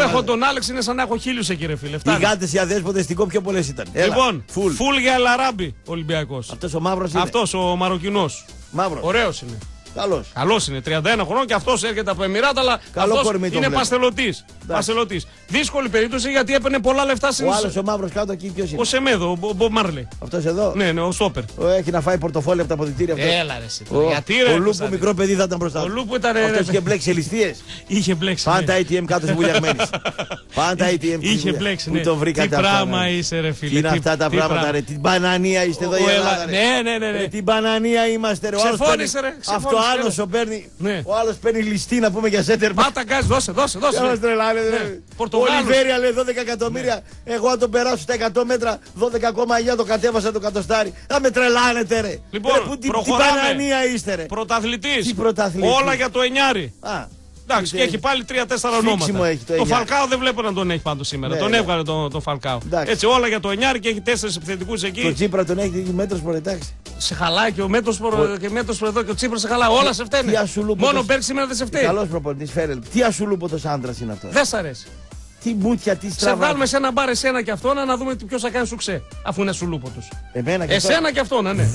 έχω τον Άλεξ είναι σαν να έχω χίλιους εκεί, ρε φίλε. Οι Φτάνεις. γάτες, οι αδέσποτες στην Κοπά πιο πολλές ήταν. Έλα, Λοιπόν, φουλ. φουλ για Ελαράμπη Ολυμπιακός. Αυτός ο μαύρος είναι. Αυτός ο Μαροκινός. Μαύρος. Ωραίος είναι. Καλός. Καλός είναι, 31 χρόνων και αυτός έρχεται από Εμιράτα, αλλά Καλό αυτός κορμί τον είναι βλέπω. παστελωτής. Παστελωτής. Δύσκολη περίπτωση γιατί έπαιρνε πολλά λεφτά στην Ο άλλος ο μαύρος κάτω εκεί ποιος Ο είναι. Σεμέδο, ο Μπομπ Μάρλεϊ. Αυτός εδώ; Ναι, ναι, ο Στόπερ. Ο, Έχει να φάει πορτοφόλι από τα αποδυτήρια αυτός. Έλα ρε εσύ. Ο, Γιατί ρε. ο Λούπου Κωνσταντίνε. μικρό παιδί θα ήταν μπροστά. Ο του. Λούπου ήταν, ρε, Αυτός ρε, είχε μπλέξει ληστείες. [LAUGHS] Είχε μπλέξει. Πάντα ναι. ATM κάτω βουλιαγμένη. [LAUGHS] Πάντα ATM Είχε βουλια- μπλέξει, Πού ναι. το βρήκατε Τι αυτό, πράγμα ναι. είσαι, ρε φίλε, Τι είναι τι- αυτά τα τι πράγματα, πράγμα. ρε. Την μπανανία είστε εδώ η Ο Ελλάδα. Ελλά- ρε. Ναι, ναι, ναι, ναι. Ρε, Την μπανανία είμαστε, ρε. Ο άλλος Ξεφώνησε, παίρνει- ρε, ξεφώνησε, Αυτό ρε. άλλο παίρνει. Ναι. Ο άλλος παίρνει ληστή να πούμε για σέντερ. Πάτα γκάζ, δώσε, δώσε, δώσε. Δεν μας ρε. τρελάνε. Ναι. ρε. Ο Πορτογάλος. Ολιβέρα λέει 12 εκατομμύρια. Εγώ αν τον περάσω στα 100 μέτρα, 12,9 το κατέβασα το κατοστάρι. Θα με τρελάνετε, ρε. Λοιπόν, ρε, που, τι, τι προχωράμε. μπανανία είστε, ρε. Πρωταθλητής. Τι πρωταθλητής. Όλα για το εννιάρι. Α, Εντάξει, τι και έχει πάλι τρία-τέσσερα Φίξιμο ονόματα. έχει το το εννιάρι. Φαλκάο δεν βλέπω να τον έχει πάντως σήμερα. Ναι, τον ναι. έβγαλε τον το Φαλκάο. Εντάξει. Έτσι, όλα για το εννιάρι και έχει τέσσερις επιθετικούς Το εκεί. Τσίπρα τον έχει μέτρος προτάξει. Σε χαλάει και ο μέτρος και μέτος προ εδώ και ο Τσίπρας σε χαλάει. Όλα σε Τι φταίνε. ασουλούποτος. Μόνο ο Μπέρκ σήμερα δεν σε φταίει. Καλός προπονητής Φέρελ. Τι ασουλούποτος άντρας είναι αυτός. Δεν σ' αρέσει. Τι μπούτια, τι Σε στραβά. βγάλουμε σε ένα μπαρ εσένα και αυτόν να δούμε ποιος θα κάνει σουξέ. Αφού είναι σουλούπο του. Εμένα και αυτό. Εσένα και αυτόν, ναι.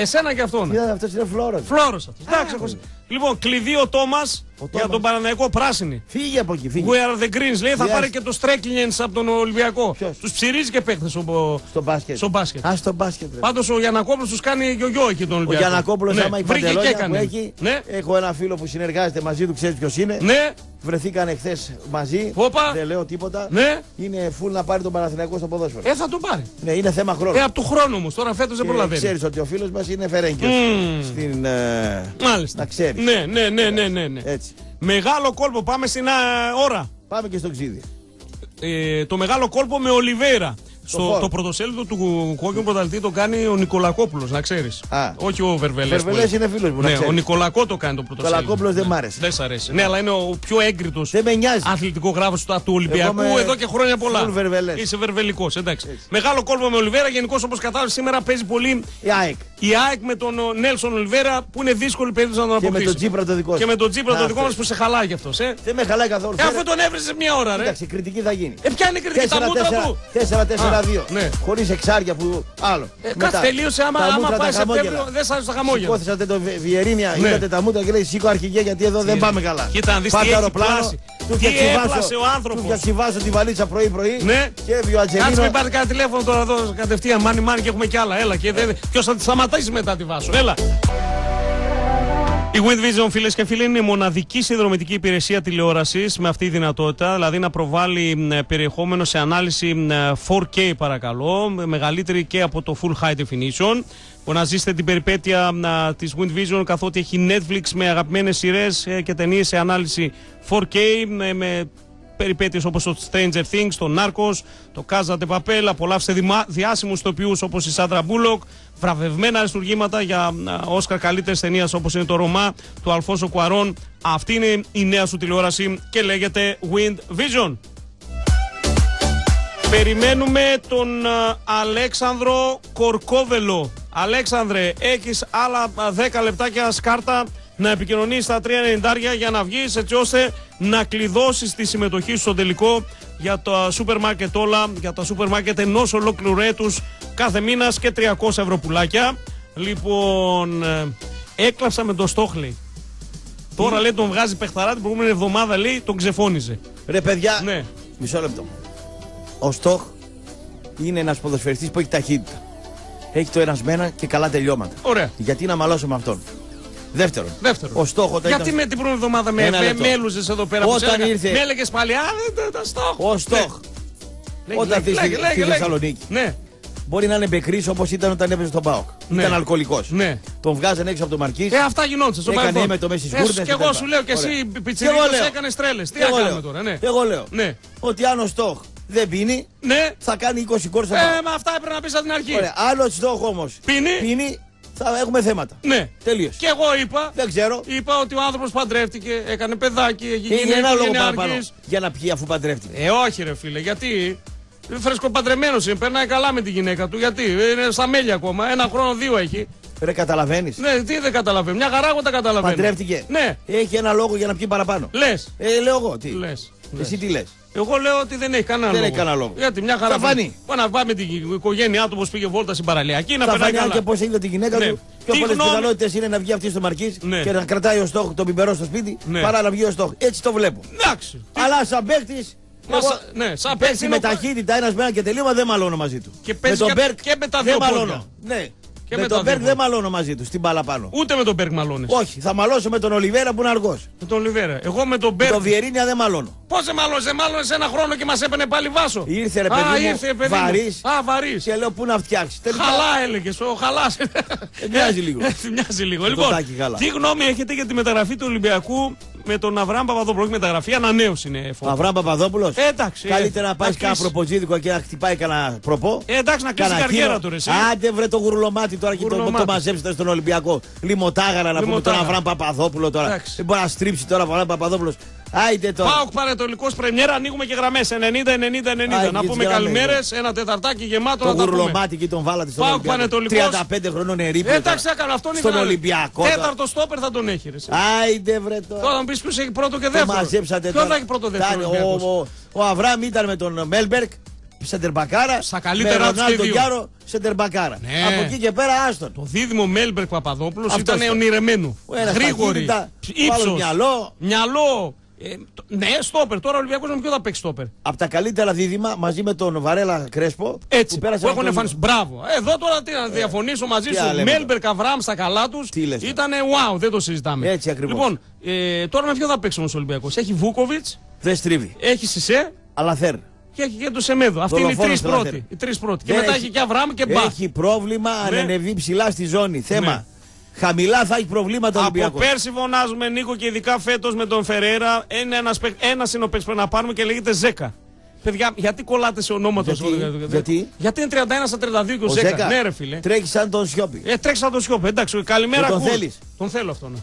Εσένα και αυτόν. Τι αυτό είναι φλόρο. Φλόρο αυτός. Εντάξει, έχω- Λοιπόν, κλειδί ο Τόμας για Τόμας. τον Παναναϊκό πράσινη. Φύγε από εκεί, φύγε. We are the Greens λέει θα Yes. πάρει και το Στρέκινιεν από τον Ολυμπιακό. Ποιος; Τους ψηρίζει και παίχτε ο... Στο μπάσκετ. στο μπάσκετ. Α, στο μπάσκετ. ρε. Πάντως ο Γιανακόπουλος τους κάνει γιογιό εκεί τον Ο Ολυμπιακό. Γιανακόπουλος, ναι. άμα έχει Βρήκε και παντελόνια που έκανε. έχει. Ναι, Έχω ένα φίλο που συνεργάζεται μαζί του, ξέρεις ποιος είναι. ναι, Βρεθήκαν εχθέ μαζί. Όπα. Δεν λέω τίποτα. ναι. Είναι full να πάρει τον Παναθηναϊκό στο ποδόσφαιρο. Ε, θα τον πάρει. Ναι, είναι θέμα χρόνου. Ε, από του χρόνου όμως. Τώρα φέτος δεν προλαβαίνει. Ξέρεις ότι ο φίλος μας είναι φερέγγιος. Μμμ. Στην. ε, Μάλιστα. Να ξέρεις. Ναι, ναι, ναι, ναι, ναι, ναι. Έτσι. Μεγάλο κόλπο, πάμε στην α, ώρα. Πάμε και στο ξύδι. Ε, το μεγάλο κόλπο με Ολιβέρα. Στο φόρ. το πρωτοσέλιδο του κόκκινου πρωταθλητή το κάνει ο Νικολακόπουλος, να ξέρεις. Α. Όχι ο Βερβελές. Βερβελές είναι φίλος μου, να Ναι, ξέρεις. ο Νικολακό το κάνει το πρωτοσέλιδο. Κολακόπουλος δεν μ' άρεσε. Δεν σ' αρέσει. Ναι, αλλά είναι ο πιο έγκριτος Δεν με νοιάζει. αθλητικό γράφο του, του Ολυμπιακού Εγώ είμαι εδώ και χρόνια πολλά. full Βερβελές. Είσαι βερβελικός, εντάξει. Μεγάλο κόλπο με Ολιβέρα. Γενικώς όπως κατάλαβες σήμερα παίζει πολύ Η ΑΕΚ. η ΑΕΚ με τον ο, Νέλσον Ολιβέρα που είναι δύσκολη περίπτωση να τον Και με αποκτήσει. τον Τσίπρα το δικό σου. Και με τον Τσίπρα Α, το δικό αυτός. μα που σε χαλάει κι αυτός. Ε. Δεν με χαλάει καθόλου. Ε, αφού τον έβρισε μια ώρα, ρε. Κοίταξε, κριτική θα γίνει. Ε, ποια είναι η κριτική, τα μούτρα του; 4-4-2. ναι. Χωρίς εξάρια που. Άλλο. Ε, κάτσε, τελείωσε άμα, τα άμα μούτρα, πάει τα Σεπτέμβριο, χαμόγελα. δεν σ' τα χαμόγελα. Σηκώθησατε το Βε- Βιερίνια, Ναι. είδατε τα μούτρα και λέει σήκω αρχηγέ γιατί εδώ δεν πάμε καλά. Κοίτα να δεις Πάτε τι έχει αεροπλάνο, πλάσει. του Τι φτιαξιβάζω- έπλασε ο άνθρωπος. Του φτιαξιβάζω τη βαλίτσα πρωί-πρωί. Ναι. Και έβγαινε ο Κάτσε μην Ατζελίνο. πάρει κανένα τηλέφωνο τώρα εδώ κατευθείαν. Μάνι μάνι και έχουμε κι άλλα. Έλα και δεν... ποιος θα τη σταματήσει μετά τη βάσο. Έλα. Η Wind Vision, φίλες και φίλοι, είναι η μοναδική συνδρομητική υπηρεσία τηλεόρασης με αυτή τη δυνατότητα, δηλαδή να προβάλλει μ, περιεχόμενο σε ανάλυση μ, 4K, παρακαλώ, με- μεγαλύτερη και από το Full High Definition. Που να ζήσετε την περιπέτεια της Wind Vision, καθότι έχει Netflix με αγαπημένες σειρές και ταινίες σε ανάλυση 4K, με, με περιπέτειες όπως το Stranger Things, το Narcos, το Casa de Papel, απολαύστε δημά- διάσημους τοπιούς όπως η Σάντρα Μπούλοκ, βραβευμένα αριστουργήματα για Όσκαρ καλύτερης ταινίας όπως είναι το Ρωμά του Αλφόσο Κουαρών. Αυτή είναι η νέα σου τηλεόραση και λέγεται Wind Vision. Περιμένουμε τον α, Αλέξανδρο Κορκόβελο. Αλέξανδρε, έχεις άλλα α, 10 λεπτάκια σκάρτα να επικοινωνείς στα 3.90 για να βγεις έτσι ώστε να κλειδώσεις τη συμμετοχή σου στο τελικό για τα σούπερ μάρκετ όλα, για τα σούπερ μάρκετ ενός ολόκληρου έτους κάθε μήνας και 300 ευρώ πουλάκια. Λοιπόν, ε, έκλαψα με το Στόχλι. Τώρα λέει τον βγάζει παιχταρά την προηγούμενη εβδομάδα λέει τον ξεφώνιζε. Ρε παιδιά, Ναι. μισό λεπτό. Ο Στόχ είναι ένας ποδοσφαιριστής που έχει ταχύτητα. Έχει το ενασμένα και καλά τελειώματα. Ωραία. Γιατί να μαλώσω με αυτόν. Δεύτερον, Δεύτερον. ο Στόχ όταν Γιατί ήταν... με την πρώτη εβδομάδα με, Ένα με, λεπτό. με έλουζες εδώ πέρα Όταν που σε έλεγα, ήρθε- Με έλεγες πάλι, α, δεν ήταν στόχο. Ο Στόχ Λέγε, όταν λέγε, έρθει στη- λέγε, λέγε, στη λέγε. Θεσσαλονίκη. Ναι, μπορεί να είναι μπεκρή όπως ήταν όταν έπαιζε στον Πάοκ. Ναι. Ήταν αλκοολικός. ναι. Τον βγάζανε έξω από το μαρκής. Ε, αυτά γινόντουσαν στο Έκανε παρελθόν. έμετο μέσα στις Ε, γούρνες Και εγώ κτλ. σου λέω και εσύ Ωραία. Και εγώ πιτσιρίκος λέω. έκανες τρέλες. Τι Εγώ να κάνουμε λέω. τώρα, ναι. Εγώ λέω Ναι, ότι αν ο Στόχ δεν πίνει, ναι. θα κάνει 20 κόρσε. Ε, μα αυτά έπρεπε να πεις από την αρχή. Ωραία. Άλλο Στόχ όμως Πίνει. πίνει, θα έχουμε θέματα. Ναι. Τελείως. Και εγώ είπα, Δεν ξέρω. είπα ότι ο άνθρωπος παντρεύτηκε, έκανε παιδάκι, έγινε Είναι ένα λόγο παραπάνω οικογενειάρχης. για να πιει αφού παντρεύτηκε. Ε, όχι ρε φίλε, γιατί φρεσκοπαντρεμένος είναι, περνάει καλά με τη γυναίκα του. Γιατί είναι στα μέλια ακόμα, ένα χρόνο, δύο έχει. Ρε, καταλαβαίνεις. Ναι, τι δεν καταλαβαίνω. Μια χαρά εγώ τα καταλαβαίνω. Παντρεύτηκε. Ναι, Έχει ένα λόγο για να πιει παραπάνω. λες. Ε, λέω εγώ. Τι. Λες. Εσύ τι λες. Εγώ λέω ότι δεν έχει κανένα Δεν λόγο. έχει κανένα λόγο. Γιατί μια χαρά. Θα φανεί. Πάει να πάμε την οικογένειά του όπως πήγε βόλτα στην παραλιακή να Θα περνάει φανεί αν καλά. και πώς είδε τη γυναίκα Ναι. του. Πιο Τι πολλές γνώμη- πιθανότητες είναι να βγει αυτή στο μαρκής Ναι. και να κρατάει ο στόχο τον πιμπερό στο σπίτι Ναι. παρά να βγει ο στόχο. Έτσι το βλέπω. Εντάξει. Αλλά σαν παίκτης. Μα σα- ναι, σαν παίκτης παίξει είναι με ο- ταχύτητα ένας με ένα και τελείωμα δεν μαλώνω μαζί του. Και με παίζεις τον και- Μπέρκ και με τα δεν δύο πόδια. μαλώνω. Ναι. Και με, με τον Μπέρκ δεν μαλώνω μαζί τους, την μπάλα πάνω. Ούτε με τον Μπέρκ μαλώνεις. Όχι, θα μαλώσω με τον Ολιβέρα που είναι αργός. Με τον Ολιβέρα. Εγώ με τον Μπέρκ. Τον Βιερίνια δεν μαλώνω. Πώς σε μαλώνει, σε μαλώνει ένα χρόνο και μας έπαιρνε πάλι βάσο. Ήρθε ρε παιδί. Α, μου, ήρθε παιδί. Βαρύς. Α, βαρύς. Και λέω πού να φτιάξεις; Χαλά έλεγες, ο χαλάς. Ε, μοιάζει λίγο. [LAUGHS] Ε, μοιάζει λίγο. Λοιπόν, τι γνώμη έχετε για τη μεταγραφή του Ολυμπιακού με τον Αβραάμ Παπαδόπουλο. Όχι μεταγραφή, ανανέωση είναι φόρμα. Αβραάμ Παπαδόπουλος; ε, Εντάξει. Καλύτερα να πάει κανένα και να χτυπάει κανένα προπό. Εντάξει, να κλείσει καριέρα του. Άντε βρε το γουρλωμάτι τώρα και το, Γουρλωμάτι. το μαζέψετε στον Ολυμπιακό. Λιμωτάγαρα να πούμε τον Λιμωτάγαρα. Αβραάμ Παπαδόπουλο τώρα. Εντάξει. Δεν μπορεί να στρίψει τώρα ο Αβραάμ Παπαδόπουλος. Άιτε τώρα. Πάοκ Πανετολικός Πρεμιέρα, ανοίγουμε και γραμμές 90-90-90. Άι, Να τις πούμε γραμμές, καλημέρες, ένα τεταρτάκι γεμάτο Το να τα πούμε. γουρλωμάτι και τον βάλατε στον Πάοκ Ολυμπιακό. Πανετολικός. 35 χρονών ερήπιο. Ε, εντάξει, θα κάνω αυτόν Στον Ολυμπιακό τώρα. Τέταρτο στόπερ θα τον έχει. Ρε. εσύ. Άιτε βρε τώρα. Τώρα θα μου πεις ποιος έχει πρώτο και Το δεύτερο. μαζέψατε Ποιο τώρα. θα έχει πρώτο δεύτερο. Ήταν Ολυμπιακός; Ο, ο, ο Αβραάμ ήταν με τον Μέλμπερκ. Σεντερμπακάρα. Στα καλύτερα με τους και Ρονάλντο δύο. Γιάρο Σεντερμπακάρα. Ναι. Από εκεί και πέρα άστον. Το δίδυμο Μέλμπερκ Παπαδόπουλος Αυτός ήταν ήταν. ονειρεμένο. Ο ένας Γρήγορη. ταχύτητα, ο άλλος ύψος, μυαλό. Μυαλό. Ε, το- ναι, στόπερ. Τώρα ο Ολυμπιακός με ποιο θα παίξει στόπερ. Από τα καλύτερα δίδυμα μαζί με τον Βαρέλα Κρέσπο. Έτσι. Που, πέρασε Που από έχουν τον- εμφανίσει. Μπράβο. Ε, Εδώ τώρα τι να διαφωνήσω μαζί τι σου. άλλα λέμε Μέλμπερκ Αβραάμ στα καλά τους Τι λες, ήταν wow, δεν το συζητάμε. Έτσι ακριβώς. Λοιπόν, ε, τώρα με ποιο θα παίξει όμως ο Ολυμπιακός; Έχει Βούκοβιτς, Δεν στρίβει. έχει Σισε Αλλά θέλ. Και έχει και το Σεμέδο. Αυτοί είναι οι Δολοφόνος τρεις το πρώτοι. Λαθέρ. Οι τρεις πρώτοι. Και Δεν μετά έχει- έχει και Αβραάμ και Μπαχ. Έχει πρόβλημα αν Ναι. ανεβεί ψηλά στη ζώνη. Θέμα. Ναι. Χαμηλά θα έχει προβλήματα ο Από Ολυμπιακός. πέρσι φωνάζουμε Νίκο και ειδικά φέτος με τον Φεραίρα. Είναι ένας, παίκ- ένας είναι ο παίκτης που πρέπει να πάρουμε και λέγεται Ζέκα. Παιδιά, γιατί κολλάτε σε ονόματα Γιατί; Γιατί; γιατί είναι 31 στα 32 και ο, Ο Ζέκα. Ζέκα Ναι, ρε φίλε. τρέχει σαν τον Σιώπη. Ε, τρέξει σαν το σιώπη. Εντάξει, καλημέρα. Και τον Κουλ. θέλεις; Τον θέλω αυτόν. ναι.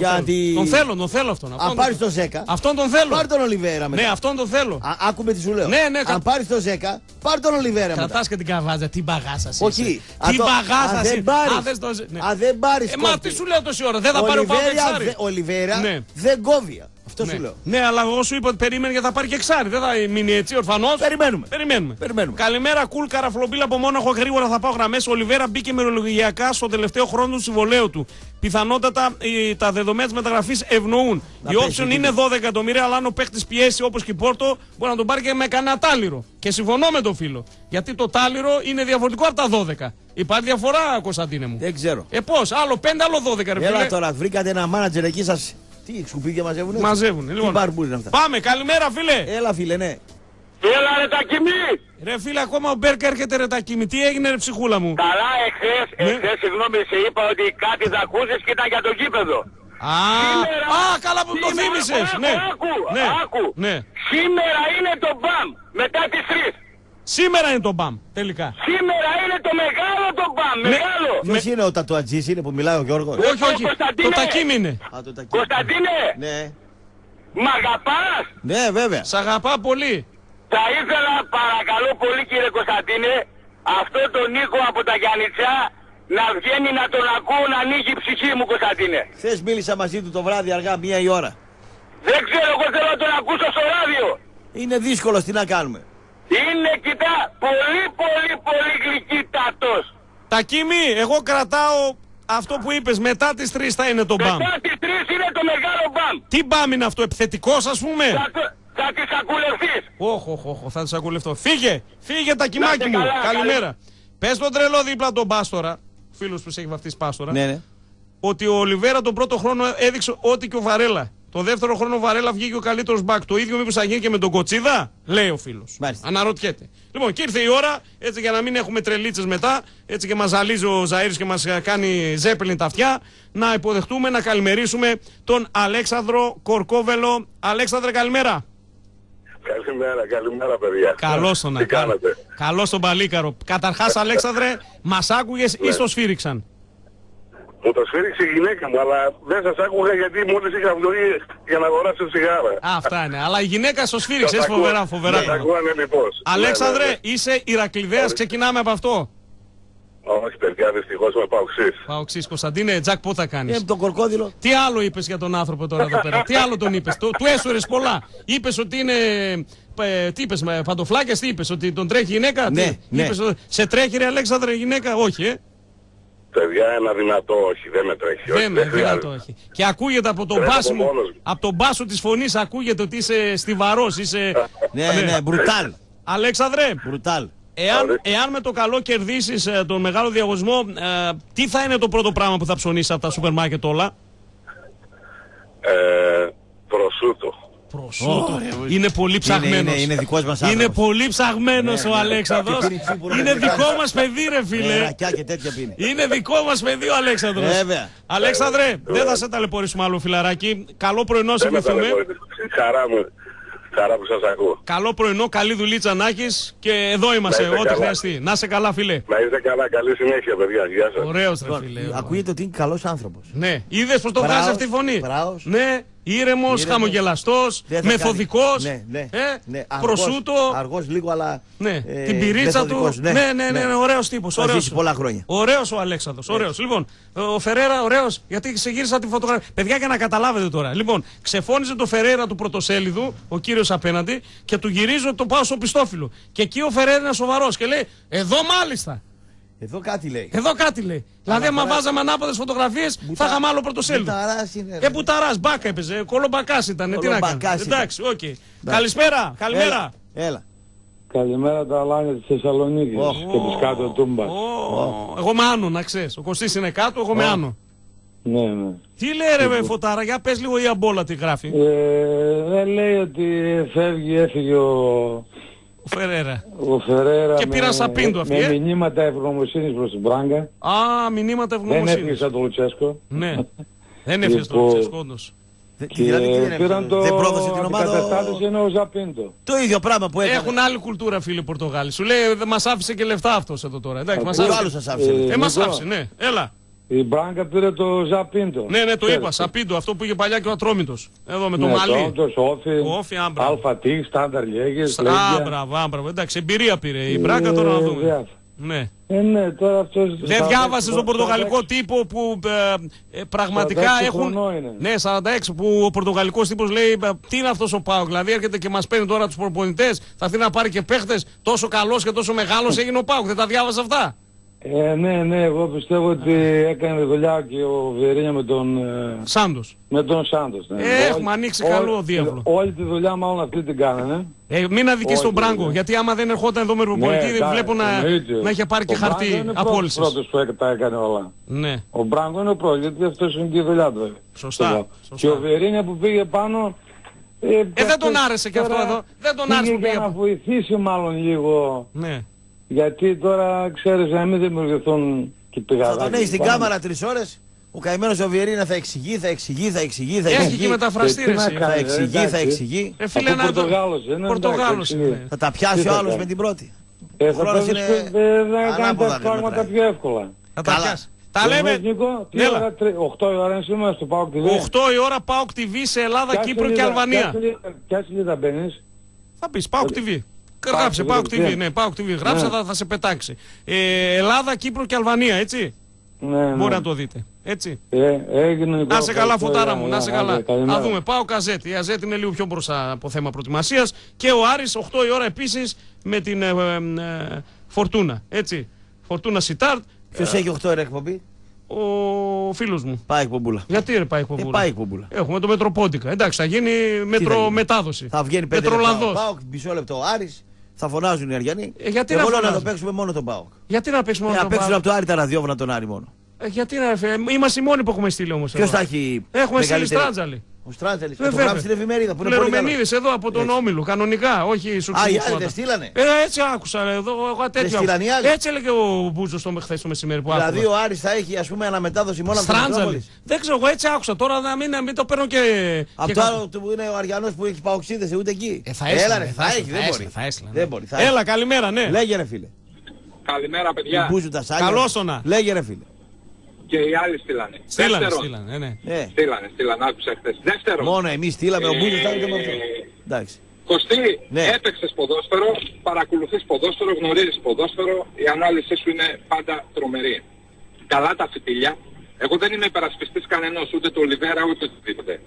Τον Γιατί- θέλω. Τον θέλω, τον θέλω αυτόν. Αν Αυτόν πάρεις τον... τον Ζέκα, αυτόν τον θέλω. πάρ τον Ολιβέρα μετά. Ναι, αυτόν τον θέλω. Α, άκουμε τι σου λέω. Ναι, ναι, κα- Αν πάρεις τον Ζέκα, πάρ τον Ολιβέρα μετά. Κρατάς και την καβάζα. Τι μπαγάσα είσαι. Όχι. Τι το- μπαγάσα αν είσαι. δεν πάρεις. Α, δες το ζε- ναι. Αν δεν πάρεις. Ε, μα τι σου λέω τόση ώρα. Δεν θα πάρει ο Παύλο Εξάρι. Ολιβέρα Ναι. δεν κόβει. Αυτό Ναι. σου λέω. ναι, αλλά εγώ σου είπα ότι περίμενε γιατί θα πάρει και εξάρι. Δεν θα μείνει έτσι ορφανός. Περιμένουμε. Περιμένουμε. Περιμένουμε. Καλημέρα, κουλ καραφλομπίλα από Μόναχο. Γρήγορα θα πάω γραμμές. Ο Ολιβέρα μπήκε ημερολογιακά στο τελευταίο χρόνο του συμβολαίου του. Πιθανότατα ε, τα δεδομένα της μεταγραφής ευνοούν. Να η πέσει option εκεί. είναι 12 εκατομμύρια, αλλά αν ο παίχτης πιέσει όπως και η Πόρτο, μπορεί να τον πάρει και με κανένα τάλιρο. Και συμφωνώ με τον φίλο. Γιατί το τάλιρο είναι διαφορετικό από τα 12. Υπάρχει διαφορά, Κωνσταντίνε μου. Δεν ξέρω. Ε, πώς, άλλο 5, άλλο 12, ρε Έλα φίλε. τώρα, βρήκατε ένα μάνατζερ εκεί σα. Τι σκουπίδια μαζεύουνες; Μαζεύουν. Τι Λοιπόν, μπαρμπούρι είναι αυτά; πάμε, καλημέρα, φίλε. Έλα φίλε, ναι. Έλα ρε τα κοιμή! Ρε φίλε, ακόμα ο Μπέρκα έρχεται ρε τα κοιμή. Τι έγινε, ρε ψυχούλα μου; Καλά εχθές, Ναι. εχθές συγγνώμη σε είπα ότι κάτι θα ακούσεις και ήταν για το γήπεδο. Α, Σήμερα- α, καλά που το σήμερα- θύμισες. Άκου, Ναι, άκου, ναι, άκου. ναι. Σήμερα είναι το μπαμ, μετά τις τρεις. Σήμερα είναι το μπαμ, τελικά. Σήμερα είναι το μεγάλο το μπαμ, Ναι. μεγάλο. Ποιος είναι ο τατουατζής είναι που μιλάει ο Γιώργος; Όχι, όχι, το Κωνσταντίνε. τακίμ είναι. Α, το τακί. Κωνσταντίνε, Ναι. μ' αγαπάς; Ναι, βέβαια. Σ' αγαπά πολύ. Θα ήθελα παρακαλώ πολύ κύριε Κωνσταντίνε, αυτό τον Νίκο από τα Γιάννητσά να βγαίνει να τον ακούω να ανοίγει η ψυχή μου Κωνσταντίνε. Χθες μίλησα μαζί του το βράδυ αργά, μία η ώρα. Δεν ξέρω, εγώ θέλω να τον ακούσω στο ράδιο. Είναι δύσκολο, τι να κάνουμε. Είναι, κοιτά, πολύ πολύ πολύ γλυκύτατος. Τακίμι, εγώ κρατάω αυτό που είπες, μετά τις 3 θα είναι το μπαμ. Μετά τις τρεις είναι το μεγάλο μπαμ. Τι μπαμ είναι αυτό, επιθετικός ας πούμε; Θα, το- θα τις ακουλευτείς. Όχι, όχι, όχι, θα τις ακολουθώ. Φύγε, φύγε τα κοιμάκι Να είστε μου. καλά, Καλημέρα. Πες τον τρελό δίπλα τον Πάστορα, φίλος που σε έχει βαφτίσει Πάστορα, Ναι, ναι. ότι ο Ολιβέρα τον πρώτο χρόνο έδειξε ό,τι και ο Βαρέλα. Το δεύτερο χρόνο ο Βαρέλα βγήκε ο καλύτερος μπακ. Το ίδιο μήπως θα γίνει και με τον Κοτσίδα, λέει ο φίλος. Μάλιστα. Αναρωτιέται. Λοιπόν, και ήρθε η ώρα, έτσι για να μην έχουμε τρελίτσες μετά, έτσι και μας ζαλίζει ο Ζαήρη και μας κάνει ζέπελιν τα αυτιά, να υποδεχτούμε, να καλημερίσουμε τον Αλέξανδρο Κορκόβελο. Αλέξανδρε, καλημέρα. Καλημέρα, καλημέρα παιδιά. Καλώς τον Τι κάνετε. Καλώς τον Παλίκαρο. Καταρχάς, Αλέξανδρε, μας άκουγες ή στο σφύριξαν; Μου το σφίριξε η γυναίκα μου, αλλά δεν σας άκουγα γιατί μόλις είχα βγει για να αγοράσω τσιγάρα. Α, αυτά είναι. Αλλά η γυναίκα σου σφύριξε, Σας έτσι φοβερά, ακούω. φοβερά. Σας ακούγανε λοιπόν. Αλέξανδρε, Ναι, ναι, ναι. είσαι Ηρακλειδέας, ξεκινάμε από αυτό. Όχι παιδιά, δυστυχώς είμαι παουξής. Παοξής Κωνσταντίνε, Τζακ, πού θα Ε, κάνεις. το κορκόδηλο. Τι άλλο είπες για τον άνθρωπο τώρα εδώ πέρα, τι άλλο τον είπες, του, του έσωρες πολλά. Είπες ότι είναι, ε, τι είπες, με παντοφλάκες, τι είπες, ότι τον τρέχει η γυναίκα; Ναι, τι, ναι. Είπες, ότι- σε τρέχει ρε Αλέξανδρε η γυναίκα, όχι ε. Παιδιά, ένα δυνατό όχι, δεν με τρέχει. όχι, Δεν με χρειάζεται. δυνατό έχει. Και ακούγεται από τον Τρέχω μπάσο μου, μόνος μου. από τον μπάσο της φωνής ακούγεται ότι είσαι στιβαρός, είσαι... Ναι, ναι, μπρουτάλ. Αλέξανδρε, Μπρουτάλ. εάν, Ωραία. εάν με το καλό κερδίσεις ε, τον μεγάλο διαγωνισμό, ε, τι θα είναι το πρώτο πράγμα που θα ψωνίσεις από τα σούπερ μάρκετ όλα; Ε, προσούτο. Προσούτο. είναι πολύ ψαγμένος. είναι- είναι δικός μας Είναι άνθρωπος. πολύ ψαγμένος Ναι, ο ναι. Αλέξανδρος. Και πίνει τσίπουρο Είναι με δικό μεγάλο. μας παιδί ρε φίλε. Νερακιά και τέτοια πίνει. Είναι δικό μας παιδί ο Αλέξανδρος. Βέβαια. Αλέξανδρε, δεν θα σε ταλαιπωρήσουμε άλλο φιλαράκι. Καλό πρωινό σε Δεν με βυθούμε. ταλαιπωρείτε. Χαρά μου. Χαρά που σας ακούω. Καλό πρωινό, καλή δουλίτσα να έχεις και εδώ είμαστε, Να είστε ό,τι καλά. χρειαστεί. Να σε καλά, φίλε. Να είστε καλά, καλή συνέχεια παιδιά. Γεια σας. Ωραίος, ρε φίλε. Ακούγεται ότι είναι καλός άνθρωπος. Ναι, είδες πώ το Μπράβος, βγάζει αυτή η φωνή; μπράβος. Ναι, ήρεμος, Ήρεμος. χαμογελαστός, Δεν θα μεθοδικός. κάνει- Ναι, ναι. ε, ναι. Αργός- προσούτο. Αργός λίγο, αλλά. Ναι, ε, την πυρίτσα του. μεθοδικός. Ναι, ναι, ναι, ναι, ωραίος τύπος. Θα ζήσει πολλά χρόνια. Ωραίος ο Αλέξανδρος. Ωραίος. Λοιπόν, ο Φερέρα, ωραίος, γιατί σε γύρισα τη φωτογραφία. Παιδιά, για να καταλάβετε τώρα. Λοιπόν, ξεφώνιζε το Φερέρα του πρωτοσέλιδου, ο κύριος απέναντι, και του γυρίζω το πάω στο πιστόφυλλο. Και εκεί ο Φερέρα είναι σοβαρός και λέει: Εδώ μάλιστα. Εδώ κάτι λέει. Εδώ κάτι λέει. Δηλαδή, άμα Αναφορά- βάζαμε ανάποδες φωτογραφίες, θα είχαμε άλλο πρωτοσέλιδο. Μπουταράς είναι, ρε. Ε, πουταρά, μπάκα έπαιζε. Κολομπακάς ήταν. Τι να κάνει. Κολομπακάς ήταν. Εντάξει, οκ. Καλησπέρα, καλημέρα. Έλα. Έλα. Καλημέρα τα Αλάνια της Θεσσαλονίκης Ω. και της κάτω τούμπας. Ω, Εγώ με άνω, να ξέρεις. Ο Κωστής είναι κάτω, εγώ με άνω. Ναι, ναι. Τι λέει ρε με φωτάρα, για πες λίγο η αμπόλα τι γράφει. Ε, δεν λέει ότι φεύγει, έφυγε ο, Ο Φερέρα. ο Φερέρα Και πήραν σαπίν του αυτοί, με ε. μηνύματα ευγνωμοσύνης προς την Μπράγκα. Α, μηνύματα Δεν έφυγε ευγνωμοσύνης. σαν το Λουτσέσκο. Ναι. Δεν έφυγε στο Λοιπόν, Λουτσέσκο, όντως. Δε- Και Δηλαδή τι δεν πήραν έφυγε. το Δεν πρόδωσε την ομάδα. αντικαταστάτης ο- είναι ο Ζαπίντο. Το ίδιο πράγμα που έκανε. Έχουν άλλη κουλτούρα φίλοι Πορτογάλοι. Σου λέει δεν μας άφησε και λεφτά αυτός εδώ τώρα. Εντάξει, μας Ποιο άφησε. άλλο σας άφησε. Ε, Ε, μας Νικό. άφησε, ναι. Έλα. Η Μπράγκα πήρε το Ζαπίντο. Ναι, ναι, το Ξέρετε. είπα. Σαπίντο, αυτό που είχε παλιά και ο Ατρόμητος. Εδώ με το Ναι, μαλλί. Τόντος, Όφι, Ο Όφι, α, μπράβο. Αλφα Τί, Στάνταρ Λιέγες, Α, Λέγκια. μπράβο, α, μπράβο. Εντάξει, εμπειρία πήρε. Η Μπράγκα τώρα να Ε, δούμε. διάφορα. Ναι. Ε, ναι, τώρα αυτός... Δεν θα- διάβασες θα- τον πορτογαλικό θα- τύπο που ε, ε, πραγματικά 46 έχουν. χρονών είναι. Ναι, 46 που ο πορτογαλικός τύπος λέει ε, τι είναι αυτός ο Πάο. Δηλαδή έρχεται και μας παίρνει τώρα τους προπονητές. Θα έρθει να πάρει και παίχτες. Τόσο καλός και τόσο μεγάλος έγινε ο Πάο. Δεν τα διάβασες αυτά; Ε, ναι, ναι, εγώ πιστεύω ότι έκανε δουλειά και ο Βιερίνια με τον, ε, Σάντος. με τον Σάντος. Ναι. Ε, έχουμε ανοίξει καλό διάβολο. Όλη τη δουλειά μάλλον αυτή την κάνανε. Ε, μην αδικήσει Όχι, τον Μπράγκο. ναι. Γιατί άμα δεν ερχόταν εδώ με προπονητή, Ναι, εντάξει, βλέπω να, εννοείται. να είχε πάρει και Ο Μπράγκο χαρτί είναι πρώτος- απόλυσης. πρώτος που έκα- τα έκανε όλα. Ναι. Ο Μπράγκο είναι ο πρώτος, γιατί αυτός είναι και η δουλειά του. βέβαια. Σωστά, Εδώ. σωστά. Και ο Βιερίνια που πήγε πάνω... Ε, δεν τον αυτός άρεσε και αυτό τώρα εδώ. Δεν τον άρεσε που πήγε πήγε για να από- βοηθήσει μάλλον λίγο. Ναι. Γιατί τώρα ξέρεις να μην δημιουργηθούν και Θα πηγαδάκια. τον έχεις στην πάνω. κάμερα τρεις ώρες. Ο καημένος ο Βιερίνα θα εξηγεί, θα εξηγεί, θα εξηγεί, θα Έχει εξηγεί. και μεταφραστή Ε, τι ρε, να εσύ. κάνεις. Θα εξηγεί, θα εντάξει. εξηγεί. Ε, φίλε, Αφού να το- Πορτογάλος είναι, Πορτογάλος εντάξει, είναι. Θα τα Τι πιάσει ο θα άλλος κάνει. με την πρώτη. Ε, Ο θα χρόνος πρέπει είναι να ε, να κάνει ανάποδα τα δεν πράγματα μετράει. πιο εύκολα. Θα τα Καλά. πιάσεις. Τα Δεν λέμε. βλέπεις, Νίκο, τι Έλα. ώρα, τρι- 8 η ώρα είναι σήμερα στο ΠΑΟΚ TV. 8 η ώρα πάω TV σε Ελλάδα, Ποια Κύπρο και σελίδα- Αλβανία. ποια σελίδα- Ποια σελίδα μπαίνεις; Θα πεις Πάοκ TV. Γράψε TV, Πάοκ TV. ναι. Ναι, Πάοκ TV. Γράψε, Ναι. θα, θα σε πετάξει. Ε, Ελλάδα, Κύπρο και Αλβανία, έτσι; Ναι, ναι. Μπορεί να το δείτε. Έτσι; Ε, έγινε Νίκο, Να 'σαι καλά, ευχαριστώ, φωτάρα ε, μου, να 'σαι ε, καλά. άντε, καλημέρα. Να δούμε. Πάοκ Αζέτη. Η Αζέτη είναι λίγο πιο μπροστά από θέμα προετοιμασίας. Και ο Άρης 8 η ώρα επίσης με την ε, ε, ε, Φορτούνα. Έτσι; Φορτούνα Σιτάρτ. Ποιος έχει 8 ώρα εκπομπή; Ο φίλος μου. Πάει εκπομπούλα. Γιατί ρε πάει Ε, εκπομπούλα. πάει εκπομπούλα. Έχουμε το Μετροπόντικα. Εντάξει, θα γίνει γίνει; μετρομετάδοση. Θα βγαίνει 5 λεπτά. Μετρολανδός. Πάω μισό λεπτό ο Άρης. Θα φωνάζουν οι Αριανοί. Ε, γιατί Εγώ να λέω να το φωνάζουν; παίξουμε μόνο τον Πάοκ. Γιατί να παίξουμε Ε, μόνο να τον παίξουν Πάοκ; από το Άρη τα ραδιόφωνα τον Άρη μόνο. Ε, γιατί να φε... Είμαστε οι μόνοι που έχουμε στείλει όμως. Ποιος θα έχει. Έχουμε στείλει μεγαλύτερη- Στράτζαλη. Ο Στράτζαλη. Ε, Θα το βέβαια. γράψει στην εφημερίδα που είναι πολύ καλό. Λερομενίδης εδώ από τον Έτσι. Όμιλο, κανονικά, όχι σου Α, οι άλλοι δεν στείλανε. Ε, έτσι άκουσα ρε, εδώ, εγώ τέτοιο. στείλαν οι άλλοι. Έτσι έλεγε ο Μπούτζο το χθες το μεσημέρι που Δηλαδή άκουγα. ο Άρης θα έχει ας πούμε αναμετάδοση μόνο από την Στράτζαλη. Μετρόπολη. Δεν ξέρω, εγώ έτσι άκουσα. Τώρα να μην, να μην το παίρνω και. Από και το κάπου. άλλο που είναι ο Αριανός που έχει παοξίδες ούτε εκεί. Ε, θα Έλα έστειλε, ρε, θα θα έστειλε, έχει, θα δεν έστειλε, μπορεί. θα έστειλε, ναι. Δεν μπορεί. θα έχει. Έλα, καλημέρα, ναι. Λέγε ρε φίλε. Καλημέρα Του παιδιά. μπούζου τα σάλια. Καλώς το να. Λέγε ρε φίλε. Και οι άλλοι στείλανε. Στείλανε, Δεύτερον, στείλανε, ναι, ναι. Ναι. Στείλανε, στείλανε, άκουσα χθες. Δεύτερον, Μόνο εμείς στείλαμε, ο Ε, Μπούζος θα έρθει με αυτό. Εντάξει. Κωστή, Ναι. έπαιξες ποδόσφαιρο, παρακολουθείς ποδόσφαιρο, γνωρίζεις ποδόσφαιρο, η ανάλυση σου είναι πάντα τρομερή. Καλά τα φιτίλια. Εγώ δεν είμαι υπερασπιστής κανενός, ούτε του Ολιβέρα, ούτε του οτιδήποτε.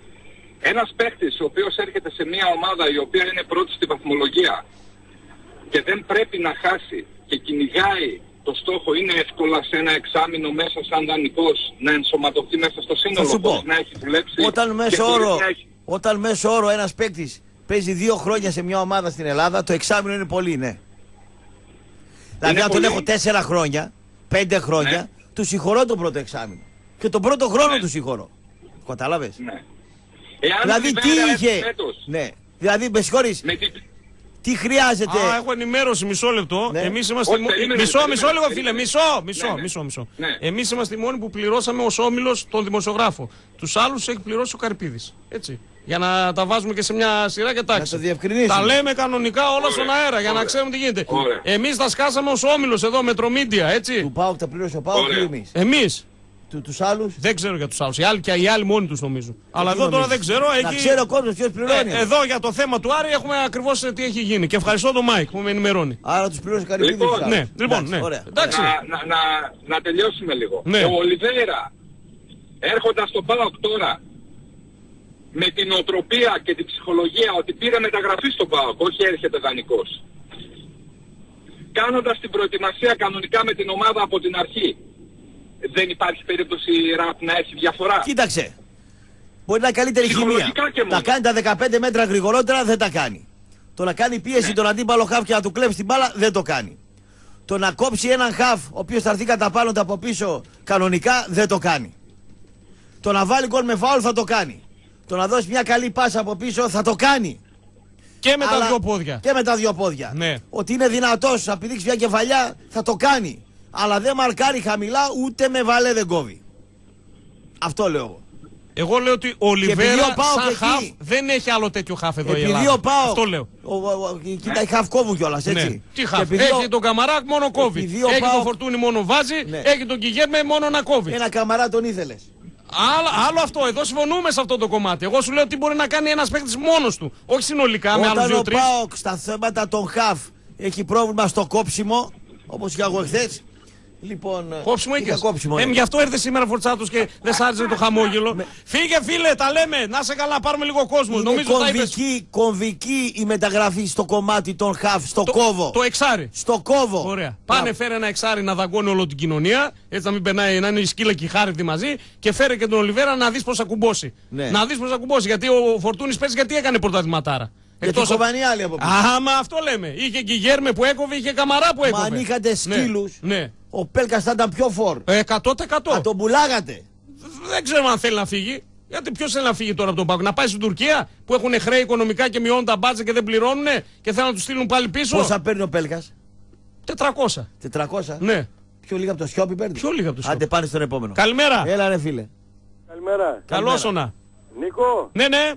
Ένας παίχτης ο οποίος έρχεται σε μια ομάδα η οποία είναι πρώτη στη βαθμολογία και δεν πρέπει να χάσει και κυνηγάει το στόχο είναι εύκολα σε ένα εξάμεινο μέσα σαν δανεικός να ενσωματωθεί μέσα στο Θα σύνολο σου πω. χωρίς να έχει δουλέψει Όταν και μέσο χωρίς όρο, να έχει- όταν μέσο όρο ένας παίκτης παίζει δύο χρόνια σε μια ομάδα στην Ελλάδα, το εξάμεινο είναι πολύ, ναι. Δηλαδή, αν τον πολύ. έχω τέσσερα χρόνια, πέντε χρόνια, Ναι. του συγχωρώ το πρώτο εξάμεινο. Και τον πρώτο χρόνο του συγχωρώ. Κατάλαβες; Ναι. Εάν Δηλαδή, ο τι Λιβέρα είχε. έρθει φέτος Ναι. Δηλαδή, με συγχωρείς, με την... τι χρειάζεται; Α, έχω ενημέρωση, μισό λεπτό. Ναι. Εμείς είμαστε. Όχι, μο- περίμενε, μισό, περίμενε, μισό λίγο, περίμενε. φίλε. Μισό, μισό, Ναι, ναι. μισό. μισό. Ναι. Εμείς είμαστε οι μόνοι που πληρώσαμε ως όμιλος τον δημοσιογράφο. Τους άλλους έχει πληρώσει ο Καρπίδης. Έτσι. Για να τα βάζουμε και σε μια σειρά και τάξη. το διευκρινίσουμε. Τα λέμε κανονικά όλα Ωραία, στον αέρα για να ωραία. ξέρουμε τι γίνεται. Ωραία. Εμείς τα σκάσαμε ως όμιλος εδώ, Μετρομίντια, έτσι. Του Πάουκ τα πλήρωσε ο Πάουκ Ωραία. ή εμείς; Εμείς. Του τους άλλους. Δεν ξέρω για τους άλλους. Οι άλλοι και οι άλλοι μόνοι τους νομίζω. Αλλά τι εδώ τώρα νομίζεις; δεν ξέρω. Να Έχει... ξέρει ο κόσμος ποιος πληρώνει. Ε, εδώ για το θέμα του Άρη έχουμε ακριβώς τι έχει γίνει. Και ευχαριστώ τον Μάικ που με ενημερώνει. Άρα τους πλήρωσε Καρυπίδης. Λοιπόν, τους άλλους. ναι, λοιπόν, Εντάξει, ναι. Ωραία. Εντάξει. να, να, να, να τελειώσουμε λίγο. Ναι. Ο Ολιβέρα έρχοντας στο ΠΑΟΚ τώρα με την νοοτροπία και την ψυχολογία ότι πήρε μεταγραφή στο ΠΑΟΚ, όχι έρχεται δανεικός. Κάνοντας την προετοιμασία κανονικά με την ομάδα από την αρχή, δεν υπάρχει περίπτωση ραπ να έχει διαφορά. Κοίταξε. Μπορεί να είναι καλύτερη χημεία. Ψυχολογικά και μόνο. Να κάνει τα 15 μέτρα γρηγορότερα δεν τα κάνει. Το να κάνει πίεση Ναι. τον αντίπαλο χαφ και να του κλέψει την μπάλα δεν το κάνει. Το να κόψει έναν χαφ ο οποίος θα έρθει κατά πάνω από πίσω κανονικά δεν το κάνει. Το να βάλει γκολ με φάουλ θα το κάνει. Το να δώσει μια καλή πάσα από πίσω θα το κάνει. Και με τα Αλλά- δυο πόδια. Και με τα δύο πόδια. Ναι. Ότι είναι δυνατός, θα πηδήξει μια κεφαλιά, θα το κάνει. Αλλά δεν μαρκάρει χαμηλά, ούτε με βαλέ δεν κόβει. Αυτό λέω εγώ. Εγώ λέω ότι ο επειδή Ολιβέρα ο Πάοκ σαν εκεί- χαφ δεν έχει άλλο τέτοιο χαφ εδώ η Επειδή Ελλάδα. ο Πάοκ. Αυτό λέω. Ο, ο, ο, κοίτα, οι χαφ κόβουν κιόλας, έτσι. Ναι. Τι Και χαφ; επειδή Έχει ο- τον Καμαράκ μόνο κόβει. επειδή ο Έχει Πάοκ- τον Φορτούνη μόνο βάζει. Ναι. Έχει τον Κιγέρμε μόνο να κόβει. Ένα καμαρά τον ήθελες. Άλλο, άλλο αυτό. Εδώ συμφωνούμε σε αυτό το κομμάτι. Εγώ σου λέω τι μπορεί να κάνει ένας παίκτης μόνος του. Όχι συνολικά με άλλους Όταν ο δύο-τρεις. Πάοκ στα θέματα των χαφ έχει πρόβλημα στο κόψιμο, όπως είχα εγώ εχθές. Λοιπόν, Κόψιμο είχα είχες. κόψιμο. Ε, ναι. γι' αυτό ήρθε σήμερα φορτσάτο και [LAUGHS] δεν σ' άρεσε το χαμόγελο. Φύγε φίλε, τα λέμε. Να σε καλά, πάρουμε λίγο κόσμο. Είναι Νομίζω θα είπες κομβική, κομβική η μεταγραφή στο κομμάτι των χαφ, στο το, κόβο. το εξάρι. Στο κόβο. Ωραία. Πάνε φέρε ένα εξάρι να δαγκώνει όλη την κοινωνία. Έτσι να μην περνάει, να είναι η σκύλα και η χάρτη μαζί. Και φέρε και τον Ολιβέρα να δεις πώς θα κουμπώσει. Ναι. Να δεις πώς θα κουμπώσει. Γιατί ο Φορτούνης παίζει γιατί έκανε πρωταθληματάρα. Γιατί Εκτός από- κοβανεί οι άλλοι από πίσω. Άμα αυτό λέμε. Είχε και Γέρμε που έκοβε, είχε Καμαρά που έκοβε. Μα αν είχατε σκύλους, Ναι. Ναι. ο Πέλκας θα ήταν πιο φόρ. Ε, 100%. Θα τον πουλάγατε. Δεν ξέρω αν θέλει να φύγει. Γιατί ποιος θέλει να φύγει τώρα από τον Πάκο; Να πάει στην Τουρκία που έχουν χρέη οικονομικά και μειώνουν τα μπάτσα και δεν πληρώνουν και θέλουν να τους στείλουν πάλι πίσω; Πόσα παίρνει ο Πέλκας, 400. 400. Ναι. Πιο λίγα από το σιόπι παίρνει; Πιο λίγα από το σιόπι. Άντε πάνε στον επόμενο. Καλημέρα. Έλα ρε φίλε. Καλημέρα. Καλώς όνα. Νίκο, Ναι, ναι.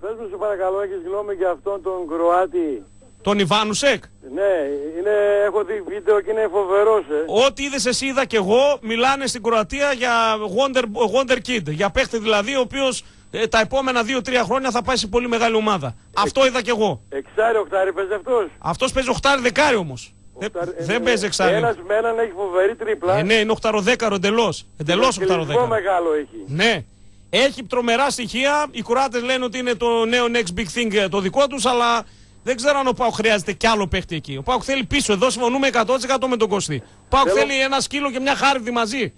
πες μου σε παρακαλώ, έχεις γνώμη για αυτόν τον Κροάτι; Τον Ιβάνουσεκ. Ναι, είναι, έχω δει βίντεο και είναι φοβερός, ε. Ό,τι είδες εσύ είδα και εγώ. Μιλάνε στην Κροατία για Wonder, Wonder Kid. Για παίχτη δηλαδή ο οποίος τα επόμενα 2-3 χρόνια θα πάει σε πολύ μεγάλη ομάδα. Αυτό είδα και εγώ. Εξάρι, οχτάρι παίζει αυτός; Αυτός παίζει 8 δεκάρι όμως. Οχτάρι- Δεν ε, παίζει εξάρι. Ένας με έναν έχει φοβερή τρίπλα. Ε, ναι, είναι 8-10 εντελώς. Εντελώς Και λυσμό 8-10. μεγάλο έχει. Ναι. Έχει τρομερά στοιχεία. Οι Κροάτες λένε ότι είναι το νέο next big thing ε, το δικό τους, αλλά δεν ξέρω αν ο Πάουκ χρειάζεται κι άλλο παίχτη εκεί. Ο Πάουκ θέλει πίσω. Εδώ συμφωνούμε 100% με τον Κωστή. Ο Πάουκ Θέλω- θέλει ένα σκύλο και μια χάρτη μαζί.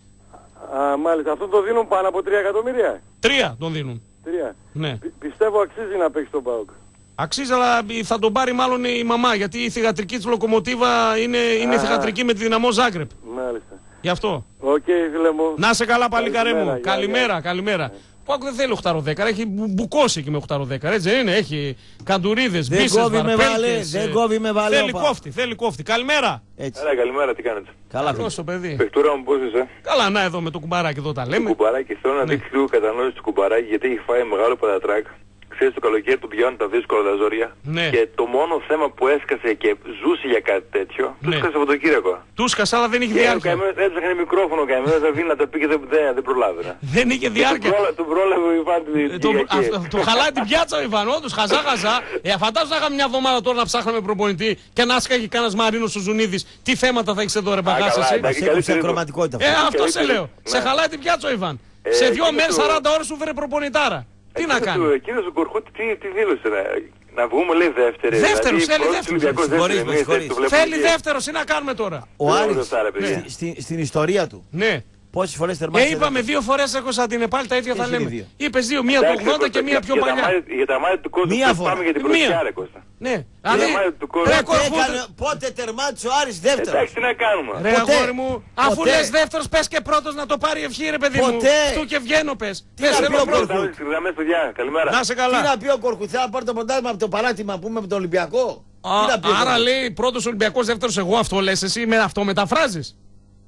Α, μάλιστα. Αυτό το δίνουν πάνω από 3 εκατομμύρια. Τρία τον δίνουν. Τρία. Ναι. Πι- πιστεύω αξίζει να παίξει τον ΠΑΟΚ. Αξίζει, αλλά θα τον πάρει μάλλον η μαμά. Γιατί η θηγατρική της λοκομοτίβα είναι, είναι Α. θηγατρική με τη δυναμό Ζάγκρεπ. Μάλιστα. Γι' αυτό. Οκ, φίλε μου. Να 'σαι καλά, παλικάρι Καλημέρα, μου. γεια, Καλημέρα, γεια. καλημέρα. Πάοκ δεν θέλει 8-10, έχει μπου- μπουκώσει εκεί με 8-10. Έτσι δεν είναι, έχει καντουρίδες, Δεν μπίσες, κόβει με βαλέ, δεν κόβει με βαλέ, Θέλει ο Πάοκ. κόφτη, θέλει κόφτη. Καλημέρα. Έτσι. Έλα, καλημέρα, τι κάνετε; Καλά φίλε. Καλώς το παιδί. Παιχτούρα μου πώς είσαι; Καλά, να εδώ με το κουμπαράκι εδώ τα λέμε. Κουμπαράκι, θέλω να Ναι. δείξει λίγο κατανόηση του κουμπαράκι γιατί έχει φάει μεγάλο παρατράκ. Ξέρεις το καλοκαίρι που πηγαίνουν τα δύσκολα τα ζόρια. Ναι. Και το μόνο θέμα που έσκασε και ζούσε για κάτι τέτοιο, του Ναι. έσκασε από τον Κύριακο. Του σκασά, αλλά δεν είχε Και ο διάρκεια. καημένος έτρεχε μικρόφωνο, ο καημένος δεν αφήνει να τα πει και δεν, δεν, δεν προλάβαινε. Δεν είχε Του διάρκεια. πρόλα- Του πρόλαβε ο Ιβάν την Ε, το, Κυριακή. αυτό- του χαλάει την πιάτσα ο Ιβάν, όντως, χαζά χαζά. Ε, φαντάζομαι να είχαμε μια εβδομάδα τώρα να ψάχναμε προπονητή και να άσκαγε κανένας Μαρίνος ο Ζουνίδης. Τι θέματα θα έχεις εδώ, ρε μπαγάσα καλά, εσύ; εντάξει, Σε έκοψε καλύτερη- ακροματικότητα Ε, αυτό. αυτό σε καλύτερη- λέω. Σε ναι. χαλάει την πιάτσα ο Ιβάν. Ε, Σε δύο εκείνο μέρε το- 40 ώρες σου φέρε προπονητάρα. Τι να Εκείνος κάνει; του- Εκείνος ο Κορχούτη τι, τι δήλωσε, να, να βγούμε λέει δεύτερη. Δεύτερος, δηλαδή, θέλει πρώτος δεύτερος. Ολυμπιακός Συγχωρείς δεύτερη, με, εμείς συγχωρείς. το βλέπουμε Θέλει και- δεύτερος, τι να κάνουμε τώρα; Ο Δεν Άρης ρωτάω, ρε παιδιά. στη- στη- στην ιστορία του Ναι. Πόσες φορές Ε, τερμάτισε είπαμε δεύτερος. δύο φορές έχω σαν την πάλι τα ίδια θα Έχει λέμε. δύο. Είπες δύο, μία του Εντάξει, 80 και Κώστα, μία για- πιο για τα παλιά. μάτια- Για τα μάτια του κόσμου Μία πώς φορά. πάμε για την Μία. πρωτιά, ρε Κώστα. Ναι. Δηλαδή, μάτια του κόσμου. ρε Πότε, Κορχούτη, έκανε, πότε τερμάτισε ο Άρης δεύτερος; Εντάξει, τι να κάνουμε. Ρε Ποτέ. αγόρι μου, αφού Ποτέ. λες δεύτερος πες και πρώτος να το πάρει η ευχή ρε παιδί μου. Ποτέ. Του και βγαίνω πες. Τι Πες να θέλω πει ο πρώτος. Κορχούτη. Πάμε στις γραμμές, παιδιά. Καλημέρα. Να σε Τι καλά. να πει ο Κορκουθ, θα πάρει το πρωτάθλημα από το παράτημα που είμαι με τον Ολυμπιακό; Α, Τι να πει ο άρα Κορκουθ. λέει πρώτος Ολυμπιακός, δεύτερος εγώ αυτό λες εσύ, με αυτό μεταφράζεις.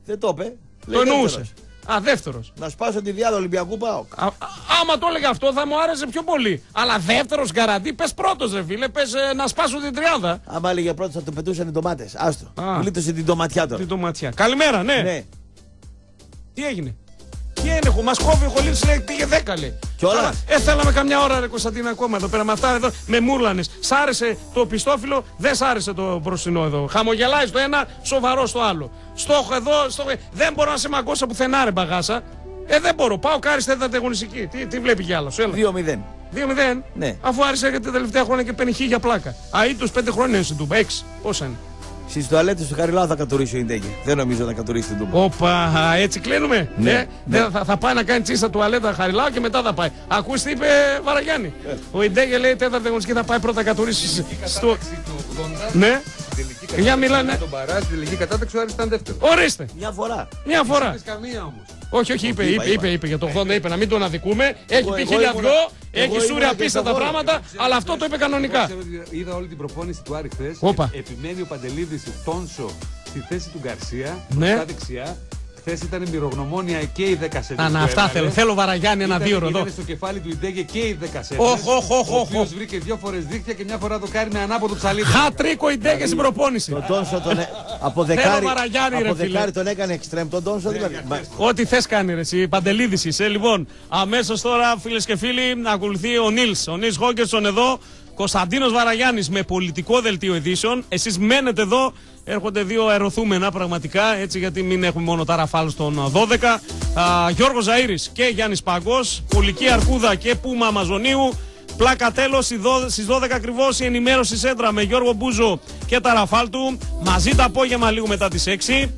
Δεν το είπε. Το Λέει εννοούσες. δεύτερος. Α, δεύτερος. Να σπάσω τη διάδα Ολυμπιακού πάω. Α, α, άμα το έλεγε αυτό θα μου άρεσε πιο πολύ. Αλλά δεύτερος γκαραντί, πες πρώτος ρε φίλε, πες ε, να σπάσω την τριάδα. Άμα έλεγε πρώτος θα το πετούσαν οι ντομάτες. Άστο. Α. Γλίτωσε την ντοματιά τώρα. Την τοματιά. Καλημέρα, ναι. Ναι. Τι έγινε; Τι έγινε, μας κόβει ο Χολίδη λέει πήγε 10 λέει. Κιόλας. Αλλά, Ε, θέλαμε καμιά ώρα ρε Κωνσταντίνα ακόμα εδώ πέρα με αυτά εδώ με μούρλανες. Σ' άρεσε το πιστόφυλλο, δεν σ' άρεσε το μπροστινό εδώ. Χαμογελάει στο ένα, σοβαρό στο άλλο. Στόχο εδώ, στόχο... δεν μπορώ να σε μαγκώσω πουθενά ρε μπαγάσα. Ε, δεν μπορώ. Πάω κάρι τέταρτη αγωνιστική. Τι, τι βλέπει κι άλλος. Έλα. 2-0. 2-0. Ναι. Αφού άρεσε και τα τελευταία χρόνια και παίρνει χίλια πλάκα. Α, του 5 χρόνια είναι στην Τούμπα. 6. Πόσα είναι. Στις τουαλέτες του Χαριλάου θα κατουρίσει ο Ιντέγκη. Δεν νομίζω να κατουρίσει την Τούμπα. Όπα, α, έτσι κλείνουμε. Ναι, Ε, ναι. δεν Θα, θα πάει να κάνει τσίστα τουαλέτα χαριλάω και μετά θα πάει. Ακούς τι είπε Βαραγιάννη. Ε. Ο Ιντέγε λέει τέταρτη αγωνιστική θα πάει πρώτα κατουρίσει στο. Ναι. Για μιλάνε. Τον παράζει, τελική κατάταξη, ο Άρης ήταν δεύτερος. Ορίστε. Μια φορά. Μια φορά. Δεν καμία όμως. Όχι, όχι, είπε, είπα, είπε, είπε, είπε για το 80, είπε να μην τον αδικούμε. Έχει Εγώ- πει εγώ χίλια ήμουνα- δυο, εγώ έχει ήμουνα σούρια και απίστευτα στο πράγματα, αλλά αυτό το είπε κανονικά. Ξέρω ότι Είδα όλη την προπόνηση του Άρη χθες. Όπα. Ε, Επιμένει ο Παντελίδης Τόνσο στη θέση του Γκαρσία. Ναι. Στα δεξιά. Χθες ήταν μυρογνωμόνια και οι 10 σέντρες Α, να, που αυτά έβαλε. θέλω. Θέλω Βαραγιάννη ένα Ήταν- δύο εδώ. Ήταν στο κεφάλι του Ιντέγε και οι 10 σέντρες, Οχ, οχ, οχ, Ο οχ, οποίος οχ. βρήκε δύο φορές δίχτυα και μια φορά το κάνει με ανάποδο ψαλίδι. Χατρίκο Ιντέγε στην προπόνηση. Τον Τόνσο τον. ε- Από δεκάρι, Βαραγιάννη, ρε από φίλε. δεκάρι τον έκανε εξτρέμ τον Τόνσο. Δηλαδή. Μα- Ό,τι θες κάνει, ρε, εσύ. Παντελίδη είσαι. Λοιπόν, αμέσως τώρα, φίλες και φίλοι, να ακολουθεί ο Νίλς. Ο Νίλς Χόγκερσον εδώ. Κωνσταντίνος Βαραγιάννης με πολιτικό δελτίο ειδήσεων. Εσείς μένετε εδώ. Έρχονται δύο αεροθούμενα πραγματικά, έτσι γιατί μην έχουμε μόνο τα ραφάλ στον 12. Α, Γιώργος Ζαήρη και Γιάννης Παγκός. Πολική Αρκούδα και Πούμα Αμαζονίου. Πλάκα τέλος στις 12 ακριβώς η ενημέρωση σέντρα με Γιώργο Μπούζο και τα ραφάλ του. Μαζί το απόγευμα λίγο μετά τις 6.